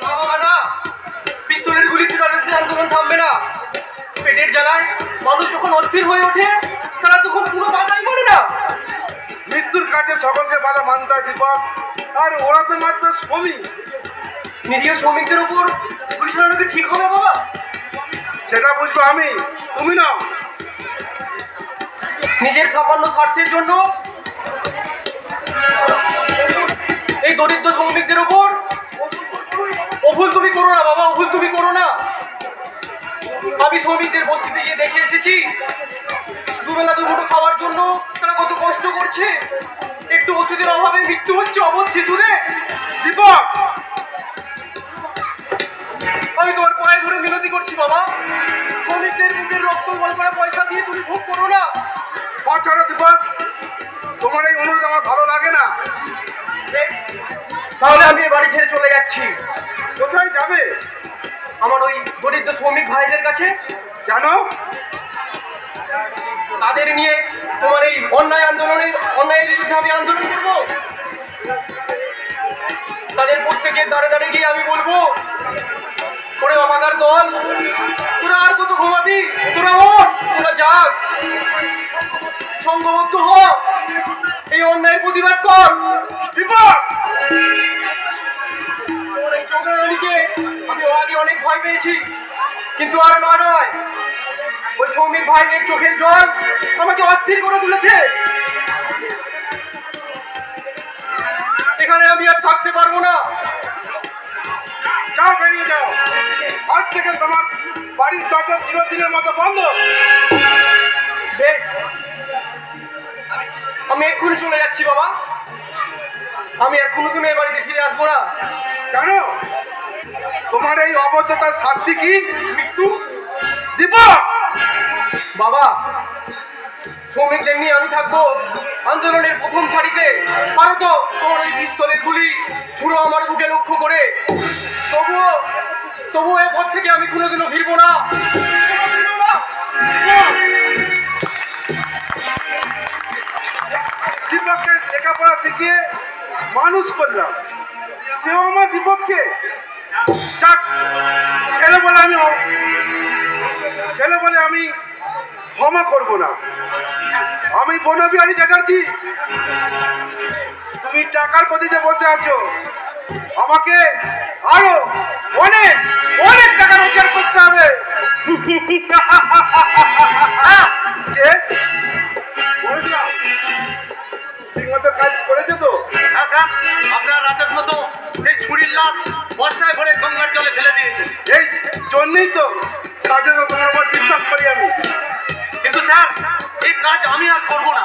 বাবা না। পিস্তলের গুলিতে তাদের সে আন্দোলন থামবে না। পেটের জ্বালায় মানুষ যখন অস্থির হয়ে ওঠে, তারা তখন পুরো বাধাই করে না। মৃত্যুর কাছে সকলকে বাধা মানতে হয়, দীপক। আর ওরা তো মাত্র শ্রমিক। নিরীহ শ্রমিকদের উপর কি ঠিক হবে, বাবা? সেটা বুঝব আমি? তুমি না নিজের সামান্য স্বার্থের জন্য এই দরিদ্র শ্রমিকদের উপর অভুল তুমি করো না, বাবা, অভুল তুমি করো না। আমি শ্রমিকদের বস্তিতে গিয়ে দেখে এসেছি, দুবেলা দুমুঠো খাওয়ার জন্য তারা কত কষ্ট করছে। একটু ওষুধের অভাবে মৃত্যু হচ্ছে অবধ শিশুদের। দীপক, আমি তোমার পায়ে ধরে মিনতি করছি বাবা। শ্রমিকদের বুকের রক্ত বল করে পয়সা দিয়ে তুমি ভোগ করো না। ছাড়ো দীপক তোমার এই অনুরোধ আমার ভালো লাগে না। তাহলে আমি বাড়ি ছেড়ে চলে যাচ্ছি। কোথায় যাবে? আমার ওই দরিদ্র শ্রমিক ভাইদের কাছে। জানো তাদের নিয়ে তোমার এই অন্যায় আন্দোলনের অন্যায়ের বিরুদ্ধে আমি আন্দোলন করব। তাদের প্রত্যেকের দাঁড়ে দাঁড়ে গিয়ে আমি বলব ওরে অবাকার দল। তোরা আর কত ঘুমাবি? তোরা ওর তোরা যাক সঙ্গবদ্ধ হ। এই অন্যায়ের প্রতিবাদ কর। বিপদ! আগে অনেক ভয় পেয়েছি, কিন্তু আর নয় নয়। ওই সৌমিক জল তুলেছে। এখানে আমি আর থাকতে পারব না। যাও, বেরিয়ে যাও। আজ থেকে তোমার বাড়ির দরজা চিরদিনের মতো বন্ধ। বেশ। আমি এক্ষুনি চলে যাচ্ছি, বাবা। আমি আর কোনোদিন এই বাড়িতে ফিরে আসব না। কেন তোমার এই অবদ্ধতার শাস্তি কি? মৃত্যু? দিব বাবা শ্রমিকদের নিয়ে আমি থাকব। আন্দোলনের প্রথম সারিতে। পারো তো? তোমার ওই পিস্তলের গুলি ছুড়ো আমার বুকে লক্ষ্য করে। তবুও তবুও এ পথ থেকে আমি কোনোদিনও ফিরবো না। দীপককে লেখাপড়া শিখিয়ে মানুষ করলাম সেও আমার বিপক্ষে। ছেলে বলে আমি ছেলে বলে আমি ক্ষমা করব না। আমি বনবিহারী চ্যাটার্জি। তুমি টাকার গতিতে বসে আছো। আমাকে আরও অনেক অনেক টাকা রোজগার করতে হবে। কে? বলেছিলাম। ঠিক মতো কাজ করেছ তো? হ্যাঁ স্যার। আপনার রাতের মতো সেই ছুরির লাশ বস্তায় ভরে গঙ্গার জলে ফেলে দিয়েছে। এই জন্যই তো তার জন্য তোমার উপর বিশ্বাস করি আমি। কিন্তু স্যার, এই কাজ আমি আর করব না।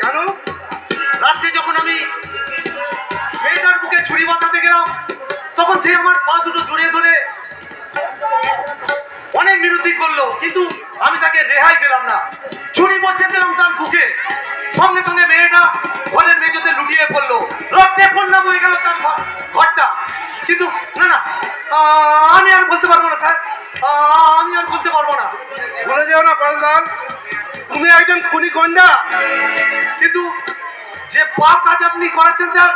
কেন রাত্রে যখন আমি মেয়েটার বুকে ছুরি বসাতে গেলাম, তখন সে আমার পা দুটো জড়িয়ে ধরে অনেক মিনতি করল কিন্তু আমি তাকে রেহাই দিলাম না। ছুরি বসিয়ে দিলাম তার বুকে। সঙ্গে সঙ্গে মেয়েটা ঘরের মেঝেতে লুটিয়ে পড়ল। রক্তে পড়লাম হয়ে গেল তার ঘরটা। কিন্তু না না আমি আর বলতে পারব না স্যার। আমি আর বলতে পারব না। ভুলে যেও না করলাল তুমি একজন খুনি গন্ডা কিন্তু যে পাপ কাজ আপনি করেছেন স্যার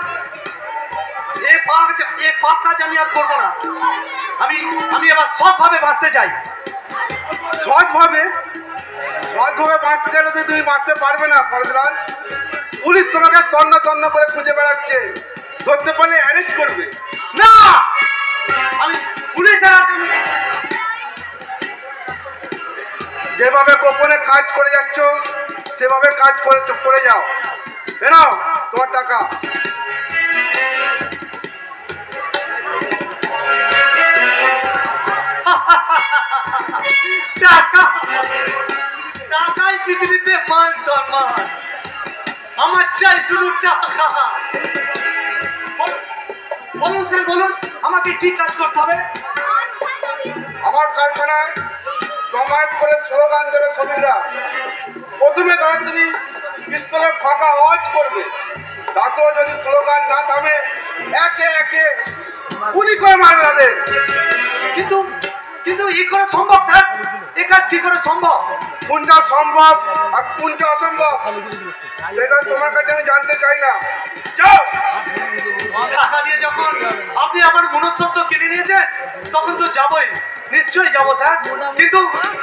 বাঁচতে তো তুমি বাঁচতে পারবে না পুলিশ তোমাকে খুঁজে বেড়াচ্ছে। ধরতে পারলে অ্যারেস্ট করবে। না! আমি পুলিশের যেভাবে গোপনে কাজ করে যাচ্ছ, সেভাবে কাজ করে করে যাও। তোমার টাকা। টাকা। টাকাই পৃথিবীতে মান সম্মান। আমার চাই শুধু টাকা। বলুন স্যার বলুন, আমাকে কি কাজ করতে হবে? আমার কারখানায় জমায়েত করে স্লোগান দেবে শ্রমিকরা। প্রথমে তুমি পিস্তলের ফাঁকা আওয়াজ করবে, তাতেও যদি স্লোগান না থামে, একে একে গুলি করে মারবে তাদের। কিন্তু কিন্তু ই করে সম্ভব স্যার? এ কাজ কি করে সম্ভব? কোনটা সম্ভব আর কোনটা অসম্ভব সেটা তোমার কাছে আমি জানতে চাই না। টাকা দিয়ে যখন আপনি আমার মনুষ্যত্ব কিনে নিয়েছেন তখন তো যাবই। নিশ্চয়ই যাব স্যার। কিন্তু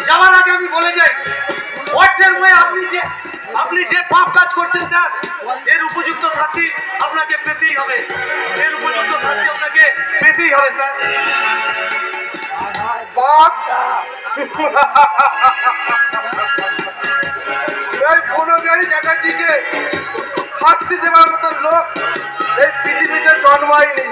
যাওয়ার আগে আমি বলে যাই অর্থের ময়ে আপনি যে আপনি যে পাপ কাজ করছেন স্যার এর উপযুক্ত শাস্তি আপনাকে পেতেই হবে। এর উপযুক্ত শাস্তি আপনাকে পেতেই হবে স্যার। এই বনবিহারী চ্যাটার্জিকে শাস্তি দেওয়ার মতো লোক এই পৃথিবীতে জন্মায়নি।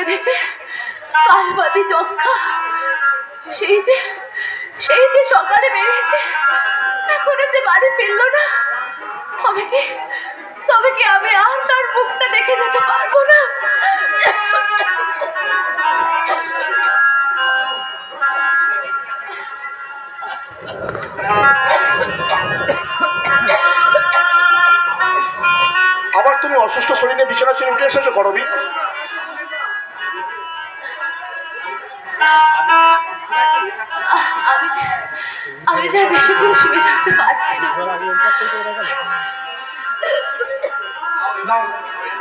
বেঁধেছে। কালবাদি যক্ষা সেই যে সেই যে সকালে বেরিয়েছে, এখনও যে বাড়ি ফিরলো না, তবে কি তবে কি আমি আর তার মুখটা দেখে যেতে পারব না? আবার তুমি অসুস্থ শরীরে বিছানা ছেড়ে উঠে এসেছ করবি আমি যে আমি যে বেশিক্ষণ শুয়ে থাকতে পারছি না। নাও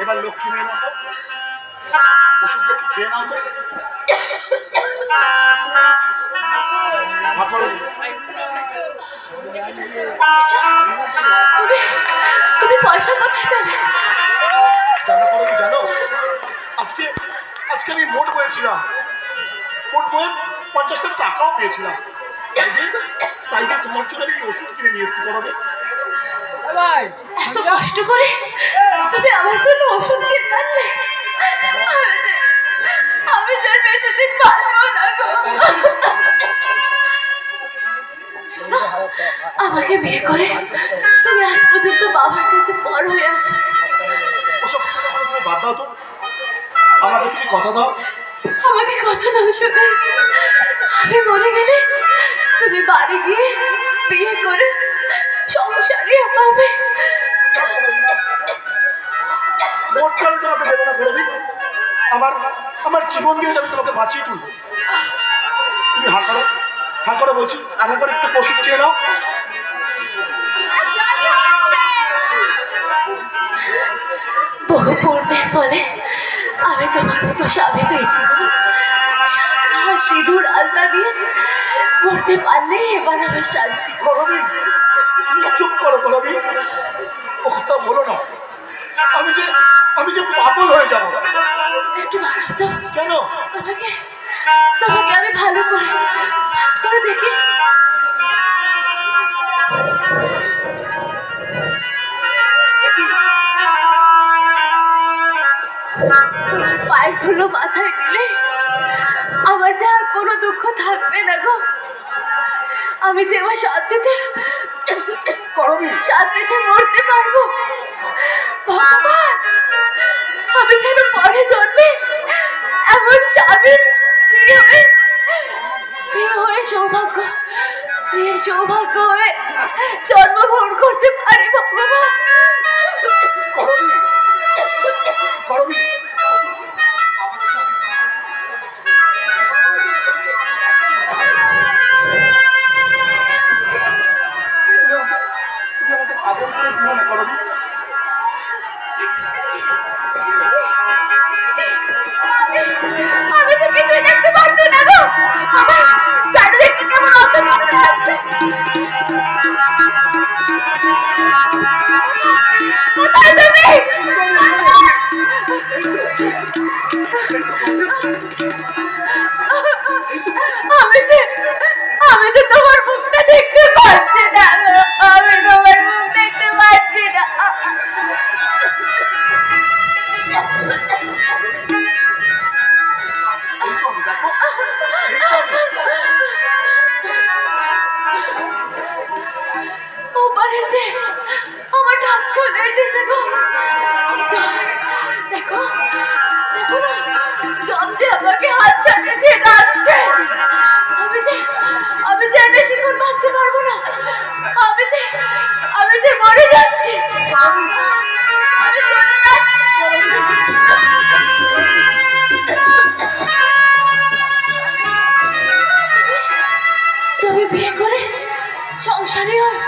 এবার লক্ষ্মী মেয়ে মতো ওষুধটা খেয়ে নাও তুমি তুমি পয়সা কোথায় পেলে? জানো জানো? আজকে আজকে আমি মোট টাকাও পেয়েছিলাম। তাই যে তাই যে তোমার জন্য আমি ওষুধ কিনে নিয়ে এসেছি করবে। এত কষ্ট করে তুমি আমার জন্য ওষুধ কিনে আনলে। আমি যে আমি যে আর বেশি দিন বাঁচবো না গো। আমাকে বিয়ে করে তুমি আজ পর্যন্ত বাবার কাছে বড় হয়ে আছো। ওসব তুমি বাদ দাও তো। আমাকে তুমি কথা দাও। আমাকে কথা দাও শুনে আমি মরে গেলে তুমি বাড়ি গিয়ে বিয়ে করে সংসারে হবে আমি তোমাকে দেবো না আমার আমার জীবন দিয়ে আমি তোমাকে বাঁচিয়ে তুলবো। তুমি হা করো হা করো বলছি আর একবার একটু ওষুধ খেয়ে নাও। বহু পূর্ণের ফলে আমি তোমার মতো স্বামী পেয়েছি গো। শাখা সিঁদুর আলতা দিয়ে মরতে পারলেই এবার আমার শান্তি করবি। চুপ করো করবি ও কথা বলো না। আমি যে আমি যে পাগল হয়ে যাব। একটু দাঁড়াও তো। কেন? তোমাকে তোমাকে আমি ভালো করে ভালো করে দেখি। ধুলো মাথায় নিলে আমার যে আর কোনো দুঃখ থাকবে না গো। আমি যে আমার শান্তিতে শান্তিতে মরতে পারব। ভগবান আমি যেন পরে জন্মে এমন স্বামীর স্ত্রী হয়ে স্ত্রী হয়ে সৌভাগ্য স্ত্রীর সৌভাগ্য হয়ে জন্মগ্রহণ করতে পারি ভগবান। করবি করবি আমি যে আমি যে তোমার মুখটা দেখতে পাচ্ছি না, আমি তোমার মুখ দেখতে পাচ্ছি না। ওপারে যে আমার ডাক চলে এসেছে গো। দেখো দেখো না জম যে আমাকে হাত ডাকছে আমি যে আমি যে বেশিক্ষণ বাঁচতে পারব না। আমি যে আমি যে মরে যাচ্ছি। তুমি বিয়ে করে সংসারী হয়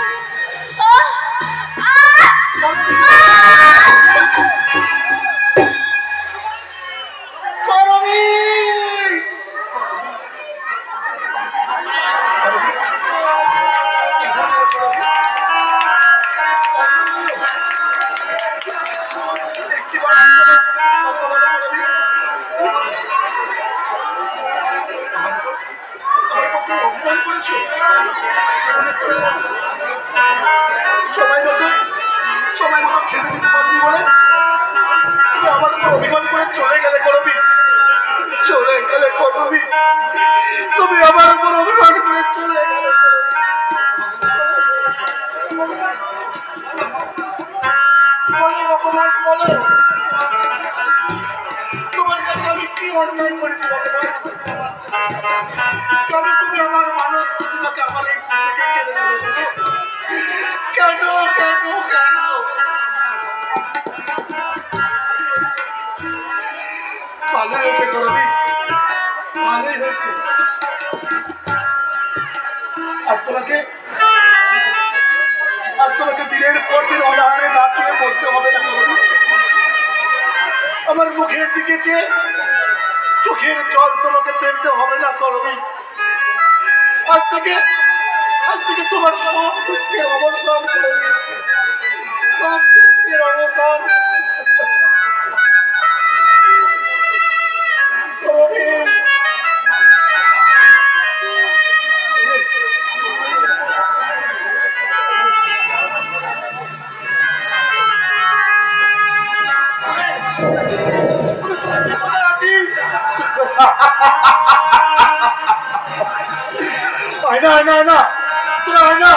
অভিমান করেছ সময় মতো খেতে দিতে পারবি বলে? তুমি আমার উপর অভিমান করে চলে গেলে করবি? চলে গেলে করবি? তুমি আমার উপর অভিমান করে চলে গেলে বলো। অন্যায় করেছি ভগবান তুমি আমার মানব প্রতিমাকে আমার? কেন কেন কেন? আর তোমাকে আর তোমাকে দিনের পর দিন অনাহারে না খেয়ে বলতে হবে না আমার মুখের দিকে চেয়ে চোখের জল তোমাকে ফেলতে হবে না করবি আজ থেকে আজ থেকে তোমার সব দুঃখের অবসান করবি সব দুঃখের অবসান। আয়না আয়না আয়না তোরা আয়না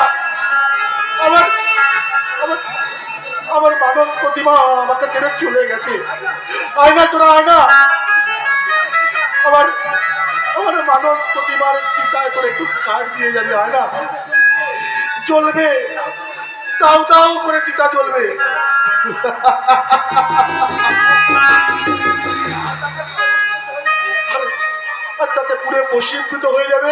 আমার আমার মানব প্রতিমা আমাকে ছেড়ে চলে গেছে। আয়না তোরা আয়না আমার আমার মানস প্রতিমার চিন্তায় করে একটু কাঠ দিয়ে যাবি আয়না চলবে। তাও তাও করে চিতা চলবে। আর- তাতে পুরে বশীভূত হয়ে যাবে।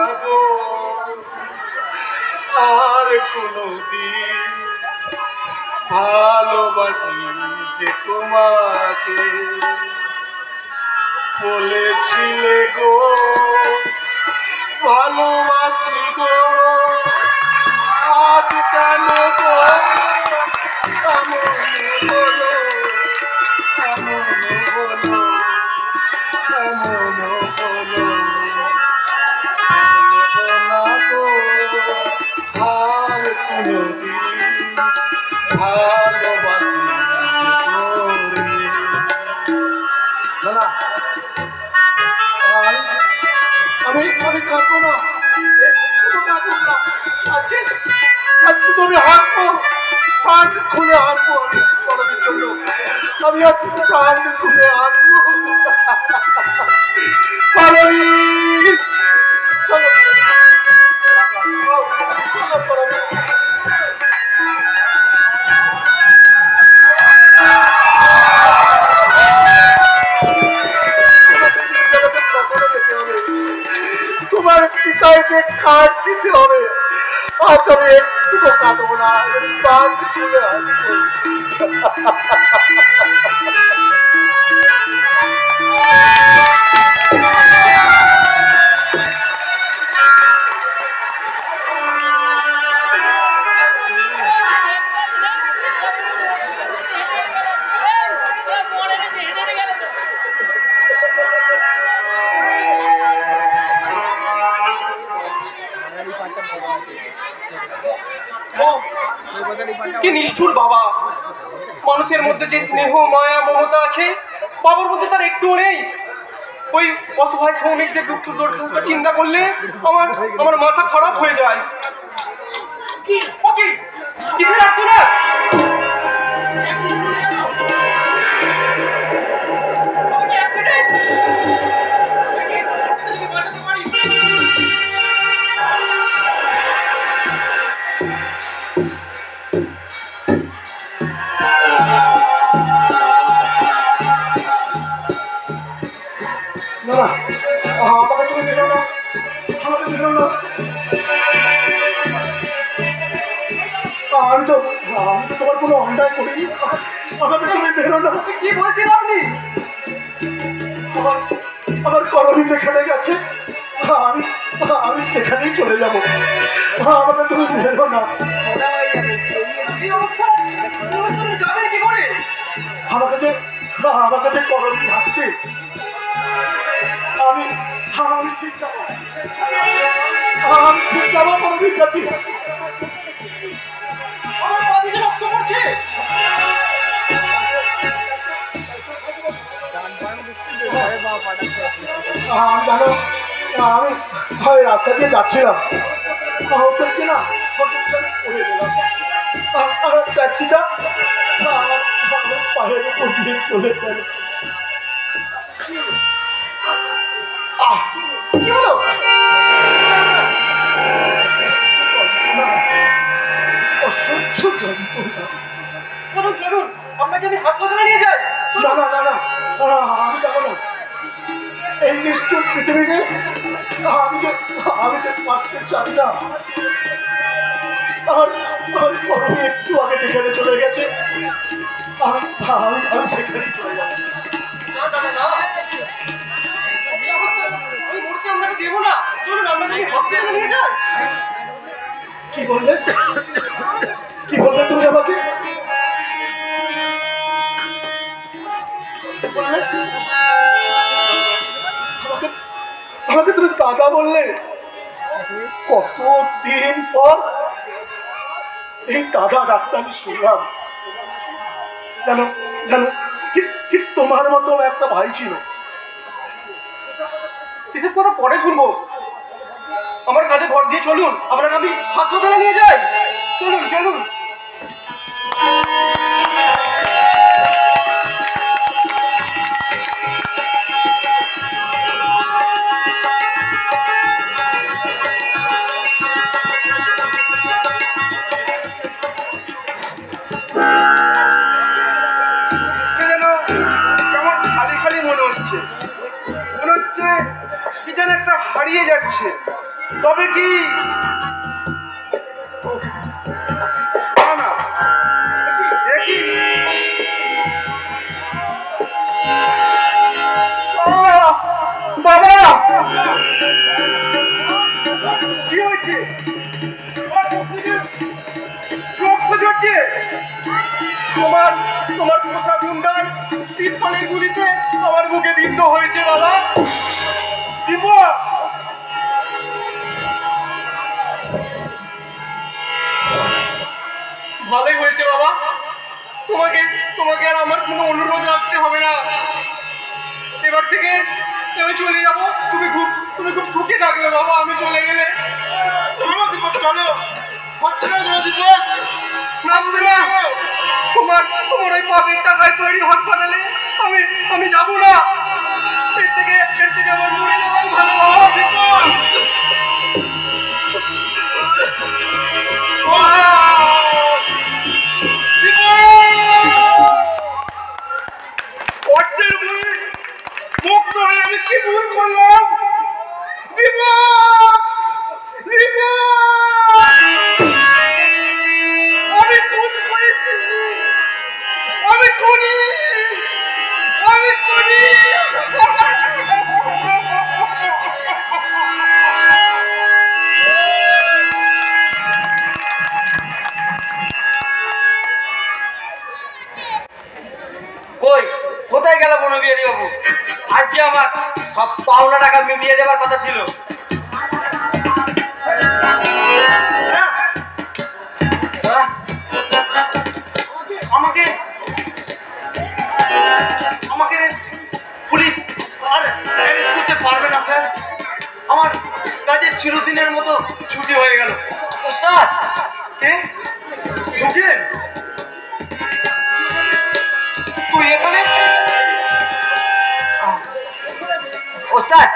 কোনদিন ভালোবাসি যে তোমাকে। বলেছিলে গো ভালোবাসি গো। আজ কেন গো? আমি বলো। আমি না একটু না হাঁটবো। খুলে হাঁটবো আমি করবের জন্য। আমি আজকে প্রাণ খুলে হাঁটবো। চলো। তোমার চিতায় যে কাঠ দিতে হবে আজ আমি একটু কাঁদবো না আমি প্রাণ খুলে আসব কি নিষ্ঠুর বাবা। মানুষের মধ্যে যে স্নেহ, মায়া, মমতা আছে, বাবার মধ্যে তার একটুও নেই। ওই অসহায় শ্রমিকদের দুঃখ, দুর্দশা চিন্তা করলে আমার আমার মাথা খারাপ হয়ে যায়। কি? ও না আমি তো আমি তো তোমার কোনো অন্যায় করিনি। আমাকে তুমি বেরো না। কি বলছেন আপনি? আমার আমার করণী যেখানে গেছে আমি আমি সেখানেই চলে যাব। আমাকে তুমি বেরো না। এই অবস্থা তুমি যাবেন কি আমার কাছে আমার কাছে করণী থাকছে আমি ঠিক যাব আমি ঠিক যাব রক্ত পড়ছে আমি জানো আমি হয় রাস্তা দিয়ে যাচ্ছিলাম কিনা ট্যাক্সিটা পায়ের উপর দিয়ে চলে গেল চলুন চলুন আপনাকে আমি হাসপাতালে নিয়ে যাই না না না না আমি যাব না এই নিষ্ঠুর পৃথিবীতে আমি যে আমি যে বাঁচতে চাই না আমার আমার করণী একটু আগে যেখানে চলে গেছে আমি আমি আমি সেখানে চলে যাব না দাদা না কি বললে? তুমি আমাকে? আমাকে তুমি দাদা বললে? কত দিন পর এই দাদা ডাক্তার শুনলাম। জানো জানো ঠিক ঠিক তোমার মতো একটা ভাই ছিল। সেসব কথা পরে শুনব। আমার কাছে ঘর দিয়ে চলুন। আপনাকে আমি হাসপাতালে নিয়ে যাই। চলুন চলুন। হারিয়ে যাচ্ছে। তবে কি? তোমার আমার বুকে বিদ্ধ হয়েছে বাবা। দিব ভালোই হয়েছে বাবা। তোমাকে তোমাকে আর আমার কোনো অনুরোধ রাখতে হবে না। এবার থেকে আমি চলে যাব। তুমি খুব তুমি খুব সুখে থাকবে বাবা, আমি চলে গেলে। চলো। তোমার তোমার ওই পাপের টাকায় তৈরি হাসপাতালে আমি আমি যাব না। এর থেকে এর থেকে আমার মরে যাওয়াই ভালো বাবা অর্থের ভুল মুক্ত হয়ে আমি কি ভুল করলাম দিব দিব কোথায় গেল বনবিহারী বাবু? আজকে আমার সব পাওনা টাকা মিটিয়ে দেবার কথা ছিল। না, স্যার। আমার কাজের চিরদিনের মতো ছুটি হয়ে গেল। তুই এখানে? ওস্তাদ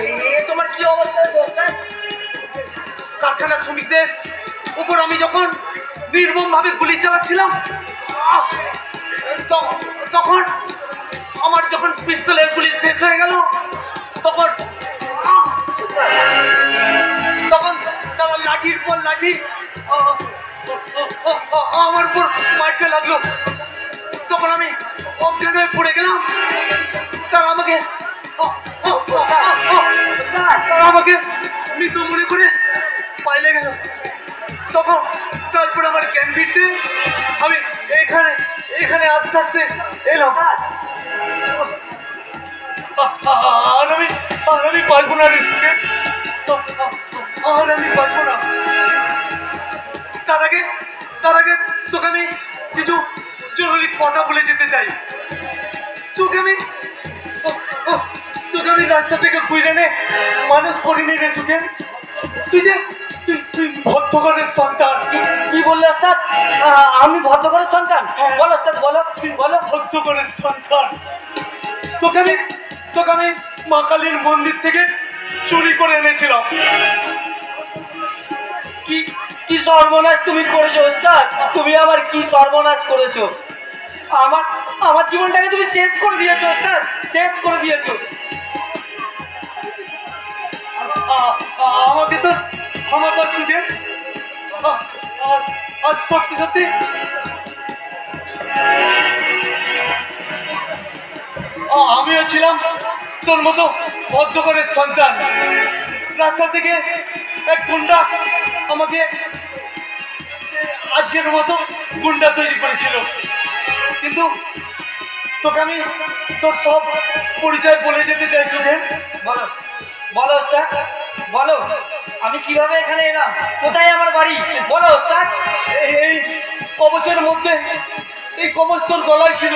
এ, তোমার কি অবস্থা হয়েছে কারখানার শ্রমিকদের উপর আমি যখন নির্মম ভাবে গুলি চালাচ্ছিলাম তখন আমার যখন পিস্তলের গুলি শেষ হয়ে গেল, তখন তখন তারা লাঠির পর লাঠি আমার উপর মারতে লাগল। তখন আমি অজ্ঞান হয়ে পড়ে গেলাম। তারা আমাকে তারা আমাকে মৃত মনে করে পাইলে গেল। তখন তারপর আমার জ্ঞান আমি এখানে এখানে আস্তে আস্তে এলাম। আর আমি আর আমি পারব না রে সুখে আর আমি পারব না। তার আগে তার আগে তোকে আমি কিছু জরুরি কথা বলে যেতে চাই। তোকে আমি তোকে আমি রাস্তা থেকে খুঁজে নে মানুষ করিনি রে সুখে তুই যে তুই তুই ভদ্রগণের সন্তান। কি বললে ওস্তাদ? আমি ভদ্রগণের সন্তান? বলো ওস্তাদ বলো বলো? ভদ্রগণের সন্তান। তোকে আমি তোকে আমি মা কালীর মন্দির থেকে চুরি করে এনেছিলাম। কি কি সর্বনাশ তুমি করেছ ওস্তাদ? তুমি আবার কি সর্বনাশ করেছ? আমার আমার জীবনটাকে তুমি শেষ করে দিয়েছ ওস্তাদ শেষ করে দিয়েছ। আমাকে তো ক্ষমা কর আ- আজ সত্যি সত্যি। আমিও ছিলাম তোর মতো ভদ্রকরের সন্তান। রাস্তা থেকে এক গুন্ডা আমাকে আজকের মতো গুন্ডা তৈরি করেছিল। কিন্তু তোকে আমি তোর সব পরিচয় বলে যেতে চাই সুখেন বলো বলো ওস্তাদ, বলো, আমি কীভাবে এখানে এলাম? কোথায় আমার বাড়ি? বলো ওস্তাদ। এই কবচের মধ্যে, এই কবচ তোর গলায় ছিল।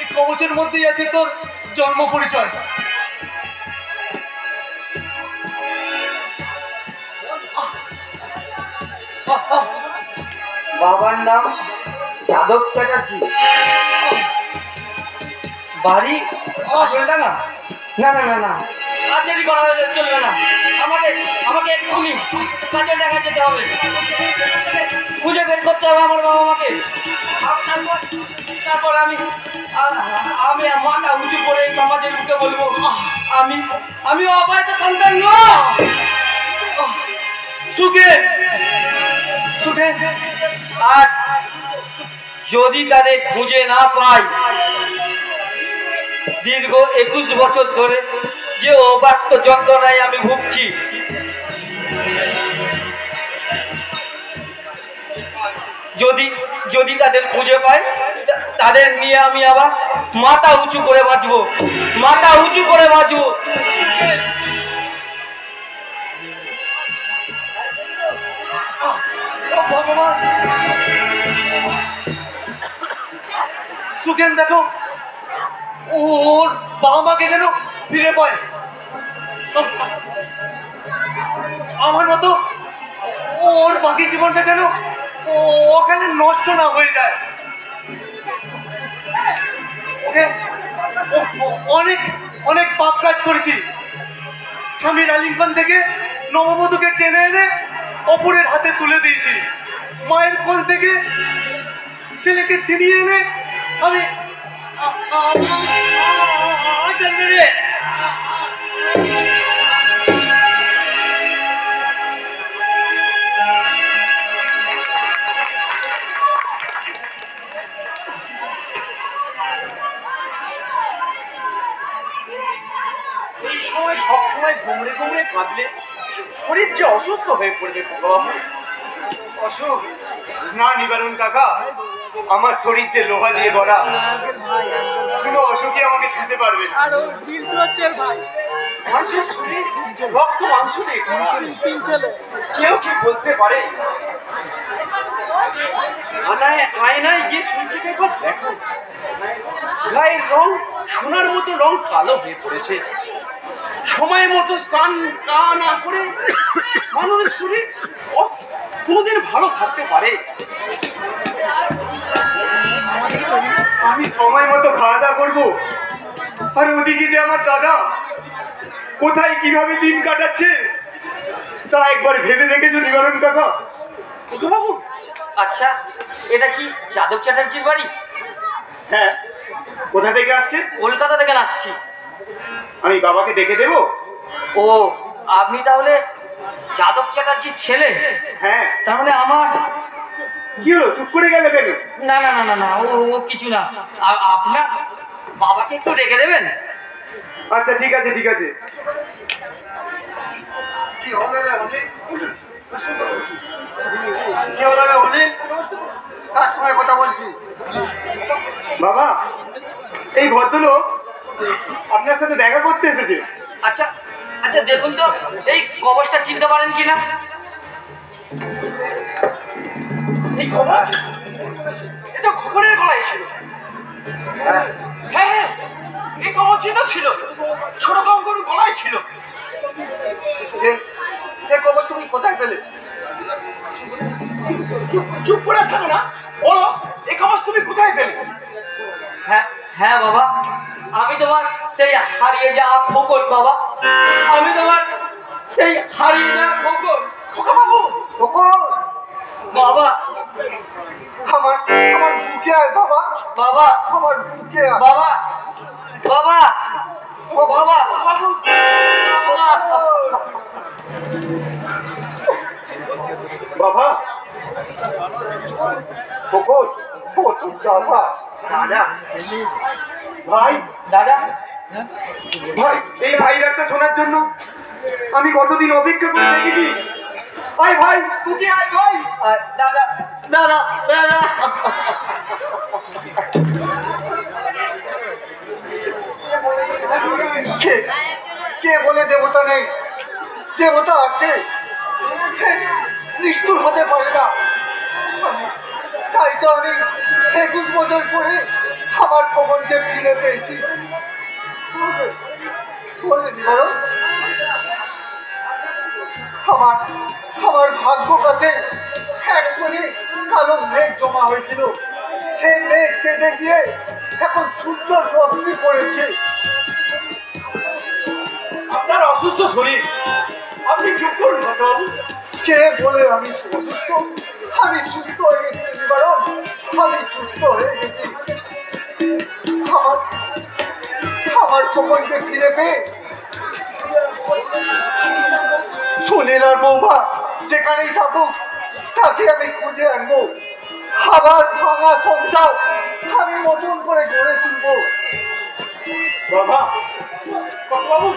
এই কবচের মধ্যেই আছে তোর জন্ম পরিচয়। বাবার নাম যাদব চ্যাটার্জি। বাড়ি? না? না না না আর দেরি করা চলবে না। আমাকে আমাকে এক্ষুনি কাজের ডাঙা যেতে হবে। খুঁজে বের করতে হবে আমার বাবা মাকে। তারপর তারপর আমি আমি মাথা উঁচু করে এই সমাজের মুখে বলব আমি আমি অবৈধ সন্তান নয় সুখে সুখে। আর যদি তাদের খুঁজে না পাই দীর্ঘ একুশ বছর ধরে যে অবাক্য যন্ত্রণায় আমি ভুগছি। যদি যদি তাদের খুঁজে পাই তাদের নিয়ে আমি আবার মাথা উঁচু করে বাঁচবো। মাথা উঁচু করে বাঁচবো। সুখেন দেখো। ওর বাবা মাকে যেন ফিরে পায়। আমার মতো ওর বাকি জীবনটা যেন ওখানে নষ্ট না হয়ে যায়। ওকে? অনেক অনেক পাপ কাজ করেছি। স্বামীর আলিঙ্গন থেকে নববধূকে টেনে এনে অপরের হাতে তুলে দিয়েছি। মায়ের কোল থেকে ছেলেকে ছিনিয়ে এনে আমি এই সময় সব ঘুমড়ে ঘুমড়ে কাঁদলে শরীর যে অসুস্থ হয়ে পড়বে অসুখ। না নিবারণ কাকা আমার শরীর যে লোহা দিয়ে গড়া কোনো অসুখই আমাকে ছুঁতে পারবে না। মানুষের শরীর রক্ত মাংস দিয়ে। কেউ কি বলতে পারে? আনায় আয়নায় গিয়ে শরীরটাকে একবার দেখো। গায়ের রং সোনার মতো রং কালো হয়ে পড়েছে। সময় মতো স্নান না না করে মানুষের শরীর কোনোদিন ভালো থাকতে পারে। আমি সময় মতো খাওয়া দাওয়া করব। আর ওদিকে যে আমার দাদা কোথায় কীভাবে দিন কাটাচ্ছে তা একবার ভেবে দেখেছ নিবারণ কাকা? বাবু আচ্ছা এটা কি যাদব চ্যাটার্জির বাড়ি? হ্যাঁ কোথা থেকে আসছে? কলকাতা থেকে আসছি। আমি বাবাকে ডেকে দেবো? ও আপনি তাহলে যাদব চ্যাটার্জির ছেলে? হ্যাঁ। তার মানে আমার কি হলো? চুপ করে গেলে কেন? না না না না না ও ও কিছু না। আপনার বাবাকে একটু রেখে দেবেন? আচ্ছা ঠিক আছে ঠিক আছে। কি হলো রে কি হলো রে অনিল? কার সঙ্গে কথা বলছি বাবা এই ভদ্রলোক আপনার সাথে দেখা করতে এসেছে। আচ্ছা আচ্ছা দেখুন তো এই কবচটা চিনতে পারেন কিনা? এই খবর এটা খবরের গলায় ছিল। হ্যাঁ। হ্যাঁ এই কবচই তো ছিল। ছোট কঙ্কর গলায় ছিল। এ- এ খবর তুমি কোথায় পেলে? চুপ চুপ করে থাকো না। বলো এই কবচ তুমি কোথায় পেলে? হ্যাঁ হ্যাঁ বাবা। আমি তোমার সেই হারিয়ে যাওয়া খোকন, বাবা। আমি তোমার সেই হারিয়ে যাওয়া খোকন। খোকা বাবু, খোকন। বাবা, আমার আমার বুকে বাবা। বাবা, আমার বুকে ভাই দাদা। ভাই এই ভাইয়ের একটা শোনার জন্য আমি কতদিন অপেক্ষা করে দেখেছি। ভাই ভাই তুই আয় ভাই দাদা দাদা দাদা। কে বলে দেবতা নেই? দেবতা আছে। সে নিষ্ঠুর হতে পারে না। তাই তো আমি একুশ বছর পরে আমার খবরকে ফিরে পেয়েছি। আমার আমার ভাগ্য কাছে এক করে কালো মেঘ জমা হয়েছিল। সেই মেঘ কেটে গিয়ে এখন সূর্য রশ্মি পড়েছে। আপনার অসুস্থ শরীর আপনি চুপ করুন বাবু। কে বলে আমি অসুস্থ আমি সুস্থ হয়ে গেছি নিবারণ আমি সুস্থ হয়ে গেছি। আমার কমলকে ফিরে পেয়ে সুনীল আর বৌমা যেখানেই থাকুক তাকে আমি খুঁজে আনব। আবার ভাঙা সংসার আমি নতুন করে গড়ে তুলবো। বাবা বাবু।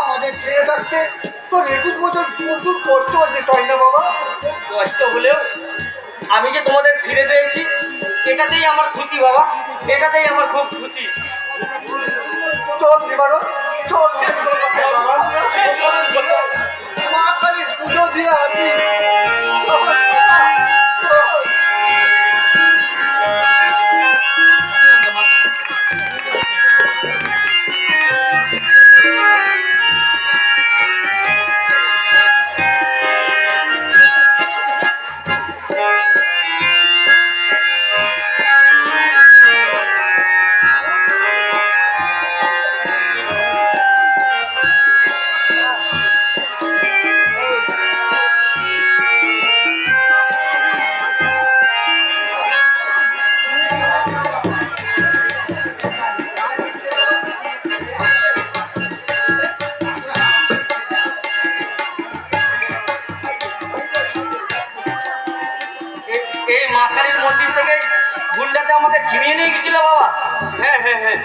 আমাদের ছেড়ে থাকতে তোর একুশ বছর প্রচুর কষ্ট আছে তাই না বাবা? কষ্ট হলেও আমি যে তোমাদের ফিরে পেয়েছি এটাতেই আমার খুশি বাবা এটাতেই আমার খুব খুশি। চল নিবারণ চল। মা পুজো দিয়ে আছি ছিনিয়ে নিয়ে গেছিল বাবা? হ্যাঁ হ্যাঁ হ্যাঁ।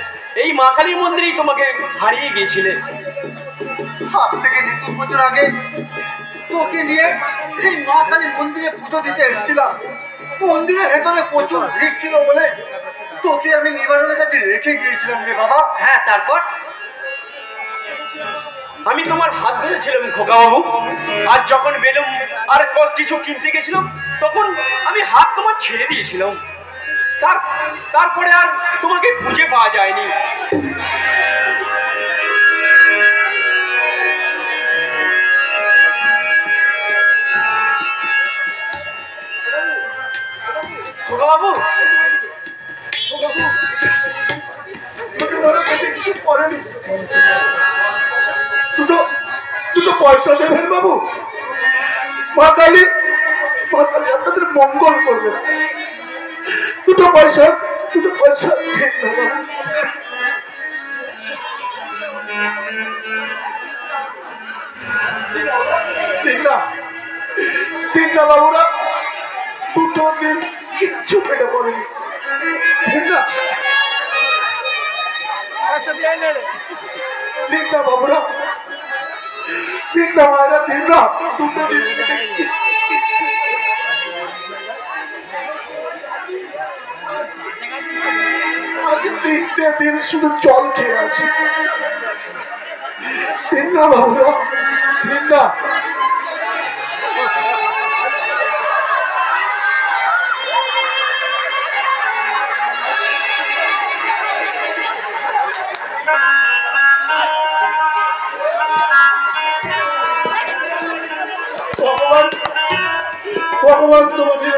এই মা কালীর মন্দিরেই তোমাকে হারিয়ে গিয়েছিলে। আজ থেকে একুশ বছর আগে তোকে নিয়ে এই মা মন্দিরে পুজো দিতে এসেছিলাম। মন্দিরের ভেতরে প্রচুর ভিড় ছিল বলে তোকে আমি নিবারণের কাছে রেখে গিয়েছিলাম রে বাবা। হ্যাঁ তারপর? আমি তোমার হাত ধরেছিলাম খোকা বাবু আর যখন বেলুম আর কিছু কিনতে গেছিলাম তখন আমি হাত তোমার ছেড়ে দিয়েছিলাম। তার তারপরে আর তোমাকে খুঁজে পাওয়া যায়নি। বাবু কিছু করেনি দুটো পয়সা দেবেন বাবু। মা কালী মা কালী আপনাদের মঙ্গল করবে দুটো পয়সা দুটো পয়সা দেন না বাবু। দিন না দিন না বাবুরা, দুটো দিন কিচ্ছু পেটে পড়েনি দিন না দিন না বাবুরা দিন না মায়েরা দিন না দুটো দিন পেটে আজ তিনটে দিন শুধু জল খেয়ে আছি। দিন না বাবুরা দিন না। ভগবান ভগবান তোমাদের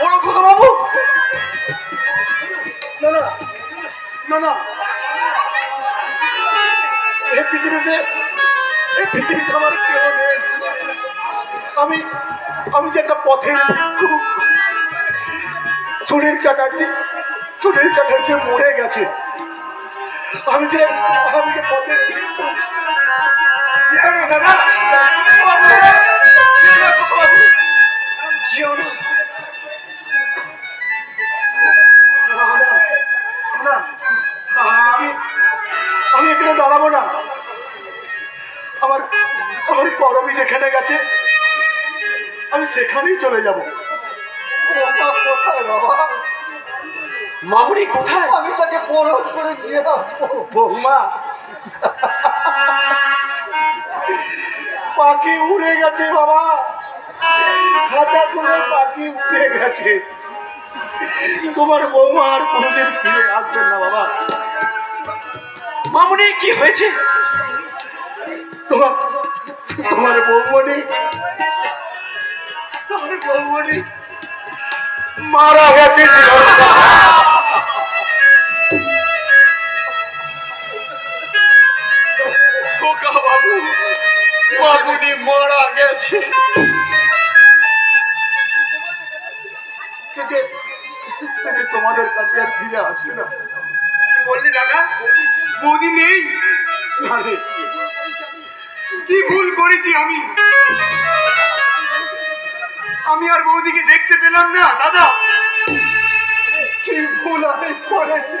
বড় খোকা বাবু পৃথিবীতে আমার কেউ নেই। আমি আমি যে একটা পথের সুনীল চ্যাটার্জি সুনীল চ্যাটার্জি মরে গেছে। আমি যে আমি যে পথের আমি আমি এখানে দাঁড়াবো না। আমার আমার করবি যেখানে গেছে আমি সেখানেই চলে যাব। কোথায় বাবা মামুনি কোথায়? আমি তাকে বরণ করে দিয়ে আসব। বৌমা। পাখি উড়ে গেছে বাবা। খাঁচা করে পাখি উড়ে গেছে। তোমার বৌমা আর কোনোদিন ফিরে আসবেন না বাবা। মামুনি কি হয়েছে? তোমার তোমার বৌমনি তোমার বৌমনি মারা গেছে। মামুনি মারা গেছে। তোমাদের কাছে আর ফিরে আসবে না। কি বললি দাদা? বৌদি নেই। কি ভুল করেছি আমি? আমি আর বৌদিকে দেখতে পেলাম না, দাদা। কি ভুল আমি করেছি?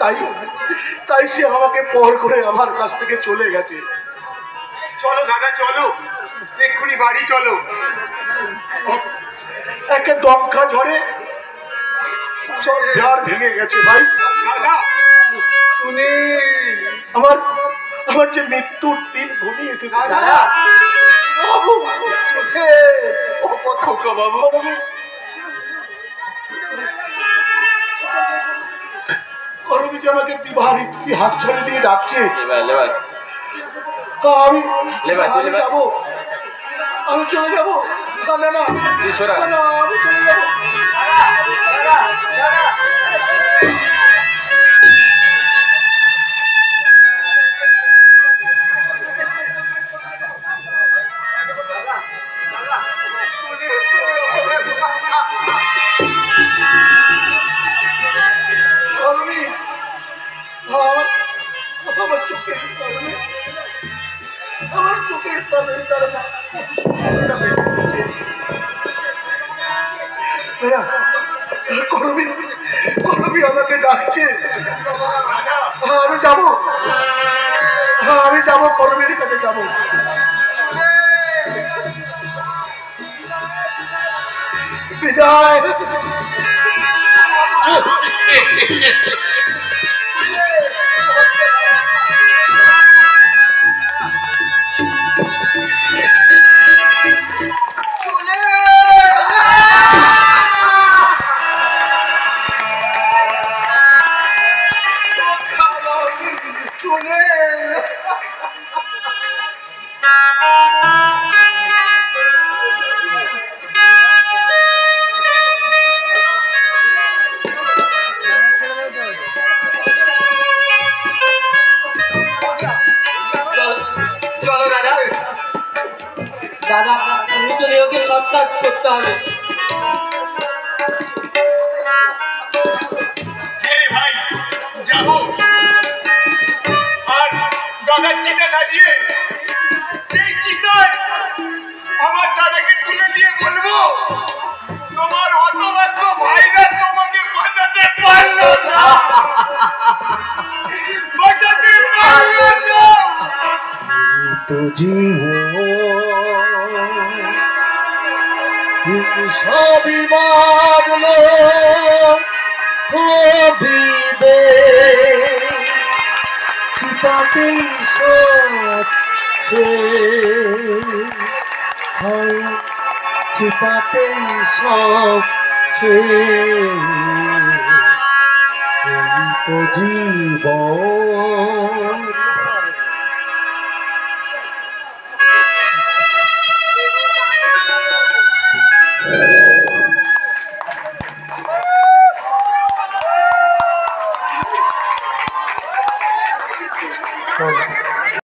তাই তাই সে আমাকে পর করে আমার কাছ থেকে চলে গেছে। চলো দাদা চলো। এক্ষুনি বাড়ি চলো। একে দমকা ঝড়ে সব দেওয়ার ভেঙে গেছে ভাই। দাদা। শুনি আমার আমার যে মৃত্যুর দিন ঘনিয়ে এসেছে দাদা। বাবু ও কত বাবু। করবি যে আমাকে বিবাহ কি হাত ছেড়ে দিয়ে ডাকছে? আমি লে ভাই, তুই আমি লে ভাই। যাব। আমি চলে যাব। না, না না। তুই সরা। না, না, আমি চলে যাব। আমার চোখের সামনে। আমার চোখের সামনে তার আমাকে ডাকছে। হ্যাঁ আমি যাব। হ্যাঁ আমি যাব, করবির কাছে যাব। বিদায়। সৎকাজ করতে হবে। ভাই যাব। আর দাদার চিতা সাজিয়ে সেই চিতায় আমার দাদাকে তুলে দিয়ে বলব তোমার হতভাগ্য ভাইরা তোমাকে বাঁচাতে পারল না। বাঁচাতে পারল না। তো জীবন সবই মানলো হবিবে শেষ হয় চিতাতেই সব শেষ এই তো জীবন